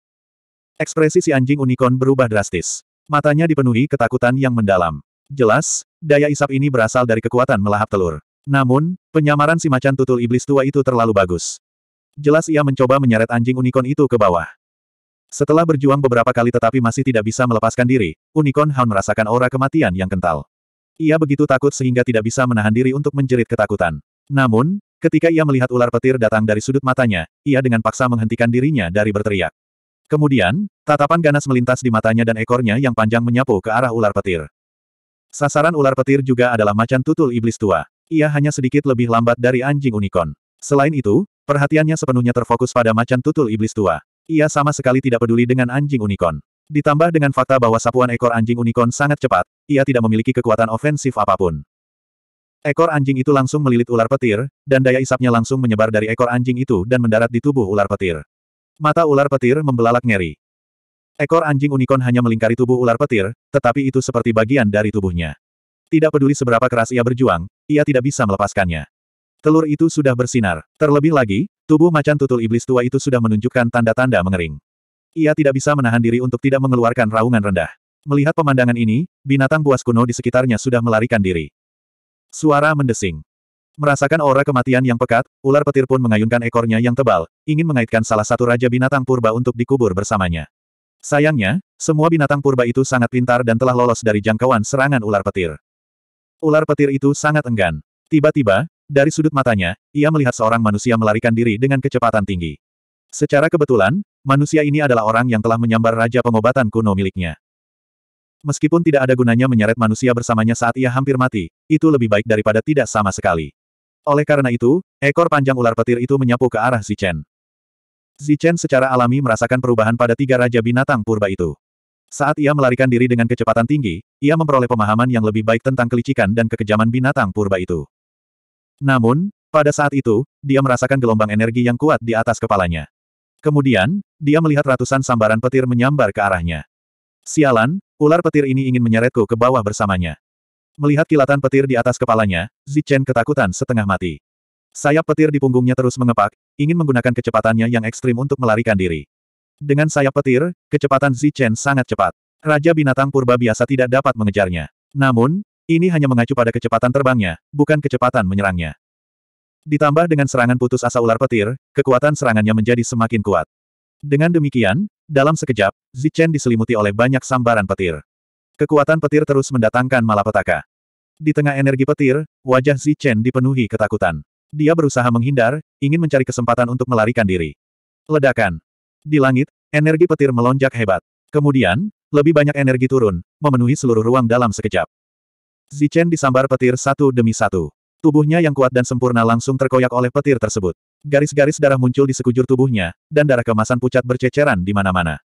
Ekspresi si anjing unicorn berubah drastis. Matanya dipenuhi ketakutan yang mendalam. Jelas, daya isap ini berasal dari kekuatan melahap telur. Namun, penyamaran si macan tutul iblis tua itu terlalu bagus. Jelas ia mencoba menyeret anjing unicorn itu ke bawah. Setelah berjuang beberapa kali tetapi masih tidak bisa melepaskan diri, Unicorn Hound merasakan aura kematian yang kental. Ia begitu takut sehingga tidak bisa menahan diri untuk menjerit ketakutan. Namun, ketika ia melihat ular petir datang dari sudut matanya, ia dengan paksa menghentikan dirinya dari berteriak. Kemudian, tatapan ganas melintas di matanya dan ekornya yang panjang menyapu ke arah ular petir. Sasaran ular petir juga adalah macan tutul iblis tua. Ia hanya sedikit lebih lambat dari anjing unicorn. Selain itu, perhatiannya sepenuhnya terfokus pada macan tutul iblis tua. Ia sama sekali tidak peduli dengan anjing unicorn. Ditambah dengan fakta bahwa sapuan ekor anjing unicorn sangat cepat, ia tidak memiliki kekuatan ofensif apa pun. Ekor anjing itu langsung melilit ular petir, dan daya isapnya langsung menyebar dari ekor anjing itu dan mendarat di tubuh ular petir. Mata ular petir membelalak ngeri. Ekor anjing unicorn hanya melingkari tubuh ular petir, tetapi itu seperti bagian dari tubuhnya. Tidak peduli seberapa keras ia berjuang, ia tidak bisa melepaskannya. Telur itu sudah bersinar. Terlebih lagi, tubuh macan tutul iblis tua itu sudah menunjukkan tanda-tanda mengering. Ia tidak bisa menahan diri untuk tidak mengeluarkan raungan rendah. Melihat pemandangan ini, binatang buas kuno di sekitarnya sudah melarikan diri. Suara mendesing. Merasakan aura kematian yang pekat, ular petir pun mengayunkan ekornya yang tebal, ingin mengaitkan salah satu raja binatang purba untuk dikubur bersamanya. Sayangnya, semua binatang purba itu sangat pintar dan telah lolos dari jangkauan serangan ular petir. Ular petir itu sangat enggan. Tiba-tiba, dari sudut matanya, ia melihat seorang manusia melarikan diri dengan kecepatan tinggi. Secara kebetulan, manusia ini adalah orang yang telah menyambar raja pengobatan kuno miliknya. Meskipun tidak ada gunanya menyeret manusia bersamanya saat ia hampir mati, itu lebih baik daripada tidak sama sekali. Oleh karena itu, ekor panjang ular petir itu menyapu ke arah Zichen. Zichen secara alami merasakan perubahan pada tiga raja binatang purba itu. Saat ia melarikan diri dengan kecepatan tinggi, ia memperoleh pemahaman yang lebih baik tentang kelicikan dan kekejaman binatang purba itu. Namun, pada saat itu, dia merasakan gelombang energi yang kuat di atas kepalanya. Kemudian, dia melihat ratusan sambaran petir menyambar ke arahnya. Sialan, ular petir ini ingin menyeretku ke bawah bersamanya. Melihat kilatan petir di atas kepalanya, Zichen ketakutan setengah mati. Sayap petir di punggungnya terus mengepak, ingin menggunakan kecepatannya yang ekstrim untuk melarikan diri. Dengan sayap petir, kecepatan Zichen sangat cepat. Raja binatang purba biasa tidak dapat mengejarnya. Namun, ini hanya mengacu pada kecepatan terbangnya, bukan kecepatan menyerangnya. Ditambah dengan serangan putus asa ular petir, kekuatan serangannya menjadi semakin kuat. Dengan demikian, dalam sekejap, Zichen diselimuti oleh banyak sambaran petir. Kekuatan petir terus mendatangkan malapetaka. Di tengah energi petir, wajah Zichen dipenuhi ketakutan. Dia berusaha menghindar, ingin mencari kesempatan untuk melarikan diri. Ledakan. Di langit, energi petir melonjak hebat. Kemudian, lebih banyak energi turun, memenuhi seluruh ruang dalam sekejap. Zichen disambar petir satu demi satu. Tubuhnya yang kuat dan sempurna langsung terkoyak oleh petir tersebut. Garis-garis darah muncul di sekujur tubuhnya, dan darah kemasan pucat berceceran di mana-mana.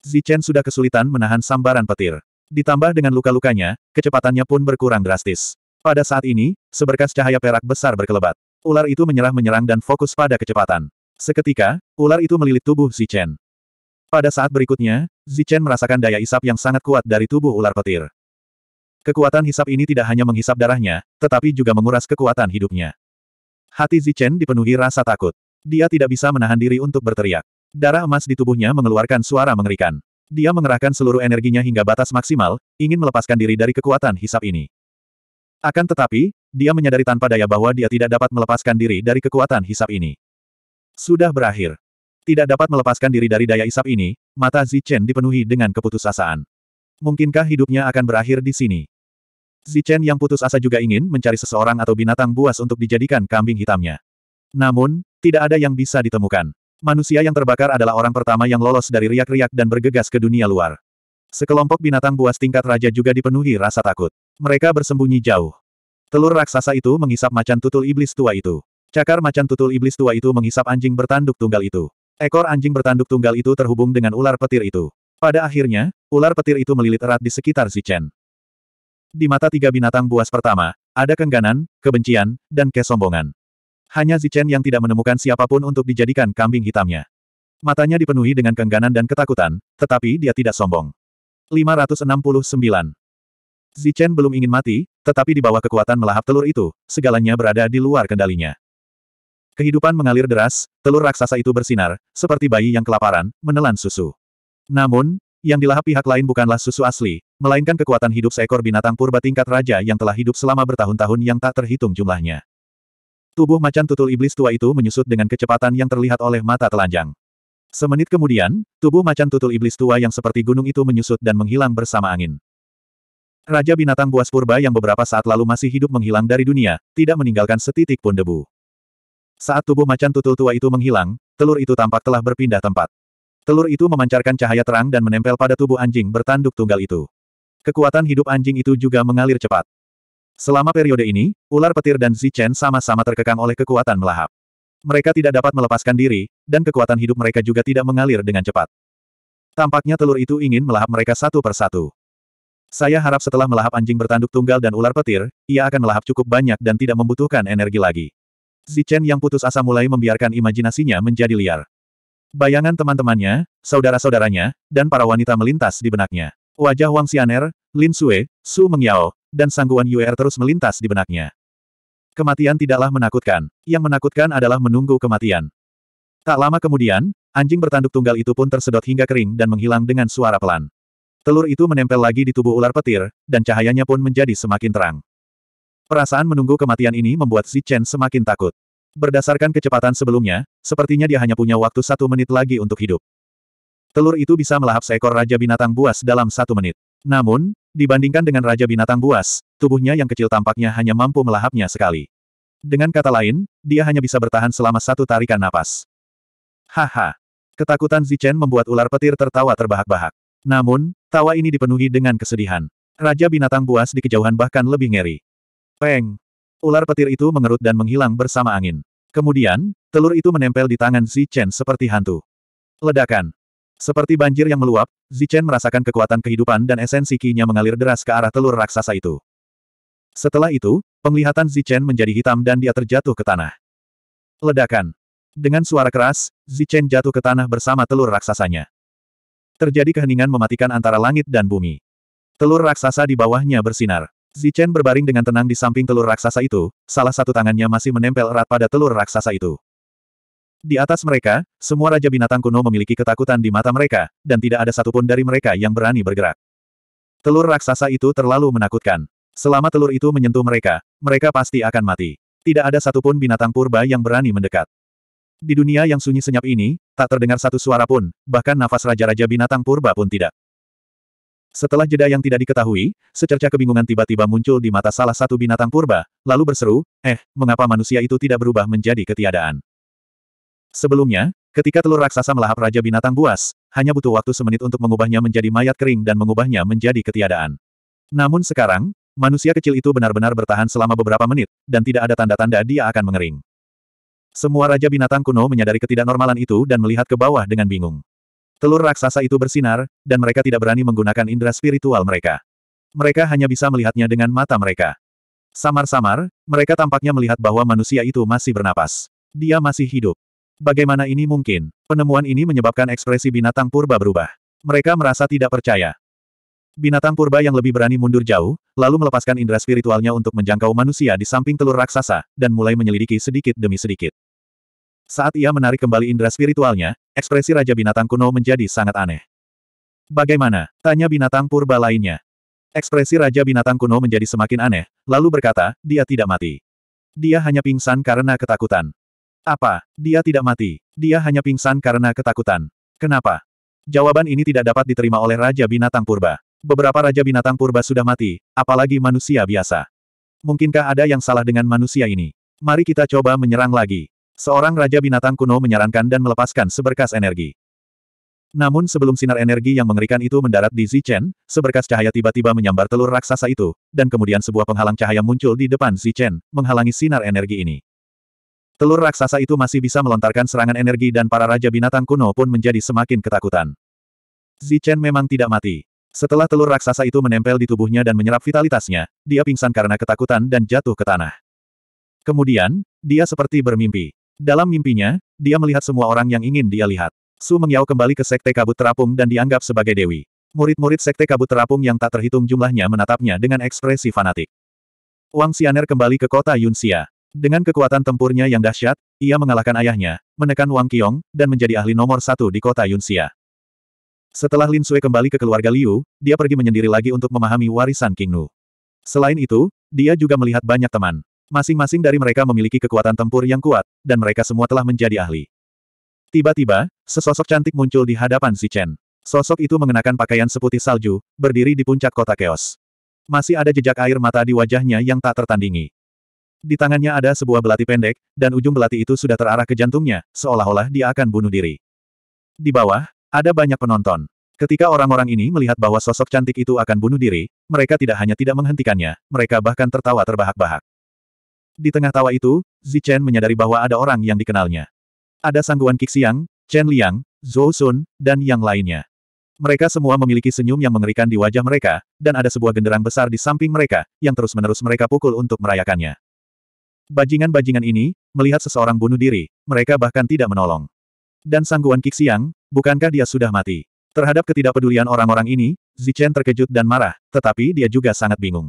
Zichen sudah kesulitan menahan sambaran petir. Ditambah dengan luka-lukanya, kecepatannya pun berkurang drastis. Pada saat ini, seberkas cahaya perak besar berkelebat. Ular itu menyerah-menyerang dan fokus pada kecepatan. Seketika, ular itu melilit tubuh Zichen. Pada saat berikutnya, Zichen merasakan daya isap yang sangat kuat dari tubuh ular petir. Kekuatan hisap ini tidak hanya menghisap darahnya, tetapi juga menguras kekuatan hidupnya. Hati Zichen dipenuhi rasa takut. Dia tidak bisa menahan diri untuk berteriak. Darah emas di tubuhnya mengeluarkan suara mengerikan. Dia mengerahkan seluruh energinya hingga batas maksimal, ingin melepaskan diri dari kekuatan hisap ini. Akan tetapi, dia menyadari tanpa daya bahwa dia tidak dapat melepaskan diri dari kekuatan hisap ini. Sudah berakhir. Tidak dapat melepaskan diri dari daya isap ini, mata Zichen dipenuhi dengan keputusasaan. Mungkinkah hidupnya akan berakhir di sini? Zichen yang putus asa juga ingin mencari seseorang atau binatang buas untuk dijadikan kambing hitamnya. Namun, tidak ada yang bisa ditemukan. Manusia yang terbakar adalah orang pertama yang lolos dari riak-riak dan bergegas ke dunia luar. Sekelompok binatang buas tingkat raja juga dipenuhi rasa takut. Mereka bersembunyi jauh. Telur raksasa itu menghisap macan tutul iblis tua itu. Cakar macan tutul iblis tua itu menghisap anjing bertanduk tunggal itu. Ekor anjing bertanduk tunggal itu terhubung dengan ular petir itu. Pada akhirnya, ular petir itu melilit erat di sekitar Zichen. Di mata tiga binatang buas pertama, ada kengganan, kebencian, dan kesombongan. Hanya Zichen yang tidak menemukan siapa pun untuk dijadikan kambing hitamnya. Matanya dipenuhi dengan kengganan dan ketakutan, tetapi dia tidak sombong. 569. Zichen belum ingin mati, tetapi di bawah kekuatan melahap telur itu, segalanya berada di luar kendalinya. Kehidupan mengalir deras, telur raksasa itu bersinar, seperti bayi yang kelaparan, menelan susu. Namun, yang dilahap pihak lain bukanlah susu asli, melainkan kekuatan hidup seekor binatang purba tingkat raja yang telah hidup selama bertahun-tahun yang tak terhitung jumlahnya. Tubuh macan tutul iblis tua itu menyusut dengan kecepatan yang terlihat oleh mata telanjang. Semenit kemudian, tubuh macan tutul iblis tua yang seperti gunung itu menyusut dan menghilang bersama angin. Raja binatang buas purba yang beberapa saat lalu masih hidup menghilang dari dunia, tidak meninggalkan setitik pun debu. Saat tubuh macan tutul tua itu menghilang, telur itu tampak telah berpindah tempat. Telur itu memancarkan cahaya terang dan menempel pada tubuh anjing bertanduk tunggal itu. Kekuatan hidup anjing itu juga mengalir cepat. Selama periode ini, ular petir dan Zichen sama-sama terkekang oleh kekuatan melahap. Mereka tidak dapat melepaskan diri, dan kekuatan hidup mereka juga tidak mengalir dengan cepat. Tampaknya telur itu ingin melahap mereka satu persatu. Saya harap setelah melahap anjing bertanduk tunggal dan ular petir, ia akan melahap cukup banyak dan tidak membutuhkan energi lagi. Zichen yang putus asa mulai membiarkan imajinasinya menjadi liar. Bayangan teman-temannya, saudara-saudaranya, dan para wanita melintas di benaknya. Wajah Wang Xianer, Lin Sui, Su Mengyao, dan Sangguan Yuer terus melintas di benaknya. Kematian tidaklah menakutkan. Yang menakutkan adalah menunggu kematian. Tak lama kemudian, anjing bertanduk tunggal itu pun tersedot hingga kering dan menghilang dengan suara pelan. Telur itu menempel lagi di tubuh ular petir, dan cahayanya pun menjadi semakin terang. Perasaan menunggu kematian ini membuat Chen semakin takut. Berdasarkan kecepatan sebelumnya, sepertinya dia hanya punya waktu satu menit lagi untuk hidup. Telur itu bisa melahap seekor Raja Binatang Buas dalam satu menit. Namun, dibandingkan dengan Raja Binatang Buas, tubuhnya yang kecil tampaknya hanya mampu melahapnya sekali. Dengan kata lain, dia hanya bisa bertahan selama satu tarikan napas. Haha. Ketakutan Zichen membuat ular petir tertawa terbahak-bahak. Namun, tawa ini dipenuhi dengan kesedihan. Raja Binatang Buas di kejauhan bahkan lebih ngeri. Peng! Ular petir itu mengerut dan menghilang bersama angin. Kemudian, telur itu menempel di tangan Zichen seperti hantu. Ledakan. Seperti banjir yang meluap, Zichen merasakan kekuatan kehidupan dan esensi ki-nya mengalir deras ke arah telur raksasa itu. Setelah itu, penglihatan Zichen menjadi hitam dan dia terjatuh ke tanah. Ledakan. Dengan suara keras, Zichen jatuh ke tanah bersama telur raksasanya. Terjadi keheningan mematikan antara langit dan bumi. Telur raksasa di bawahnya bersinar. Zichen berbaring dengan tenang di samping telur raksasa itu, salah satu tangannya masih menempel erat pada telur raksasa itu. Di atas mereka, semua Raja Binatang kuno memiliki ketakutan di mata mereka, dan tidak ada satupun dari mereka yang berani bergerak. Telur raksasa itu terlalu menakutkan. Selama telur itu menyentuh mereka, mereka pasti akan mati. Tidak ada satupun binatang purba yang berani mendekat. Di dunia yang sunyi senyap ini, tak terdengar satu suara pun, bahkan nafas raja-raja binatang purba pun tidak. Setelah jeda yang tidak diketahui, secerca kebingungan tiba-tiba muncul di mata salah satu binatang purba, lalu berseru, eh, mengapa manusia itu tidak berubah menjadi ketiadaan? Sebelumnya, ketika telur raksasa melahap Raja Binatang Buas, hanya butuh waktu semenit untuk mengubahnya menjadi mayat kering dan mengubahnya menjadi ketiadaan. Namun sekarang, manusia kecil itu benar-benar bertahan selama beberapa menit, dan tidak ada tanda-tanda dia akan mengering. Semua Raja Binatang kuno menyadari ketidaknormalan itu dan melihat ke bawah dengan bingung. Telur raksasa itu bersinar, dan mereka tidak berani menggunakan indera spiritual mereka. Mereka hanya bisa melihatnya dengan mata mereka. Samar-samar, mereka tampaknya melihat bahwa manusia itu masih bernapas. Dia masih hidup. Bagaimana ini mungkin? Penemuan ini menyebabkan ekspresi binatang purba berubah. Mereka merasa tidak percaya. Binatang purba yang lebih berani mundur jauh, lalu melepaskan indera spiritualnya untuk menjangkau manusia di samping telur raksasa, dan mulai menyelidiki sedikit demi sedikit. Saat ia menarik kembali indera spiritualnya, ekspresi Raja Binatang kuno menjadi sangat aneh. Bagaimana? Tanya binatang purba lainnya. Ekspresi Raja Binatang kuno menjadi semakin aneh, lalu berkata, dia tidak mati. Dia hanya pingsan karena ketakutan. Apa? Dia tidak mati. Dia hanya pingsan karena ketakutan. Kenapa? Jawaban ini tidak dapat diterima oleh Raja Binatang Purba. Beberapa Raja Binatang Purba sudah mati, apalagi manusia biasa. Mungkinkah ada yang salah dengan manusia ini? Mari kita coba menyerang lagi. Seorang Raja Binatang kuno menyarankan dan melepaskan seberkas energi. Namun sebelum sinar energi yang mengerikan itu mendarat di Zichen, seberkas cahaya tiba-tiba menyambar telur raksasa itu, dan kemudian sebuah penghalang cahaya muncul di depan Zichen, menghalangi sinar energi ini. Telur raksasa itu masih bisa melontarkan serangan energi dan para Raja Binatang kuno pun menjadi semakin ketakutan. Zichen memang tidak mati. Setelah telur raksasa itu menempel di tubuhnya dan menyerap vitalitasnya, dia pingsan karena ketakutan dan jatuh ke tanah. Kemudian, dia seperti bermimpi. Dalam mimpinya, dia melihat semua orang yang ingin dia lihat. Su Mengyao kembali ke Sekte Kabut Terapung dan dianggap sebagai dewi. Murid-murid Sekte Kabut Terapung yang tak terhitung jumlahnya menatapnya dengan ekspresi fanatik. Wang Xianer kembali ke kota Yunxia. Dengan kekuatan tempurnya yang dahsyat, ia mengalahkan ayahnya, menekan Wang Qiong, dan menjadi ahli nomor satu di kota Yunxia. Setelah Lin Sui kembali ke keluarga Liu, dia pergi menyendiri lagi untuk memahami warisan King Nu. Selain itu, dia juga melihat banyak teman. Masing-masing dari mereka memiliki kekuatan tempur yang kuat, dan mereka semua telah menjadi ahli. Tiba-tiba, sesosok cantik muncul di hadapan Zichen. Sosok itu mengenakan pakaian seputih salju, berdiri di puncak kota keos. Masih ada jejak air mata di wajahnya yang tak tertandingi. Di tangannya ada sebuah belati pendek, dan ujung belati itu sudah terarah ke jantungnya, seolah-olah dia akan bunuh diri. Di bawah, ada banyak penonton. Ketika orang-orang ini melihat bahwa sosok cantik itu akan bunuh diri, mereka tidak hanya tidak menghentikannya, mereka bahkan tertawa terbahak-bahak. Di tengah tawa itu, Zichen menyadari bahwa ada orang yang dikenalnya. Ada Sangguan Kixiang, Chen Liang, Zhou Sun, dan yang lainnya. Mereka semua memiliki senyum yang mengerikan di wajah mereka, dan ada sebuah genderang besar di samping mereka, yang terus-menerus mereka pukul untuk merayakannya. Bajingan-bajingan ini, melihat seseorang bunuh diri, mereka bahkan tidak menolong. Dan Sangguan Kixiang, bukankah dia sudah mati? Terhadap ketidakpedulian orang-orang ini, Zichen terkejut dan marah, tetapi dia juga sangat bingung.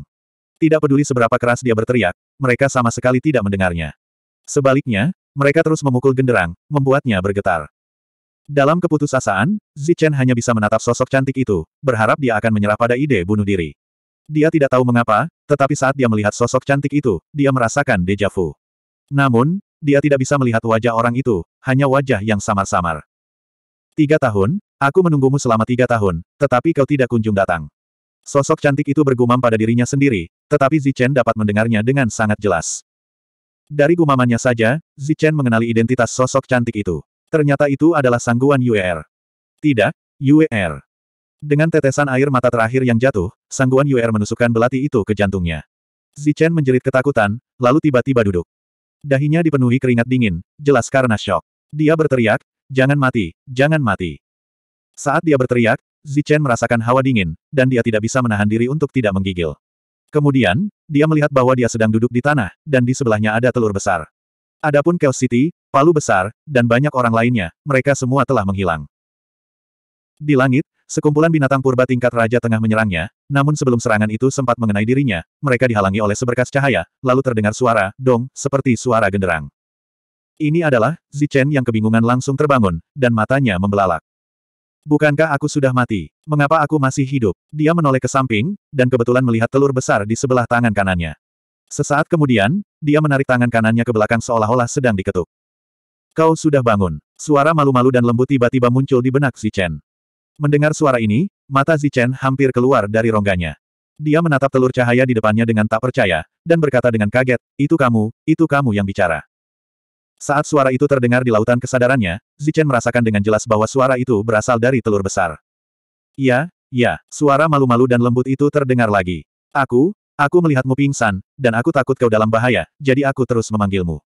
Tidak peduli seberapa keras dia berteriak, mereka sama sekali tidak mendengarnya. Sebaliknya, mereka terus memukul genderang, membuatnya bergetar. Dalam keputusasaan, Zichen hanya bisa menatap sosok cantik itu, berharap dia akan menyerah pada ide bunuh diri. Dia tidak tahu mengapa, tetapi saat dia melihat sosok cantik itu, dia merasakan deja vu. Namun, dia tidak bisa melihat wajah orang itu, hanya wajah yang samar-samar. Tiga tahun, aku menunggumu selama tiga tahun, tetapi kau tidak kunjung datang. Sosok cantik itu bergumam pada dirinya sendiri, tetapi Zichen dapat mendengarnya dengan sangat jelas. Dari gumamannya saja, Zichen mengenali identitas sosok cantik itu. Ternyata itu adalah sangguan Yuer. Tidak, Yuer. Dengan tetesan air mata terakhir yang jatuh, sangguan Yuer menusukkan belati itu ke jantungnya. Zichen menjerit ketakutan, lalu tiba-tiba duduk. Dahinya dipenuhi keringat dingin, jelas karena syok. Dia berteriak, jangan mati, jangan mati. Saat dia berteriak, Zichen merasakan hawa dingin, dan dia tidak bisa menahan diri untuk tidak menggigil. Kemudian, dia melihat bahwa dia sedang duduk di tanah, dan di sebelahnya ada telur besar. Adapun Chaos City, Palu Besar, dan banyak orang lainnya, mereka semua telah menghilang. Di langit, sekumpulan binatang purba tingkat raja tengah menyerangnya, namun sebelum serangan itu sempat mengenai dirinya, mereka dihalangi oleh seberkas cahaya, lalu terdengar suara, dong, seperti suara genderang. Ini adalah, Zichen yang kebingungan langsung terbangun, dan matanya membelalak. Bukankah aku sudah mati? Mengapa aku masih hidup? Dia menoleh ke samping, dan kebetulan melihat telur besar di sebelah tangan kanannya. Sesaat kemudian, dia menarik tangan kanannya ke belakang seolah-olah sedang diketuk. Kau sudah bangun. Suara malu-malu dan lembut tiba-tiba muncul di benak Zichen. Mendengar suara ini, mata Zichen hampir keluar dari rongganya. Dia menatap telur cahaya di depannya dengan tak percaya, dan berkata dengan kaget, itu kamu, itu kamu yang bicara. Saat suara itu terdengar di lautan kesadarannya, Zichen merasakan dengan jelas bahwa suara itu berasal dari telur besar. Iya, iya, suara malu-malu dan lembut itu terdengar lagi. Aku, aku melihatmu pingsan, dan aku takut kau dalam bahaya, jadi aku terus memanggilmu.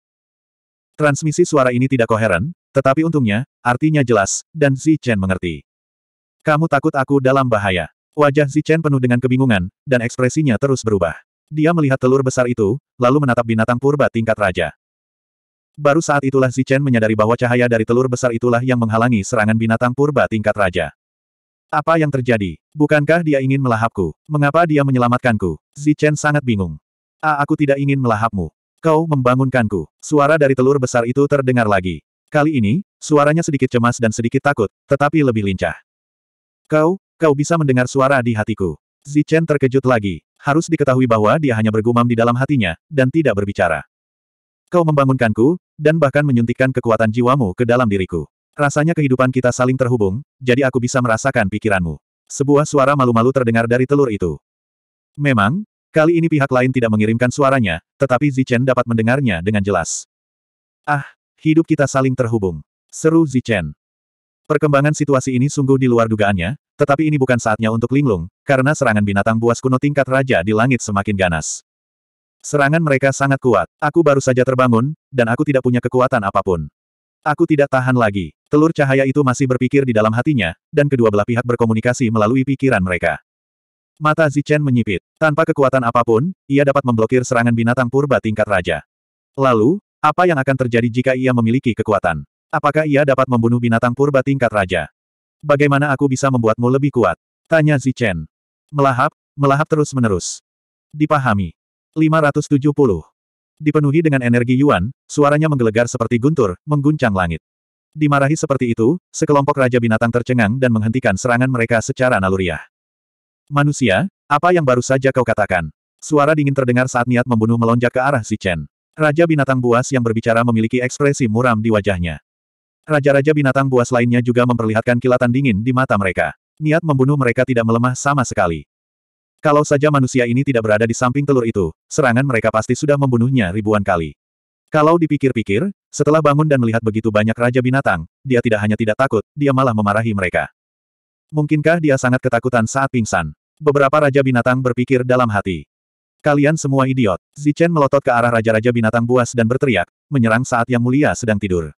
Transmisi suara ini tidak koheren, tetapi untungnya, artinya jelas, dan Zichen mengerti. Kamu takut aku dalam bahaya. Wajah Zichen penuh dengan kebingungan, dan ekspresinya terus berubah. Dia melihat telur besar itu, lalu menatap binatang purba tingkat raja. Baru saat itulah Zichen menyadari bahwa cahaya dari telur besar itulah yang menghalangi serangan binatang purba tingkat raja. Apa yang terjadi? Bukankah dia ingin melahapku? Mengapa dia menyelamatkanku? Zichen sangat bingung. Ah, aku tidak ingin melahapmu. Kau membangunkanku. Suara dari telur besar itu terdengar lagi. Kali ini, suaranya sedikit cemas dan sedikit takut, tetapi lebih lincah. Kau, kau bisa mendengar suara di hatiku. Zichen terkejut lagi. Harus diketahui bahwa dia hanya bergumam di dalam hatinya, dan tidak berbicara. Kau membangunkanku, dan bahkan menyuntikkan kekuatan jiwamu ke dalam diriku. Rasanya kehidupan kita saling terhubung, jadi aku bisa merasakan pikiranmu. Sebuah suara malu-malu terdengar dari telur itu. Memang, kali ini pihak lain tidak mengirimkan suaranya, tetapi Zichen dapat mendengarnya dengan jelas. Ah, hidup kita saling terhubung. Seru Zichen. Perkembangan situasi ini sungguh di luar dugaannya, tetapi ini bukan saatnya untuk linglung, karena serangan binatang buas kuno tingkat raja di langit semakin ganas. Serangan mereka sangat kuat. Aku baru saja terbangun, dan aku tidak punya kekuatan apa pun. Aku tidak tahan lagi. Telur cahaya itu masih berpikir di dalam hatinya, dan kedua belah pihak berkomunikasi melalui pikiran mereka. Mata Zichen menyipit. Tanpa kekuatan apa pun, ia dapat memblokir serangan binatang purba tingkat raja. Lalu, apa yang akan terjadi jika ia memiliki kekuatan? Apakah ia dapat membunuh binatang purba tingkat raja? Bagaimana aku bisa membuatmu lebih kuat? Tanya Zichen. Melahap, melahap terus-menerus. Dipahami. 570. Dipenuhi dengan energi Yuan, suaranya menggelegar seperti guntur, mengguncang langit. Dimarahi seperti itu, sekelompok Raja Binatang tercengang dan menghentikan serangan mereka secara naluriah. Manusia, apa yang baru saja kau katakan? Suara dingin terdengar saat niat membunuh melonjak ke arah Zichen. Raja binatang buas yang berbicara memiliki ekspresi muram di wajahnya. Raja-raja binatang buas lainnya juga memperlihatkan kilatan dingin di mata mereka. Niat membunuh mereka tidak melemah sama sekali. Kalau saja manusia ini tidak berada di samping telur itu, serangan mereka pasti sudah membunuhnya ribuan kali. Kalau dipikir-pikir, setelah bangun dan melihat begitu banyak raja binatang, dia tidak hanya tidak takut, dia malah memarahi mereka. Mungkinkah dia sangat ketakutan saat pingsan? Beberapa raja binatang berpikir dalam hati. Kalian semua idiot. Zichen melotot ke arah raja-raja binatang buas dan berteriak, menyerang saat Yang Mulia sedang tidur.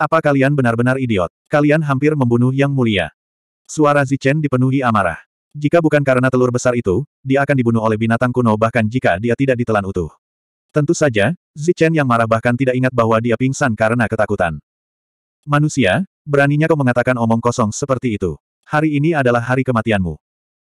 Apa kalian benar-benar idiot? Kalian hampir membunuh Yang Mulia. Suara Zichen dipenuhi amarah. Jika bukan karena telur besar itu, dia akan dibunuh oleh binatang kuno bahkan jika dia tidak ditelan utuh. Tentu saja, Zichen yang marah bahkan tidak ingat bahwa dia pingsan karena ketakutan. Manusia, beraninya kau mengatakan omong kosong seperti itu. Hari ini adalah hari kematianmu.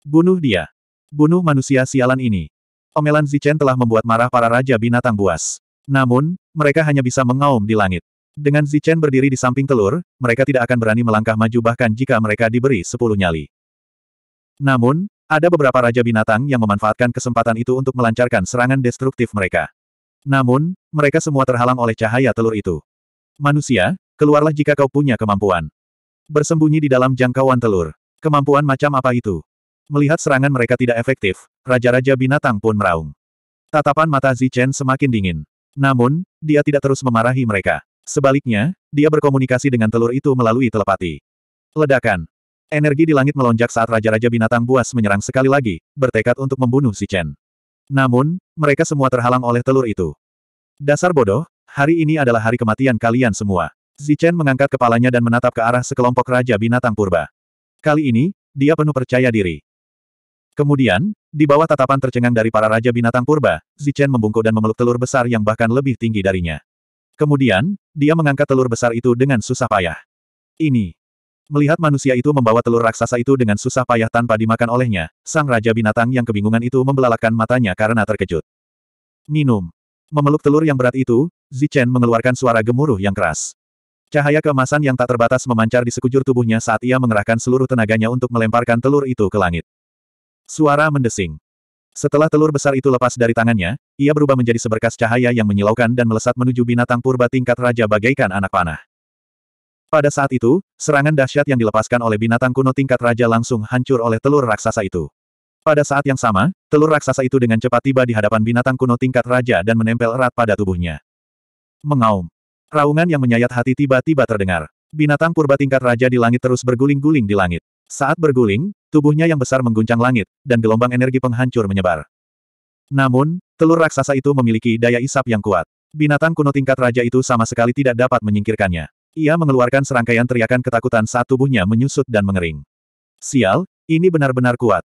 Bunuh dia. Bunuh manusia sialan ini. Omelan Zichen telah membuat marah para raja binatang buas. Namun, mereka hanya bisa mengaum di langit. Dengan Zichen berdiri di samping telur, mereka tidak akan berani melangkah maju bahkan jika mereka diberi sepuluh nyali. Namun, ada beberapa raja binatang yang memanfaatkan kesempatan itu untuk melancarkan serangan destruktif mereka. Namun, mereka semua terhalang oleh cahaya telur itu. Manusia, keluarlah jika kau punya kemampuan. Bersembunyi di dalam jangkauan telur. Kemampuan macam apa itu? Melihat serangan mereka tidak efektif, Raja-Raja Binatang pun meraung. Tatapan mata Zichen semakin dingin. Namun, dia tidak terus memarahi mereka. Sebaliknya, dia berkomunikasi dengan telur itu melalui telepati. Ledakan. Energi di langit melonjak saat Raja-Raja Binatang buas menyerang sekali lagi, bertekad untuk membunuh Zichen. Namun, mereka semua terhalang oleh telur itu. Dasar bodoh, hari ini adalah hari kematian kalian semua. Zichen mengangkat kepalanya dan menatap ke arah sekelompok Raja Binatang Purba. Kali ini, dia penuh percaya diri. Kemudian, di bawah tatapan tercengang dari para Raja Binatang Purba, Zichen membungkuk dan memeluk telur besar yang bahkan lebih tinggi darinya. Kemudian, dia mengangkat telur besar itu dengan susah payah. Ini. Melihat manusia itu membawa telur raksasa itu dengan susah payah tanpa dimakan olehnya, sang Raja Binatang yang kebingungan itu membelalakkan matanya karena terkejut. Minum. Memeluk telur yang berat itu, Zichen mengeluarkan suara gemuruh yang keras. Cahaya keemasan yang tak terbatas memancar di sekujur tubuhnya saat ia mengerahkan seluruh tenaganya untuk melemparkan telur itu ke langit. Suara mendesing. Setelah telur besar itu lepas dari tangannya, ia berubah menjadi seberkas cahaya yang menyilaukan dan melesat menuju binatang purba tingkat raja bagaikan anak panah. Pada saat itu, serangan dahsyat yang dilepaskan oleh binatang kuno tingkat raja langsung hancur oleh telur raksasa itu. Pada saat yang sama, telur raksasa itu dengan cepat tiba di hadapan binatang kuno tingkat raja dan menempel erat pada tubuhnya. Mengaum. Raungan yang menyayat hati tiba-tiba terdengar. Binatang purba tingkat raja di langit terus berguling-guling di langit. Saat berguling, tubuhnya yang besar mengguncang langit, dan gelombang energi penghancur menyebar. Namun, telur raksasa itu memiliki daya isap yang kuat. Binatang kuno tingkat raja itu sama sekali tidak dapat menyingkirkannya. Ia mengeluarkan serangkaian teriakan ketakutan saat tubuhnya menyusut dan mengering. Sial, ini benar-benar kuat.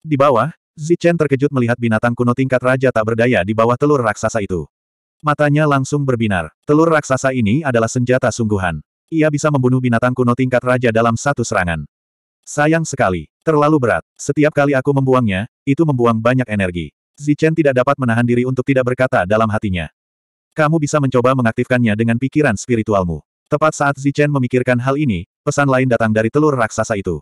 Di bawah, Zichen terkejut melihat binatang kuno tingkat raja tak berdaya di bawah telur raksasa itu. Matanya langsung berbinar. Telur raksasa ini adalah senjata sungguhan. Ia bisa membunuh binatang kuno tingkat raja dalam satu serangan. Sayang sekali. Terlalu berat. Setiap kali aku membuangnya, itu membuang banyak energi. Zichen tidak dapat menahan diri untuk tidak berkata dalam hatinya. Kamu bisa mencoba mengaktifkannya dengan pikiran spiritualmu. Tepat saat Zichen memikirkan hal ini, pesan lain datang dari telur raksasa itu.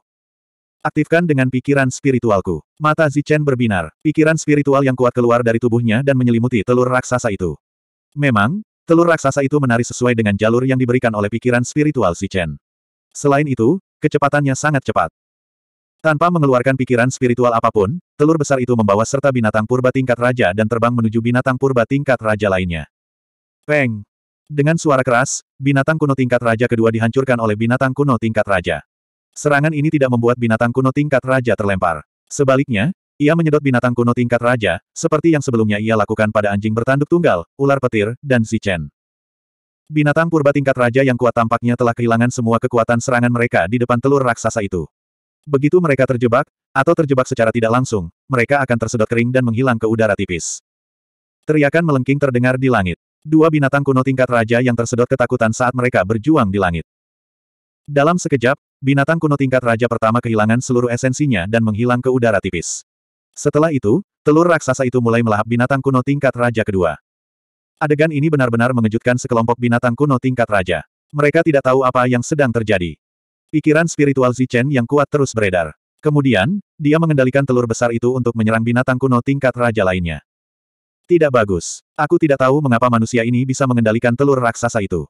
Aktifkan dengan pikiran spiritualku. Mata Zichen berbinar. Pikiran spiritual yang kuat keluar dari tubuhnya dan menyelimuti telur raksasa itu. Memang, telur raksasa itu menari sesuai dengan jalur yang diberikan oleh pikiran spiritual Zichen. Selain itu, kecepatannya sangat cepat. Tanpa mengeluarkan pikiran spiritual apa pun, telur besar itu membawa serta binatang purba tingkat raja dan terbang menuju binatang purba tingkat raja lainnya. Peng! Dengan suara keras, binatang kuno tingkat raja kedua dihancurkan oleh binatang kuno tingkat raja. Serangan ini tidak membuat binatang kuno tingkat raja terlempar. Sebaliknya, ia menyedot binatang kuno tingkat raja, seperti yang sebelumnya ia lakukan pada anjing bertanduk tunggal, ular petir, dan Zichen. Binatang purba tingkat raja yang kuat tampaknya telah kehilangan semua kekuatan serangan mereka di depan telur raksasa itu. Begitu mereka terjebak, atau terjebak secara tidak langsung, mereka akan tersedot kering dan menghilang ke udara tipis. Teriakan melengking terdengar di langit. Dua binatang kuno tingkat raja yang tersedot ketakutan saat mereka berjuang di langit. Dalam sekejap, binatang kuno tingkat raja pertama kehilangan seluruh esensinya dan menghilang ke udara tipis. Setelah itu, telur raksasa itu mulai melahap binatang kuno tingkat raja kedua. Adegan ini benar-benar mengejutkan sekelompok binatang kuno tingkat raja. Mereka tidak tahu apa yang sedang terjadi. Pikiran spiritual Zichen yang kuat terus beredar. Kemudian, dia mengendalikan telur besar itu untuk menyerang binatang kuno tingkat raja lainnya. Tidak bagus. Aku tidak tahu mengapa manusia ini bisa mengendalikan telur raksasa itu.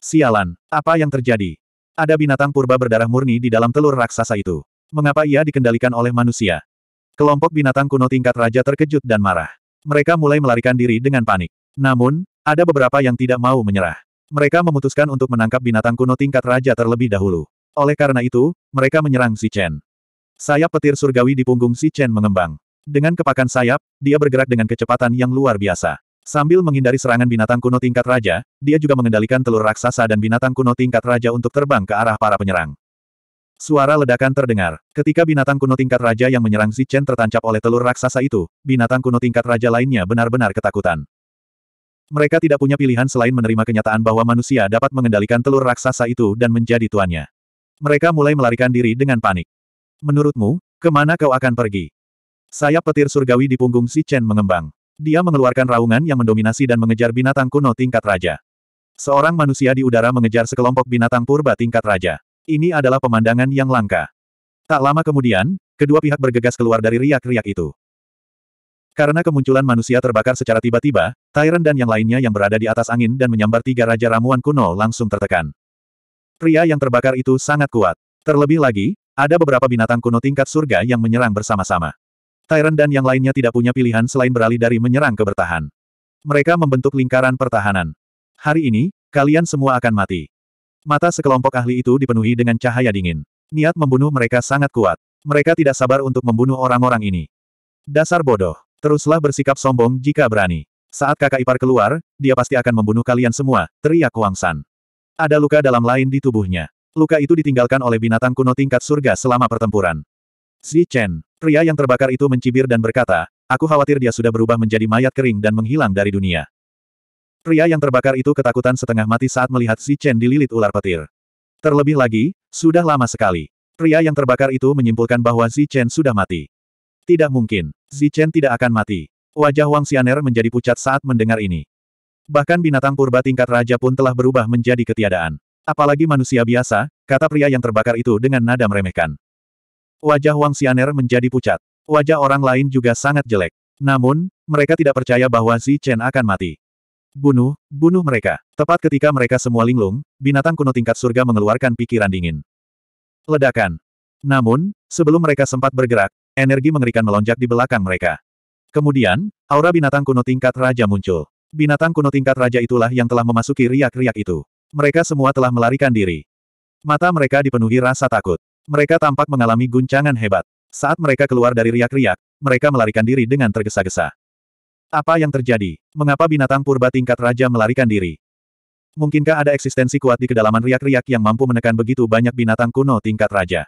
Sialan, apa yang terjadi? Ada binatang purba berdarah murni di dalam telur raksasa itu. Mengapa ia dikendalikan oleh manusia? Kelompok binatang kuno tingkat raja terkejut dan marah. Mereka mulai melarikan diri dengan panik. Namun, ada beberapa yang tidak mau menyerah. Mereka memutuskan untuk menangkap binatang kuno tingkat raja terlebih dahulu. Oleh karena itu, mereka menyerang Si Chen. Sayap petir surgawi di punggung Si Chen mengembang. Dengan kepakan sayap, dia bergerak dengan kecepatan yang luar biasa. Sambil menghindari serangan binatang kuno tingkat raja, dia juga mengendalikan telur raksasa dan binatang kuno tingkat raja untuk terbang ke arah para penyerang. Suara ledakan terdengar. Ketika binatang kuno tingkat raja yang menyerang Zichen tertancap oleh telur raksasa itu, binatang kuno tingkat raja lainnya benar-benar ketakutan. Mereka tidak punya pilihan selain menerima kenyataan bahwa manusia dapat mengendalikan telur raksasa itu dan menjadi tuannya. Mereka mulai melarikan diri dengan panik. Menurutmu, ke mana kau akan pergi? Sayap petir surgawi di punggung si Chen mengembang. Dia mengeluarkan raungan yang mendominasi dan mengejar binatang kuno tingkat raja. Seorang manusia di udara mengejar sekelompok binatang purba tingkat raja. Ini adalah pemandangan yang langka. Tak lama kemudian, kedua pihak bergegas keluar dari riak-riak itu. Karena kemunculan manusia terbakar secara tiba-tiba, Tyrant dan yang lainnya yang berada di atas angin dan menyambar tiga raja ramuan kuno langsung tertekan. Pria yang terbakar itu sangat kuat. Terlebih lagi, ada beberapa binatang kuno tingkat surga yang menyerang bersama-sama. Tyrant dan yang lainnya tidak punya pilihan selain beralih dari menyerang ke bertahan. Mereka membentuk lingkaran pertahanan. Hari ini, kalian semua akan mati. Mata sekelompok ahli itu dipenuhi dengan cahaya dingin. Niat membunuh mereka sangat kuat. Mereka tidak sabar untuk membunuh orang-orang ini. Dasar bodoh. Teruslah bersikap sombong jika berani. Saat kakak ipar keluar, dia pasti akan membunuh kalian semua, teriak Wang San. Ada luka dalam lain di tubuhnya. Luka itu ditinggalkan oleh binatang kuno tingkat surga selama pertempuran. Si Chen, pria yang terbakar itu mencibir dan berkata, aku khawatir dia sudah berubah menjadi mayat kering dan menghilang dari dunia. Pria yang terbakar itu ketakutan setengah mati saat melihat Si Chen dililit ular petir. Terlebih lagi, sudah lama sekali. Pria yang terbakar itu menyimpulkan bahwa Si Chen sudah mati. Tidak mungkin. Si Chen tidak akan mati. Wajah Wang Xianer menjadi pucat saat mendengar ini. Bahkan binatang purba tingkat raja pun telah berubah menjadi ketiadaan. Apalagi manusia biasa, kata pria yang terbakar itu dengan nada meremehkan. Wajah Wang Xianer menjadi pucat. Wajah orang lain juga sangat jelek. Namun, mereka tidak percaya bahwa Zi Chen akan mati. Bunuh, bunuh mereka. Tepat ketika mereka semua linglung, binatang kuno tingkat surga mengeluarkan pikiran dingin. Ledakan. Namun, sebelum mereka sempat bergerak, energi mengerikan melonjak di belakang mereka. Kemudian, aura binatang kuno tingkat raja muncul. Binatang kuno tingkat raja itulah yang telah memasuki riak-riak itu. Mereka semua telah melarikan diri. Mata mereka dipenuhi rasa takut. Mereka tampak mengalami guncangan hebat. Saat mereka keluar dari riak-riak, mereka melarikan diri dengan tergesa-gesa. Apa yang terjadi? Mengapa binatang purba tingkat raja melarikan diri? Mungkinkah ada eksistensi kuat di kedalaman riak-riak yang mampu menekan begitu banyak binatang kuno tingkat raja?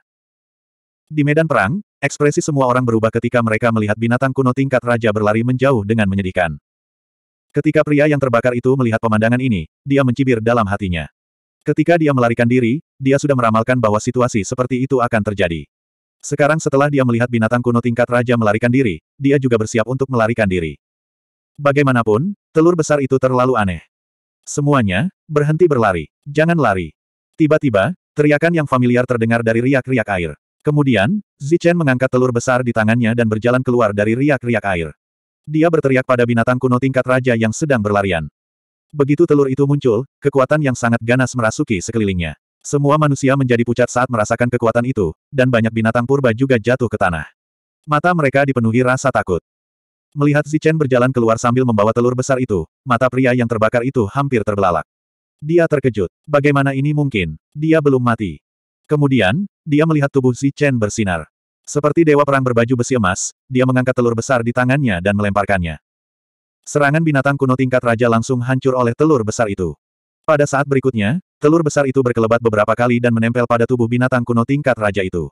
Di medan perang, ekspresi semua orang berubah ketika mereka melihat binatang kuno tingkat raja berlari menjauh dengan menyedihkan. Ketika pria yang terbakar itu melihat pemandangan ini, dia mencibir dalam hatinya. Ketika dia melarikan diri, dia sudah meramalkan bahwa situasi seperti itu akan terjadi. Sekarang setelah dia melihat binatang kuno tingkat raja melarikan diri, dia juga bersiap untuk melarikan diri. Bagaimanapun, telur besar itu terlalu aneh. Semuanya, berhenti berlari. Jangan lari. Tiba-tiba, teriakan yang familiar terdengar dari riak-riak air. Kemudian, Zichen mengangkat telur besar di tangannya dan berjalan keluar dari riak-riak air. Dia berteriak pada binatang kuno tingkat raja yang sedang berlarian. Begitu telur itu muncul, kekuatan yang sangat ganas merasuki sekelilingnya. Semua manusia menjadi pucat saat merasakan kekuatan itu, dan banyak binatang purba juga jatuh ke tanah. Mata mereka dipenuhi rasa takut. Melihat Zichen berjalan keluar sambil membawa telur besar itu, mata pria yang terbakar itu hampir terbelalak. Dia terkejut. Bagaimana ini mungkin? Dia belum mati. Kemudian, dia melihat tubuh Zichen bersinar. Seperti dewa perang berbaju besi emas, dia mengangkat telur besar di tangannya dan melemparkannya. Serangan binatang kuno tingkat raja langsung hancur oleh telur besar itu. Pada saat berikutnya, telur besar itu berkelebat beberapa kali dan menempel pada tubuh binatang kuno tingkat raja itu.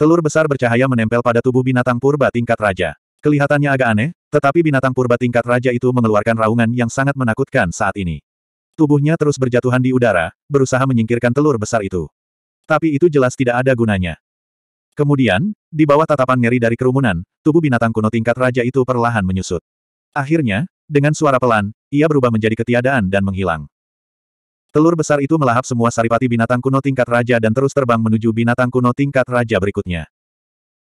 Telur besar bercahaya menempel pada tubuh binatang purba tingkat raja. Kelihatannya agak aneh, tetapi binatang purba tingkat raja itu mengeluarkan raungan yang sangat menakutkan saat ini. Tubuhnya terus berjatuhan di udara, berusaha menyingkirkan telur besar itu. Tapi itu jelas tidak ada gunanya. Kemudian, di bawah tatapan ngeri dari kerumunan, tubuh binatang kuno tingkat raja itu perlahan menyusut. Akhirnya, dengan suara pelan, ia berubah menjadi ketiadaan dan menghilang. Telur besar itu melahap semua saripati binatang kuno tingkat raja dan terus terbang menuju binatang kuno tingkat raja berikutnya.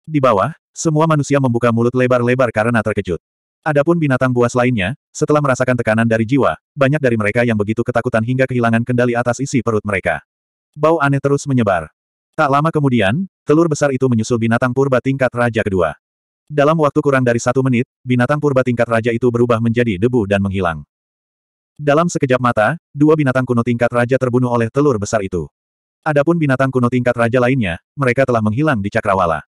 Di bawah, semua manusia membuka mulut lebar-lebar karena terkejut. Adapun binatang buas lainnya, setelah merasakan tekanan dari jiwa, banyak dari mereka yang begitu ketakutan hingga kehilangan kendali atas isi perut mereka. Bau aneh terus menyebar. Tak lama kemudian, telur besar itu menyusul binatang purba tingkat raja kedua. Dalam waktu kurang dari satu menit, binatang purba tingkat raja itu berubah menjadi debu dan menghilang. Dalam sekejap mata, dua binatang kuno tingkat raja terbunuh oleh telur besar itu. Adapun binatang kuno tingkat raja lainnya, mereka telah menghilang di cakrawala.